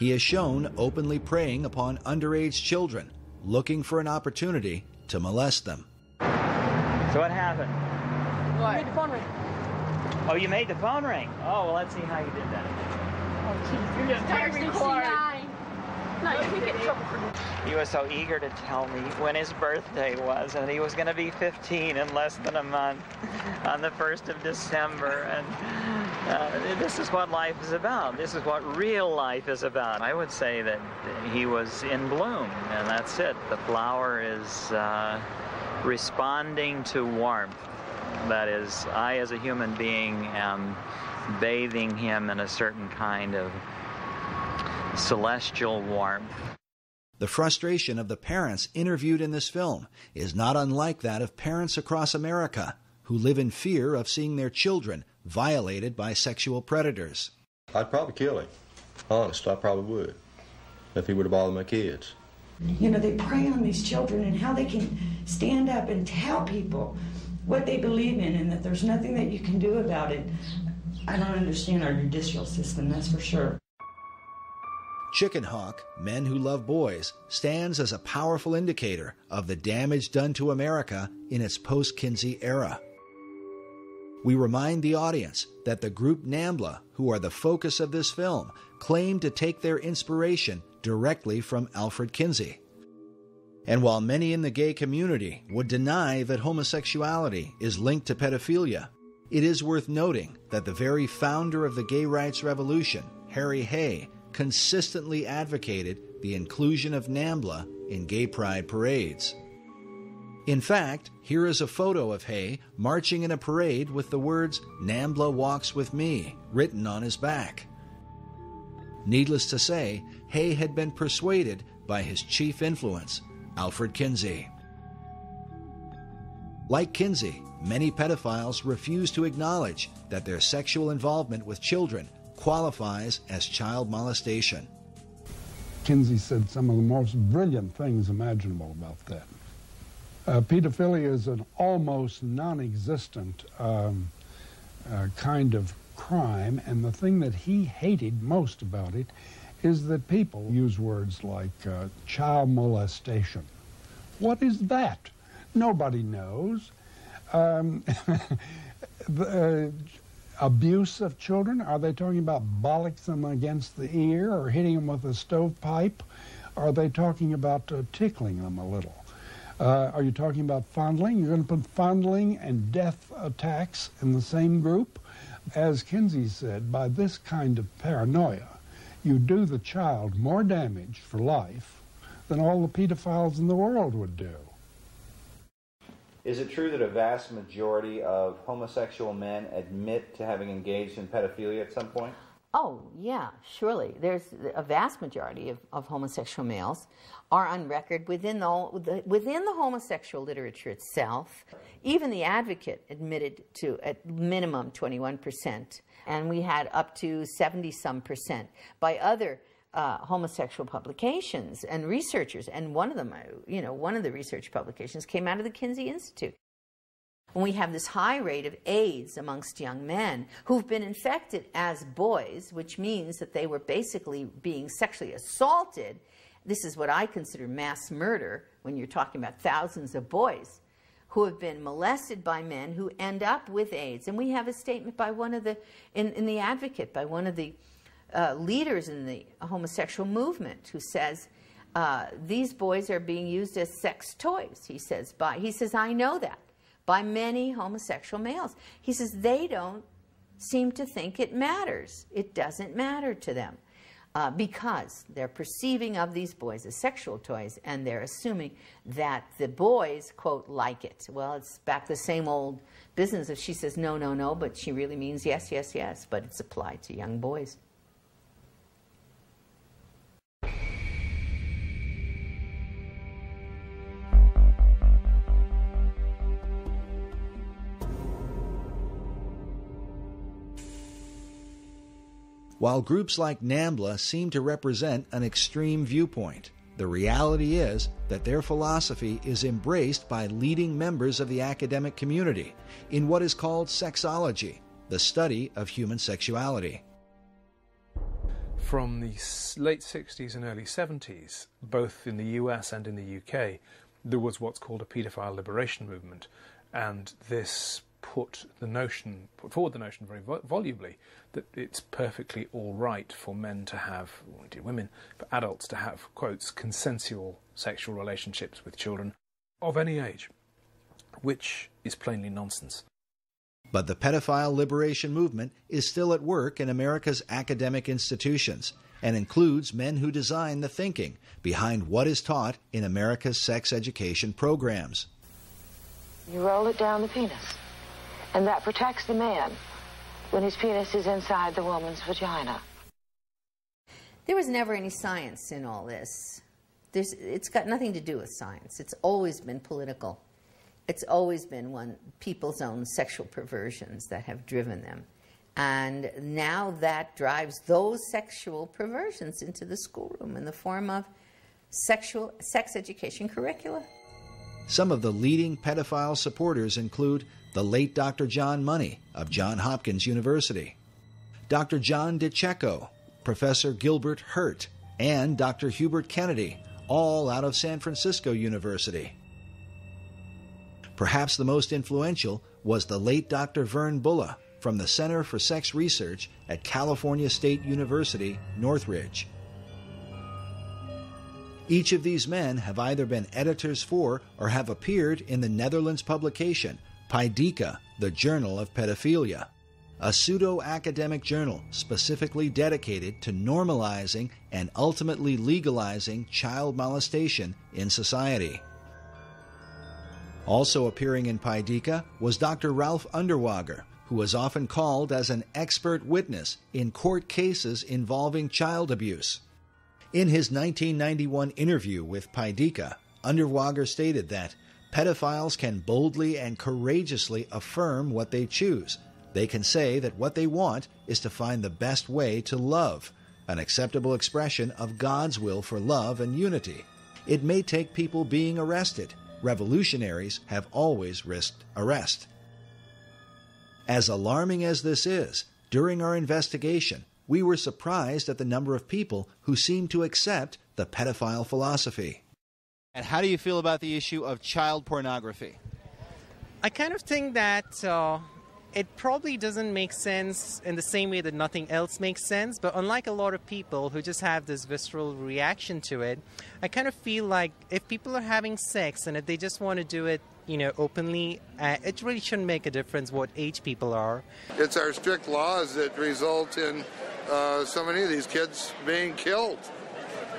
He is shown openly preying upon underage children, looking for an opportunity to molest them.
So what happened?
What? Made the phone ring.
Oh, you made the phone ring. Oh, well, let's see how you did that.
Oh, jeez, you're just tired, Clark. You.
He was so eager to tell me when his birthday was, and he was going to be 15 in less than a month on the 1st of December. And uh, this is what life is about. This is what real life is about. I would say that he was in bloom, and that's it. The flower is uh, responding to warmth. That is, I as a human being am bathing him in a certain kind of celestial warmth.
The frustration of the parents interviewed in this film is not unlike that of parents across America who live in fear of seeing their children violated by sexual predators.
I'd probably kill him. Honest, I probably would. If he would have bothered my kids.
You know, they prey on these children and how they can stand up and tell people what they believe in and that there's nothing that you can do about it. I don't understand our judicial system, that's for sure.
Chicken Hawk, Men Who Love Boys, stands as a powerful indicator of the damage done to America in its post Kinsey era. We remind the audience that the group NAMBLA, who are the focus of this film, claim to take their inspiration directly from Alfred Kinsey. And while many in the gay community would deny that homosexuality is linked to pedophilia, it is worth noting that the very founder of the gay rights revolution, Harry Hay, consistently advocated the inclusion of NAMBLA in gay pride parades. In fact, here is a photo of Hay marching in a parade with the words NAMBLA walks with me written on his back. Needless to say, Hay had been persuaded by his chief influence, Alfred Kinsey. Like Kinsey, many pedophiles refuse to acknowledge that their sexual involvement with children qualifies as child molestation.
Kinsey said some of the most brilliant things imaginable about that. Uh, pedophilia is an almost non existent um, uh, kind of crime, and the thing that he hated most about it is that people use words like uh, child molestation. What is that? Nobody knows. Um, the, uh, abuse of children? Are they talking about bollocks them against the ear or hitting them with a stovepipe? Are they talking about uh, tickling them a little? Uh, are you talking about fondling? You're going to put fondling and death attacks in the same group? As Kinsey said, by this kind of paranoia, you do the child more damage for life than all the pedophiles in the world would do.
Is it true that a vast majority of homosexual men admit to having engaged in pedophilia at some point?
Oh, yeah, surely. There's a vast majority of, of homosexual males are on record within the, within the homosexual literature itself. Even the advocate admitted to at minimum 21%, and we had up to 70 some percent by other uh, homosexual publications and researchers, and one of them, you know, one of the research publications came out of the Kinsey Institute. And we have this high rate of AIDS amongst young men who've been infected as boys, which means that they were basically being sexually assaulted. This is what I consider mass murder when you're talking about thousands of boys who have been molested by men who end up with AIDS. And we have a statement by one of the, in, in the advocate, by one of the uh, leaders in the homosexual movement who says uh, these boys are being used as sex toys. He says, by, he says, I know that by many homosexual males. He says they don't seem to think it matters. It doesn't matter to them. Uh, because they're perceiving of these boys as sexual toys and they're assuming that the boys, quote, like it. Well, it's back the same old business if she says no, no, no, but she really means yes, yes, yes, but it's applied to young boys.
While groups like NAMBLA seem to represent an extreme viewpoint, the reality is that their philosophy is embraced by leading members of the academic community in what is called sexology, the study of human sexuality.
from the late 60s and early 70s, both in the US and in the UK, there was what's called a paedophile liberation movement, and this put the notion, put forward the notion very volubly that it's perfectly all right for men to have, or indeed women, for adults to have, quotes, consensual sexual relationships with children of any age, which is plainly nonsense.
But the pedophile liberation movement is still at work in America's academic institutions and includes men who design the thinking behind what is taught in America's sex education programs.
You roll it down the penis, and that protects the man when his penis is inside the woman's vagina.
There was never any science in all this. There's, it's got nothing to do with science. It's always been political. It's always been one people's own sexual perversions that have driven them. And now that drives those sexual perversions into the schoolroom in the form of sexual sex education curricula.
Some of the leading pedophile supporters include the late Dr. John Money of Johns Hopkins University, Dr. John DeCecco, Professor Gilbert Herdt, and Dr. Hubert Kennedy, all out of San Francisco University. Perhaps the most influential was the late Dr. Vern Bullough from the Center for Sex Research at California State University, Northridge. Each of these men have either been editors for or have appeared in the Netherlands publication Paideia, the Journal of Pedophilia, a pseudo academic journal specifically dedicated to normalizing and ultimately legalizing child molestation in society. Also appearing in Paideia was Dr. Ralph Underwager, who was often called as an expert witness in court cases involving child abuse. In his 1991 interview with Paideia, Underwager stated that pedophiles can boldly and courageously affirm what they choose. They can say that what they want is to find the best way to love, an acceptable expression of God's will for love and unity. It may take people being arrested, revolutionaries have always risked arrest. As alarming as this is, during our investigation, we were surprised at the number of people who seemed to accept the pedophile philosophy.
And how do you feel about the issue of child pornography?
I kind of think that uh, it probably doesn't make sense in the same way that nothing else makes sense. But unlike a lot of people who just have this visceral reaction to it, I kind of feel like if people are having sex and if they just want to do it, you know, openly, uh, it really shouldn't make a difference what age people are.
It's our strict laws that result in uh, so many of these kids being killed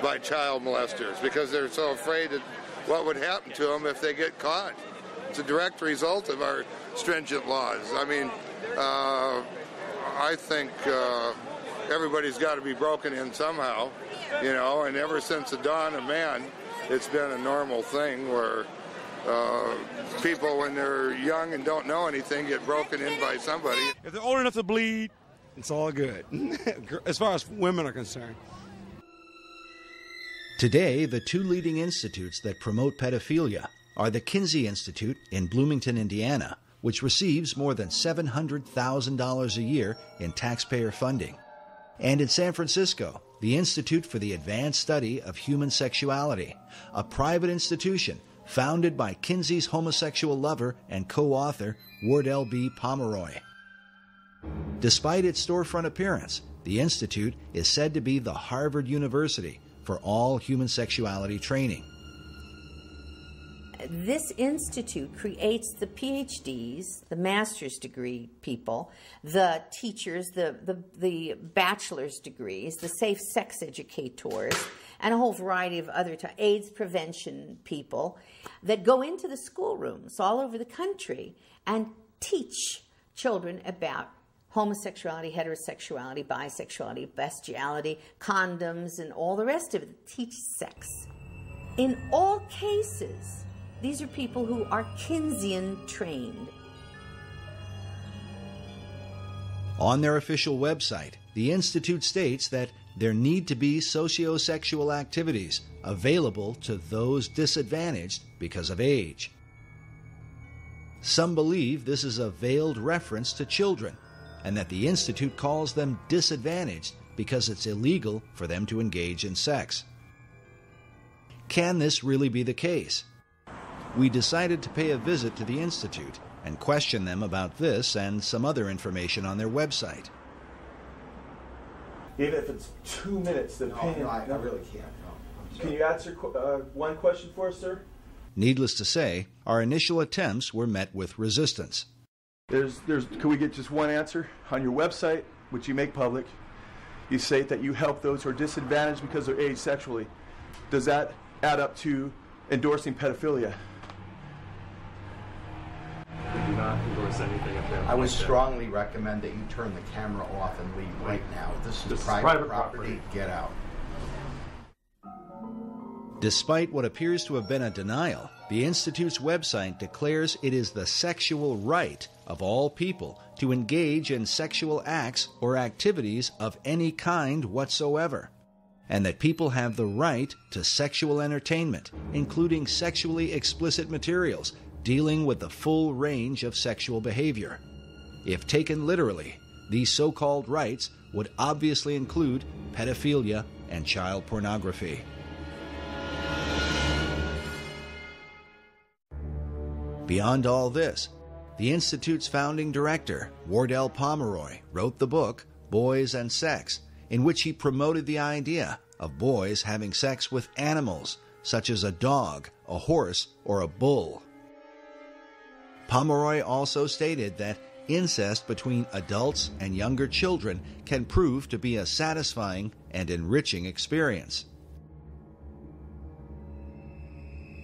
by child molesters because they're so afraid of what would happen to them if they get caught. It's a direct result of our stringent laws. I mean, uh, I think uh, everybody's got to be broken in somehow, you know, and ever since the dawn of man, it's been a normal thing where uh, people, when they're young and don't know anything, get broken in by somebody.
If they're old enough to bleed, it's all good, as far as women are concerned.
Today, the two leading institutes that promote pedophilia are the Kinsey Institute in Bloomington, Indiana, which receives more than $700,000 a year in taxpayer funding, and in San Francisco, the Institute for the Advanced Study of Human Sexuality, a private institution founded by Kinsey's homosexual lover and co author Wardell B. Pomeroy. Despite its storefront appearance, the Institute is said to be the Harvard University for all human sexuality training.
This institute creates the PhDs, the master's degree people, the teachers, the, the, the bachelor's degrees, the safe sex educators, and a whole variety of other AIDS prevention people that go into the schoolrooms all over the country and teach children about homosexuality, heterosexuality, bisexuality, bestiality, condoms, and all the rest of it. Teach sex. In all cases, these are people who are Kinseyan trained.
On their official website, the Institute states that there need to be sociosexual activities available to those disadvantaged because of age. Some believe this is a veiled reference to children, and that the Institute calls them disadvantaged because it's illegal for them to engage in sex. Can this really be the case? We decided to pay a visit to the Institute and question them about this and some other information on their website.
Even if it's two minutes, the
No,
opinion.
no, I- I really can't, no.
Can you answer uh, one question for us, sir?
Needless to say, our initial attempts were met with resistance.
There's, there's. Can we get just one answer on your website, which you make public? You state that you help those who are disadvantaged because they're aged sexually. Does that add up to endorsing pedophilia?
We do not endorse anything of them.
I would
like that.
strongly recommend that you turn the camera off and leave right now. This is
This is
private,
private
property. Get out.
Despite what appears to have been a denial, the Institute's website declares it is the sexual right of all people to engage in sexual acts or activities of any kind whatsoever, and that people have the right to sexual entertainment, including sexually explicit materials dealing with the full range of sexual behavior. If taken literally, these so called rights would obviously include pedophilia and child pornography. Beyond all this, the Institute's founding director, Wardell Pomeroy, wrote the book Boys and Sex, in which he promoted the idea of boys having sex with animals, such as a dog, a horse, or a bull. Pomeroy also stated that incest between adults and younger children can prove to be a satisfying and enriching experience.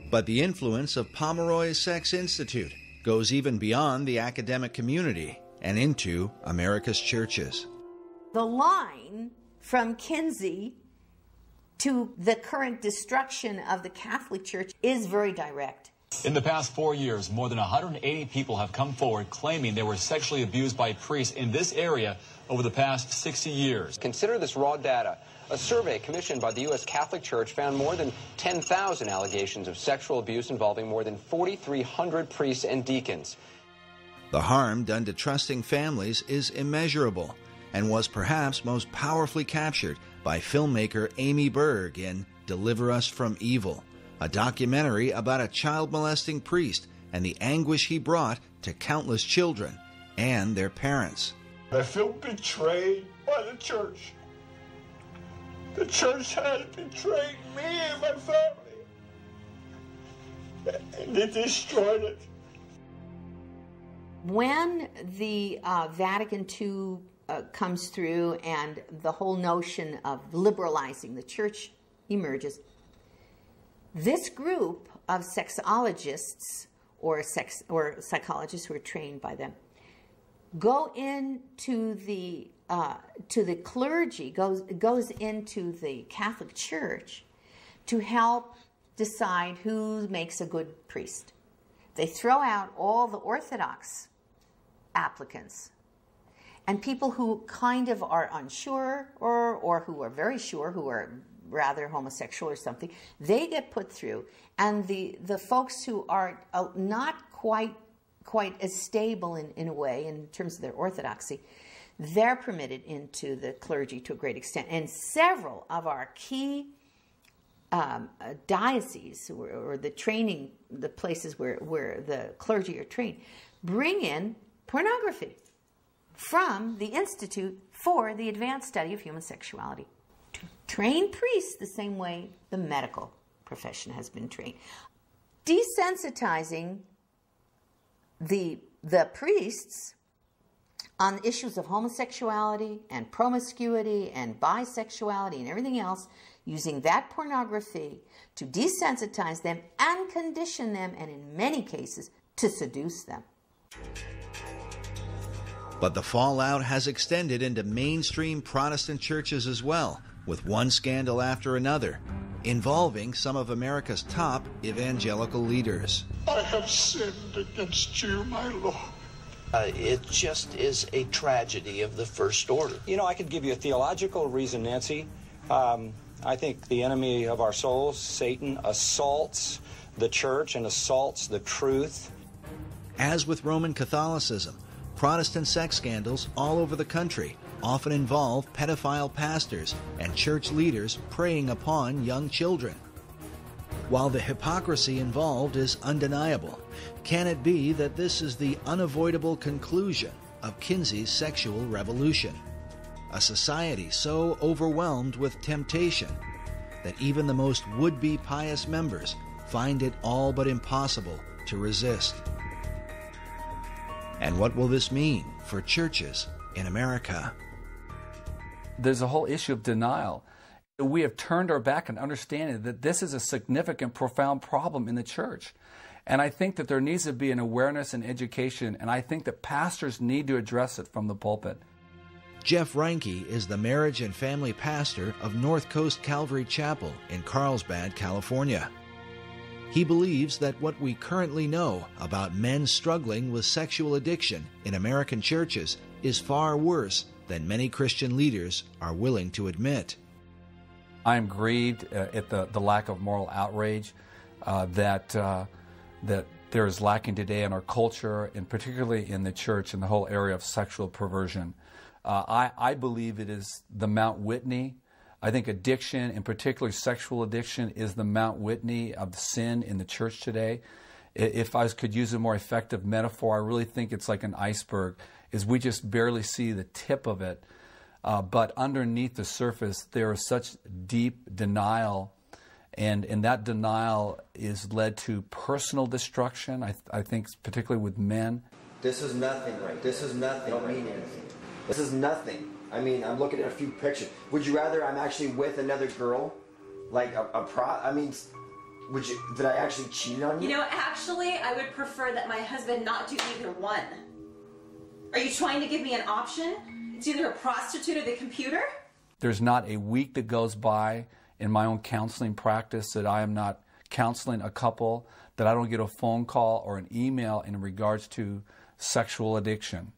But the influence of Pomeroy's Sex Institute goes even beyond the academic community and into America's churches.
The line from Kinsey to the current destruction of the Catholic Church is very direct.
In the past four years, more than 180 people have come forward claiming they were sexually abused by priests in this area over the past 60 years.
Consider this raw data. A survey commissioned by the U.S. Catholic Church found more than 10,000 allegations of sexual abuse involving more than 4,300 priests and deacons.
The harm done to trusting families is immeasurable and was perhaps most powerfully captured by filmmaker Amy Berg in Deliver Us from Evil, a documentary about a child molesting priest and the anguish he brought to countless children and their parents.
I feel betrayed by the church. The church has betrayed me and my family. And they destroyed it.
When the uh, Vatican II uh, comes through and the whole notion of liberalizing the church emerges, this group of sexologists or sex or psychologists who are trained by them go into the uh, to the clergy goes goes into the Catholic Church to help decide who makes a good priest. They throw out all the Orthodox applicants and people who kind of are unsure or or who are very sure who are rather homosexual or something they get put through and the the folks who are uh, not quite quite as stable in, in a way in terms of their orthodoxy. They're permitted into the clergy to a great extent. And several of our key um, uh, dioceses or, or the training the places where, where the clergy are trained bring in pornography from the institute for the advanced study of human sexuality to train priests the same way the medical profession has been trained. Desensitizing the the priests on issues of homosexuality and promiscuity and bisexuality and everything else using that pornography to desensitize them and condition them and in many cases to seduce them
But the fallout has extended into mainstream Protestant churches as well, with one scandal after another, involving some of America's top evangelical leaders.
I have sinned against you, my Lord.
Uh, it just is a tragedy of the first order.
You know, I could give you a theological reason, Nancy. Um, I think the enemy of our souls, Satan, assaults the church and assaults the truth.
As with Roman Catholicism, Protestant sex scandals all over the country often involve pedophile pastors and church leaders preying upon young children. While the hypocrisy involved is undeniable, can it be that this is the unavoidable conclusion of Kinsey's sexual revolution? A society so overwhelmed with temptation that even the most would be pious members find it all but impossible to resist. And what will this mean for churches in America?
There's a whole issue of denial. We have turned our back on understanding that this is a significant, profound problem in the church. And I think that there needs to be an awareness and education, and I think that pastors need to address it from the pulpit.
Jeff Reinke is the marriage and family pastor of North Coast Calvary Chapel in Carlsbad, California. He believes that what we currently know about men struggling with sexual addiction in American churches is far worse than many Christian leaders are willing to admit.
I am grieved uh, at the, the lack of moral outrage uh, that, uh, that there is lacking today in our culture, and particularly in the church in the whole area of sexual perversion. Uh, I, I believe it is the Mount Whitney. I think addiction, and particularly sexual addiction, is the Mount Whitney of sin in the church today. If I could use a more effective metaphor, I really think it's like an iceberg, is we just barely see the tip of it. Uh, but underneath the surface, there is such deep denial, and, and that denial is led to personal destruction, I, I think, particularly with men.
This is nothing, right? This is nothing. Don't mean anything. This is nothing. I mean, I'm looking at a few pictures. Would you rather I'm actually with another girl, like a, a pro? I mean, would you? Did I actually cheat on you?
You know, actually, I would prefer that my husband not do either one. Are you trying to give me an option? It's either a prostitute or the computer.
There's not a week that goes by in my own counseling practice that I am not counseling a couple that I don't get a phone call or an email in regards to sexual addiction.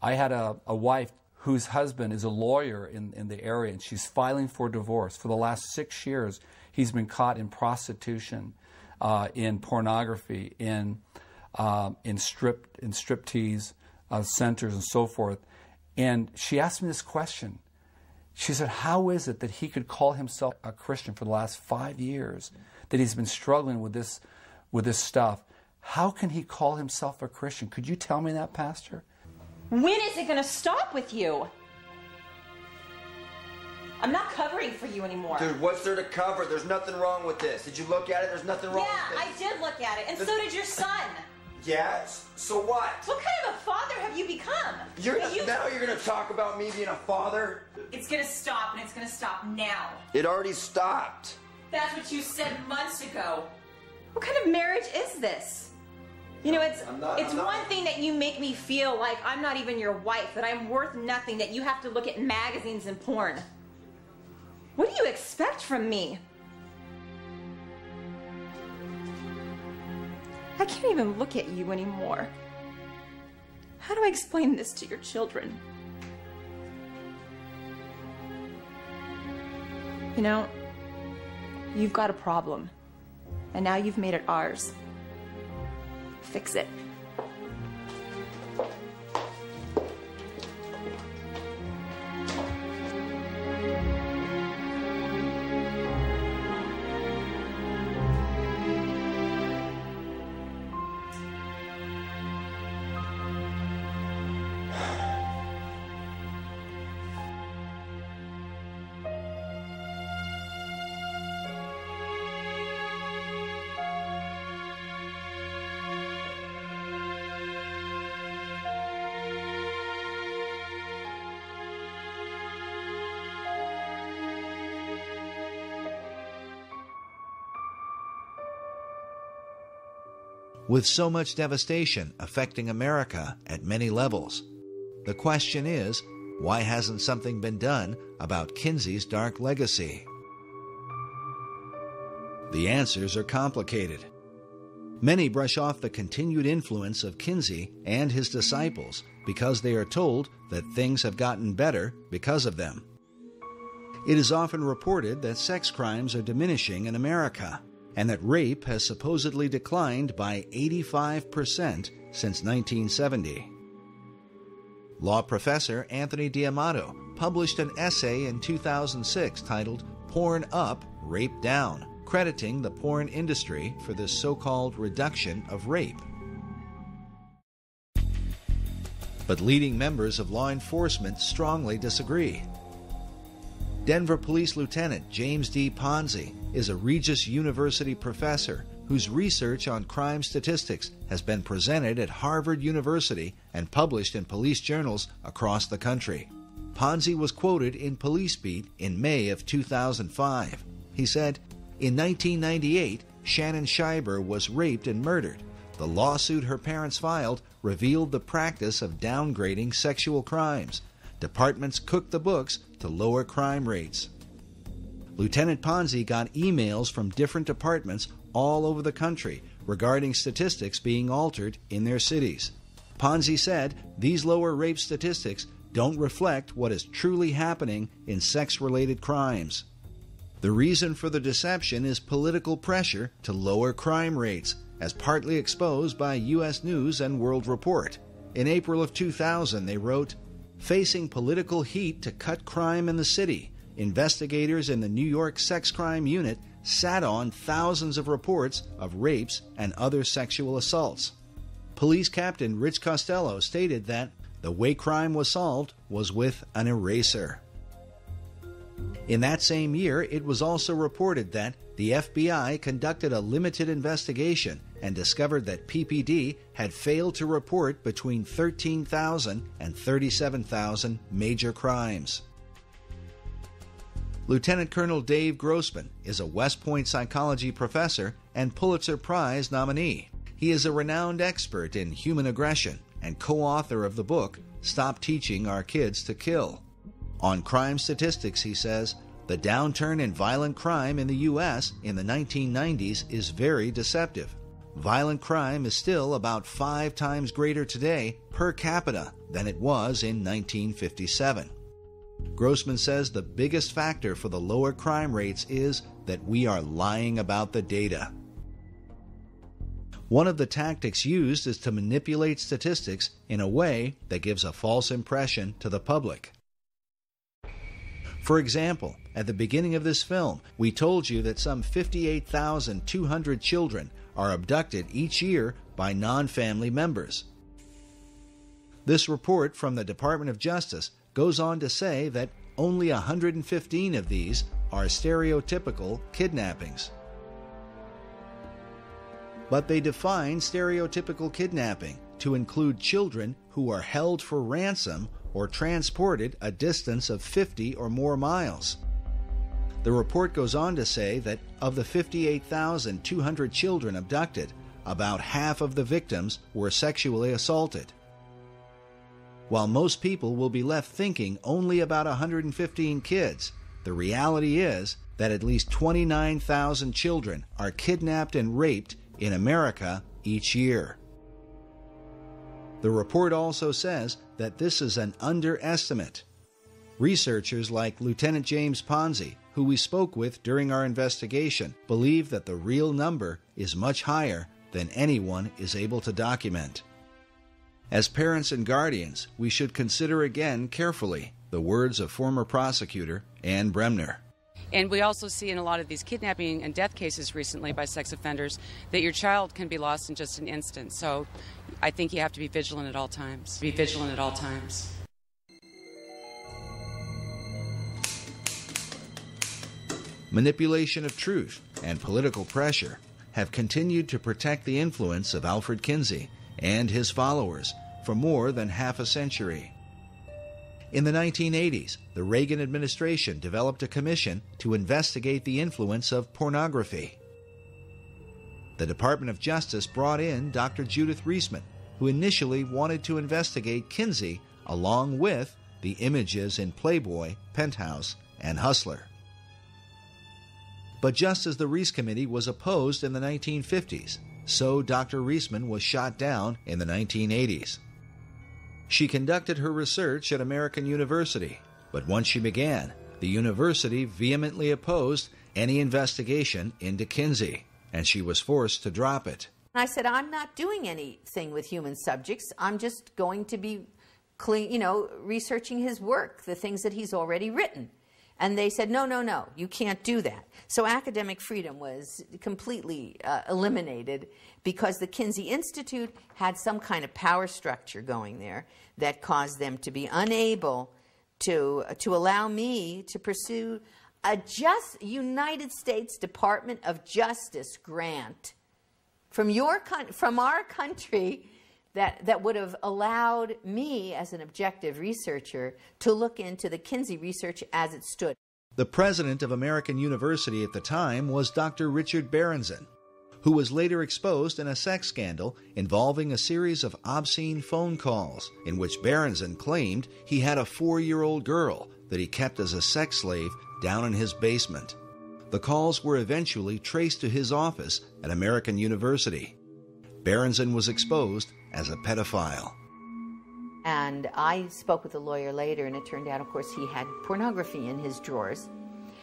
I had a, a wife whose husband is a lawyer in, in the area and she's filing for divorce. For the last six years, he's been caught in prostitution, uh, in pornography, in, um, in, strip, in striptease uh, centers and so forth. And she asked me this question. She said, How is it that he could call himself a Christian for the last five years, that he's been struggling with this, with this stuff? How can he call himself a Christian? Could you tell me that, Pastor?
When is it going to stop with you? I'm not covering for you anymore.
Dude, what's there to cover? There's nothing wrong with this. Did you look at it? There's nothing wrong
yeah,
with this.
I did look at it, and
There's-
so did your son.
Yeah, so what?
What kind of a father have you become?
You're
You-
now you're gonna talk about me being a father?
It's going to stop, and it's going to stop now.
It already stopped.
That's what you said months ago. What kind of marriage is this? You know, it's
not-
it's
I'm not-
one thing that you make me feel like I'm not even your wife, that I'm worth nothing, that you have to look at magazines and porn. What do you expect from me? I can't even look at you anymore. How do I explain this to your children? You know, you've got a problem, and now you've made it ours. Fix it.
With so much devastation affecting America at many levels, the question is why hasn't something been done about Kinsey's dark legacy? The answers are complicated. Many brush off the continued influence of Kinsey and his disciples because they are told that things have gotten better because of them. It is often reported that sex crimes are diminishing in America and that rape has supposedly declined by 85% since 1970. Law professor Anthony D'Amato published an essay in 2006 titled Porn Up, Rape Down, crediting the porn industry for this so called reduction of rape. But leading members of law enforcement strongly disagree. Denver Police Lieutenant James D. Ponzi is a Regis University professor whose research on crime statistics has been presented at Harvard University and published in police journals across the country. Ponzi was quoted in Police Beat in May of 2005. He said, In 1998, Shannon Schieber was raped and murdered. The lawsuit her parents filed revealed the practice of downgrading sexual crimes. Departments cooked the books to lower crime rates. Lieutenant Ponzi got emails from different departments all over the country regarding statistics being altered in their cities. Ponzi said these lower rape statistics don't reflect what is truly happening in sex related crimes. The reason for the deception is political pressure to lower crime rates, as partly exposed by U.S. News and World Report. In April of 2000, they wrote, Facing political heat to cut crime in the city, investigators in the New York Sex Crime Unit sat on thousands of reports of rapes and other sexual assaults. Police Captain Rich Costello stated that the way crime was solved was with an eraser. In that same year, it was also reported that the FBI conducted a limited investigation and discovered that PPD had failed to report between 13,000 and 37,000 major crimes. Lieutenant Colonel Dave Grossman is a West Point psychology professor and Pulitzer Prize nominee. He is a renowned expert in human aggression and co author of the book Stop Teaching Our Kids to Kill. On crime statistics, he says, the downturn in violent crime in the U.S. in the 1990s is very deceptive. Violent crime is still about five times greater today per capita than it was in 1957. Grossman says the biggest factor for the lower crime rates is that we are lying about the data. One of the tactics used is to manipulate statistics in a way that gives a false impression to the public. For example, at the beginning of this film, we told you that some 58,200 children are abducted each year by non family members. This report from the Department of Justice goes on to say that only 115 of these are stereotypical kidnappings. But they define stereotypical kidnapping to include children who are held for ransom or transported a distance of 50 or more miles. The report goes on to say that of the 58,200 children abducted, about half of the victims were sexually assaulted. While most people will be left thinking only about 115 kids, the reality is that at least 29,000 children are kidnapped and raped in America each year. The report also says that this is an underestimate. Researchers like Lieutenant James Ponzi, who we spoke with during our investigation, believe that the real number is much higher than anyone is able to document. As parents and guardians, we should consider again carefully the words of former prosecutor Ann Bremner.
And we also see in a lot of these kidnapping and death cases recently by sex offenders that your child can be lost in just an instant. So I think you have to be vigilant at all times. Be vigilant at all times.
Manipulation of truth and political pressure have continued to protect the influence of Alfred Kinsey and his followers for more than half a century. In the 1980s, the Reagan administration developed a commission to investigate the influence of pornography. The Department of Justice brought in Dr. Judith Reisman, who initially wanted to investigate Kinsey along with the images in Playboy, Penthouse, and Hustler. But just as the Reece Committee was opposed in the 1950s, so Dr. Reisman was shot down in the 1980s. She conducted her research at American University, but once she began, the university vehemently opposed any investigation into Kinsey, and she was forced to drop it.
I said, I'm not doing anything with human subjects. I'm just going to be clean, you know, researching his work, the things that he's already written. And they said, no, no, no, you can't do that. So academic freedom was completely uh, eliminated because the Kinsey Institute had some kind of power structure going there that caused them to be unable to, to allow me to pursue a just United States Department of Justice grant from, your, from our country that, that would have allowed me, as an objective researcher, to look into the Kinsey research as it stood.
The president of American University at the time was Dr. Richard Berendzen, who was later exposed in a sex scandal involving a series of obscene phone calls in which Berendzen claimed he had a four year old girl that he kept as a sex slave down in his basement. The calls were eventually traced to his office at American University. Berendzen was exposed as a pedophile.
And I spoke with a lawyer later, and it turned out, of course, he had pornography in his drawers.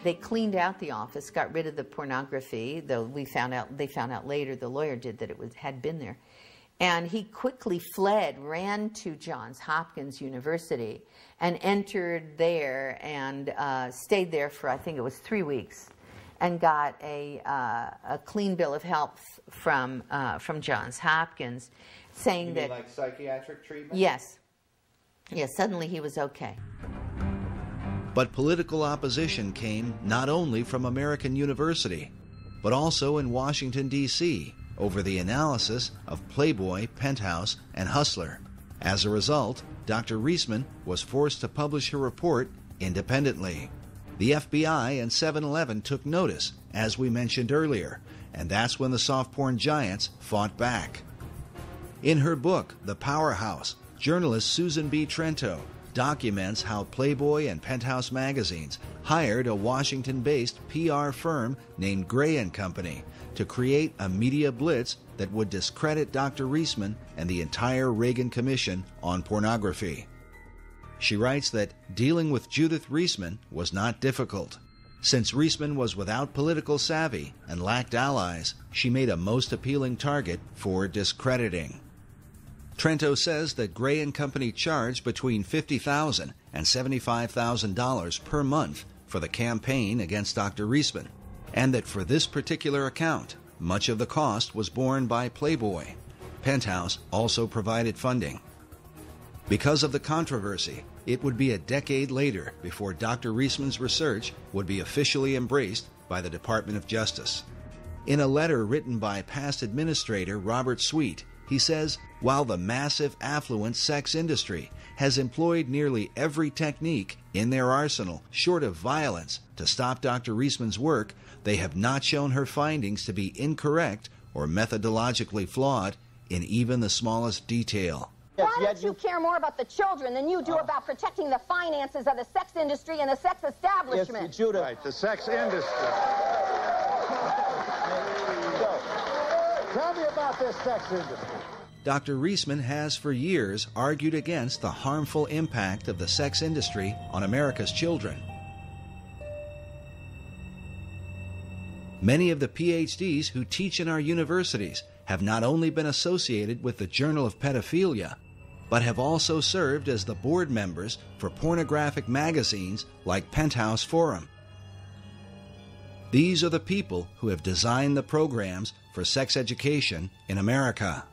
They cleaned out the office, got rid of the pornography, though we found out they found out later the lawyer did that it was had been there. And he quickly fled, ran to Johns Hopkins University, and entered there and uh, stayed there for I think it was three weeks, and got a uh, a clean bill of health from uh, from Johns Hopkins, saying
You
that
like psychiatric treatment?
yes, yes, suddenly he was okay.
But political opposition came not only from American University, but also in Washington, D.C., over the analysis of Playboy, Penthouse, and Hustler. As a result, Dr. Reisman was forced to publish her report independently. The FBI and 7 Eleven took notice, as we mentioned earlier, and that's when the soft porn giants fought back. In her book, The Powerhouse, journalist Susan B. Trento documents how Playboy and Penthouse magazines hired a Washington-based PR firm named Gray Company to create a media blitz that would discredit Dr. Reisman and the entire Reagan Commission on pornography. She writes that dealing with Judith Reisman was not difficult. Since Reisman was without political savvy and lacked allies, she made a most appealing target for discrediting. Trento says that Gray and Company charged between $50,000 and $75,000 per month for the campaign against Dr. Reisman, and that for this particular account, much of the cost was borne by Playboy. Penthouse also provided funding. Because of the controversy, it would be a decade later before Dr. Reisman's research would be officially embraced by the Department of Justice. In a letter written by past administrator Robert Sweet, he says, while the massive affluent sex industry has employed nearly every technique in their arsenal, short of violence, to stop Dr. Reisman's work, they have not shown her findings to be incorrect or methodologically flawed in even the smallest detail.
Why don't you care more about the children than you do oh. about protecting the finances of the sex industry and the sex establishment?
Judith. Right, the sex industry. Tell me about this sex industry.
Dr. Reisman has for years argued against the harmful impact of the sex industry on America's children. Many of the PhDs who teach in our universities have not only been associated with the Journal of Pedophilia, but have also served as the board members for pornographic magazines like Penthouse Forum. These are the people who have designed the programs for sex education in America.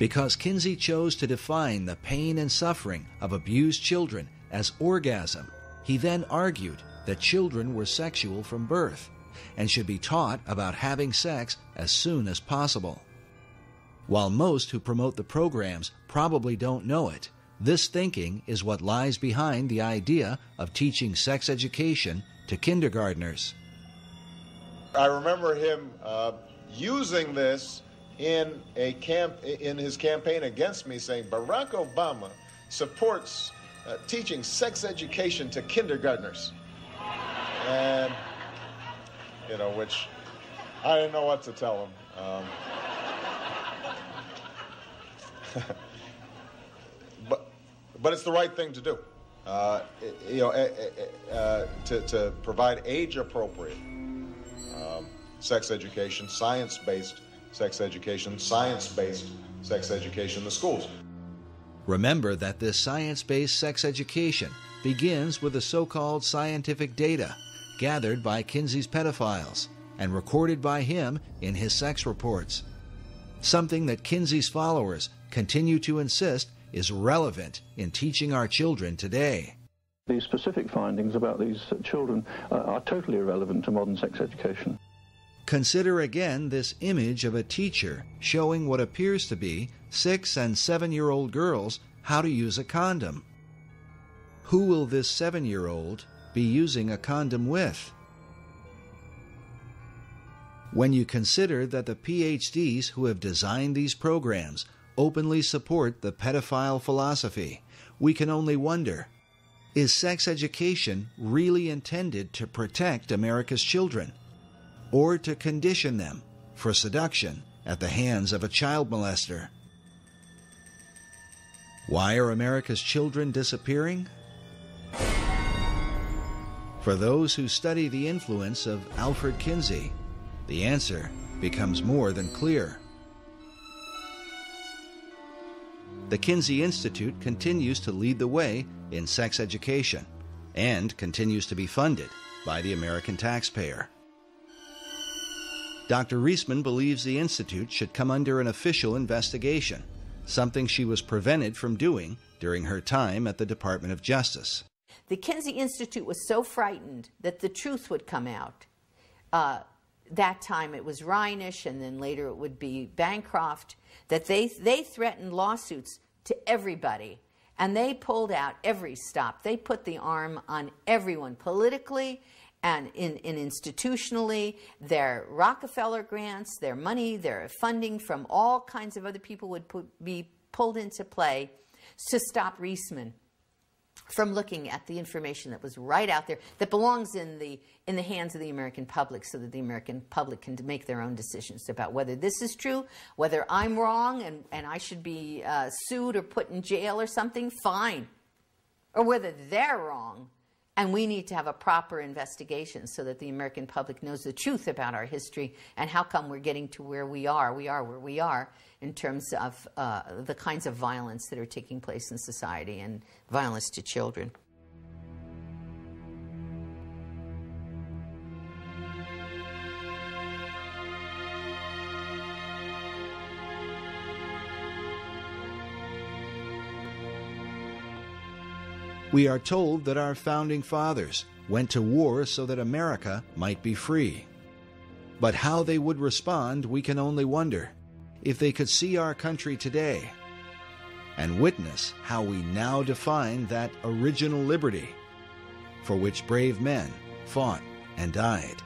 Because Kinsey chose to define the pain and suffering of abused children as orgasm, he then argued that children were sexual from birth and should be taught about having sex as soon as possible. While most who promote the programs probably don't know it, this thinking is what lies behind the idea of teaching sex education to kindergartners.
I remember him uh, using this in a camp in his campaign against me, saying Barack Obama supports uh, teaching sex education to kindergartners, and you know, which I didn't know what to tell him. Um, but but it's the right thing to do. Uh, you know, uh, to, to provide age appropriate um, sex education, science based sex education, science based sex education in the schools.
Remember that this science based sex education begins with the so called scientific data gathered by Kinsey's pedophiles and recorded by him in his sex reports. Something that Kinsey's followers continue to insist is relevant in teaching our children today.
These specific findings about these children uh, are totally irrelevant to modern sex education.
Consider again this image of a teacher showing what appears to be six and seven year old girls how to use a condom. Who will this seven year old be using a condom with? When you consider that the PhDs who have designed these programs openly support the pedophile philosophy, we can only wonder is sex education really intended to protect America's children? Or to condition them for seduction at the hands of a child molester? Why are America's children disappearing? For those who study the influence of Alfred Kinsey, the answer becomes more than clear. The Kinsey Institute continues to lead the way in sex education and continues to be funded by the American taxpayer. Dr. Reisman believes the Institute should come under an official investigation, something she was prevented from doing during her time at the Department of Justice.
The Kinsey Institute was so frightened that the truth would come out. Uh, that time it was Reinisch, and then later it would be Bancroft, that they, they threatened lawsuits to everybody. And they pulled out every stop. They put the arm on everyone politically and in, in institutionally. Their Rockefeller grants, their money, their funding from all kinds of other people would put, be pulled into play to stop Reisman from looking at the information that was right out there that belongs in the in the hands of the American public so that the American public can make their own decisions about whether this is true, whether I'm wrong and, and I should be uh, sued or put in jail or something, fine. Or whether they're wrong and we need to have a proper investigation so that the American public knows the truth about our history and how come we're getting to where we are. We are where we are in terms of uh, the kinds of violence that are taking place in society and violence to children.
We are told that our founding fathers went to war so that America might be free. But how they would respond, we can only wonder if they could see our country today and witness how we now define that original liberty for which brave men fought and died.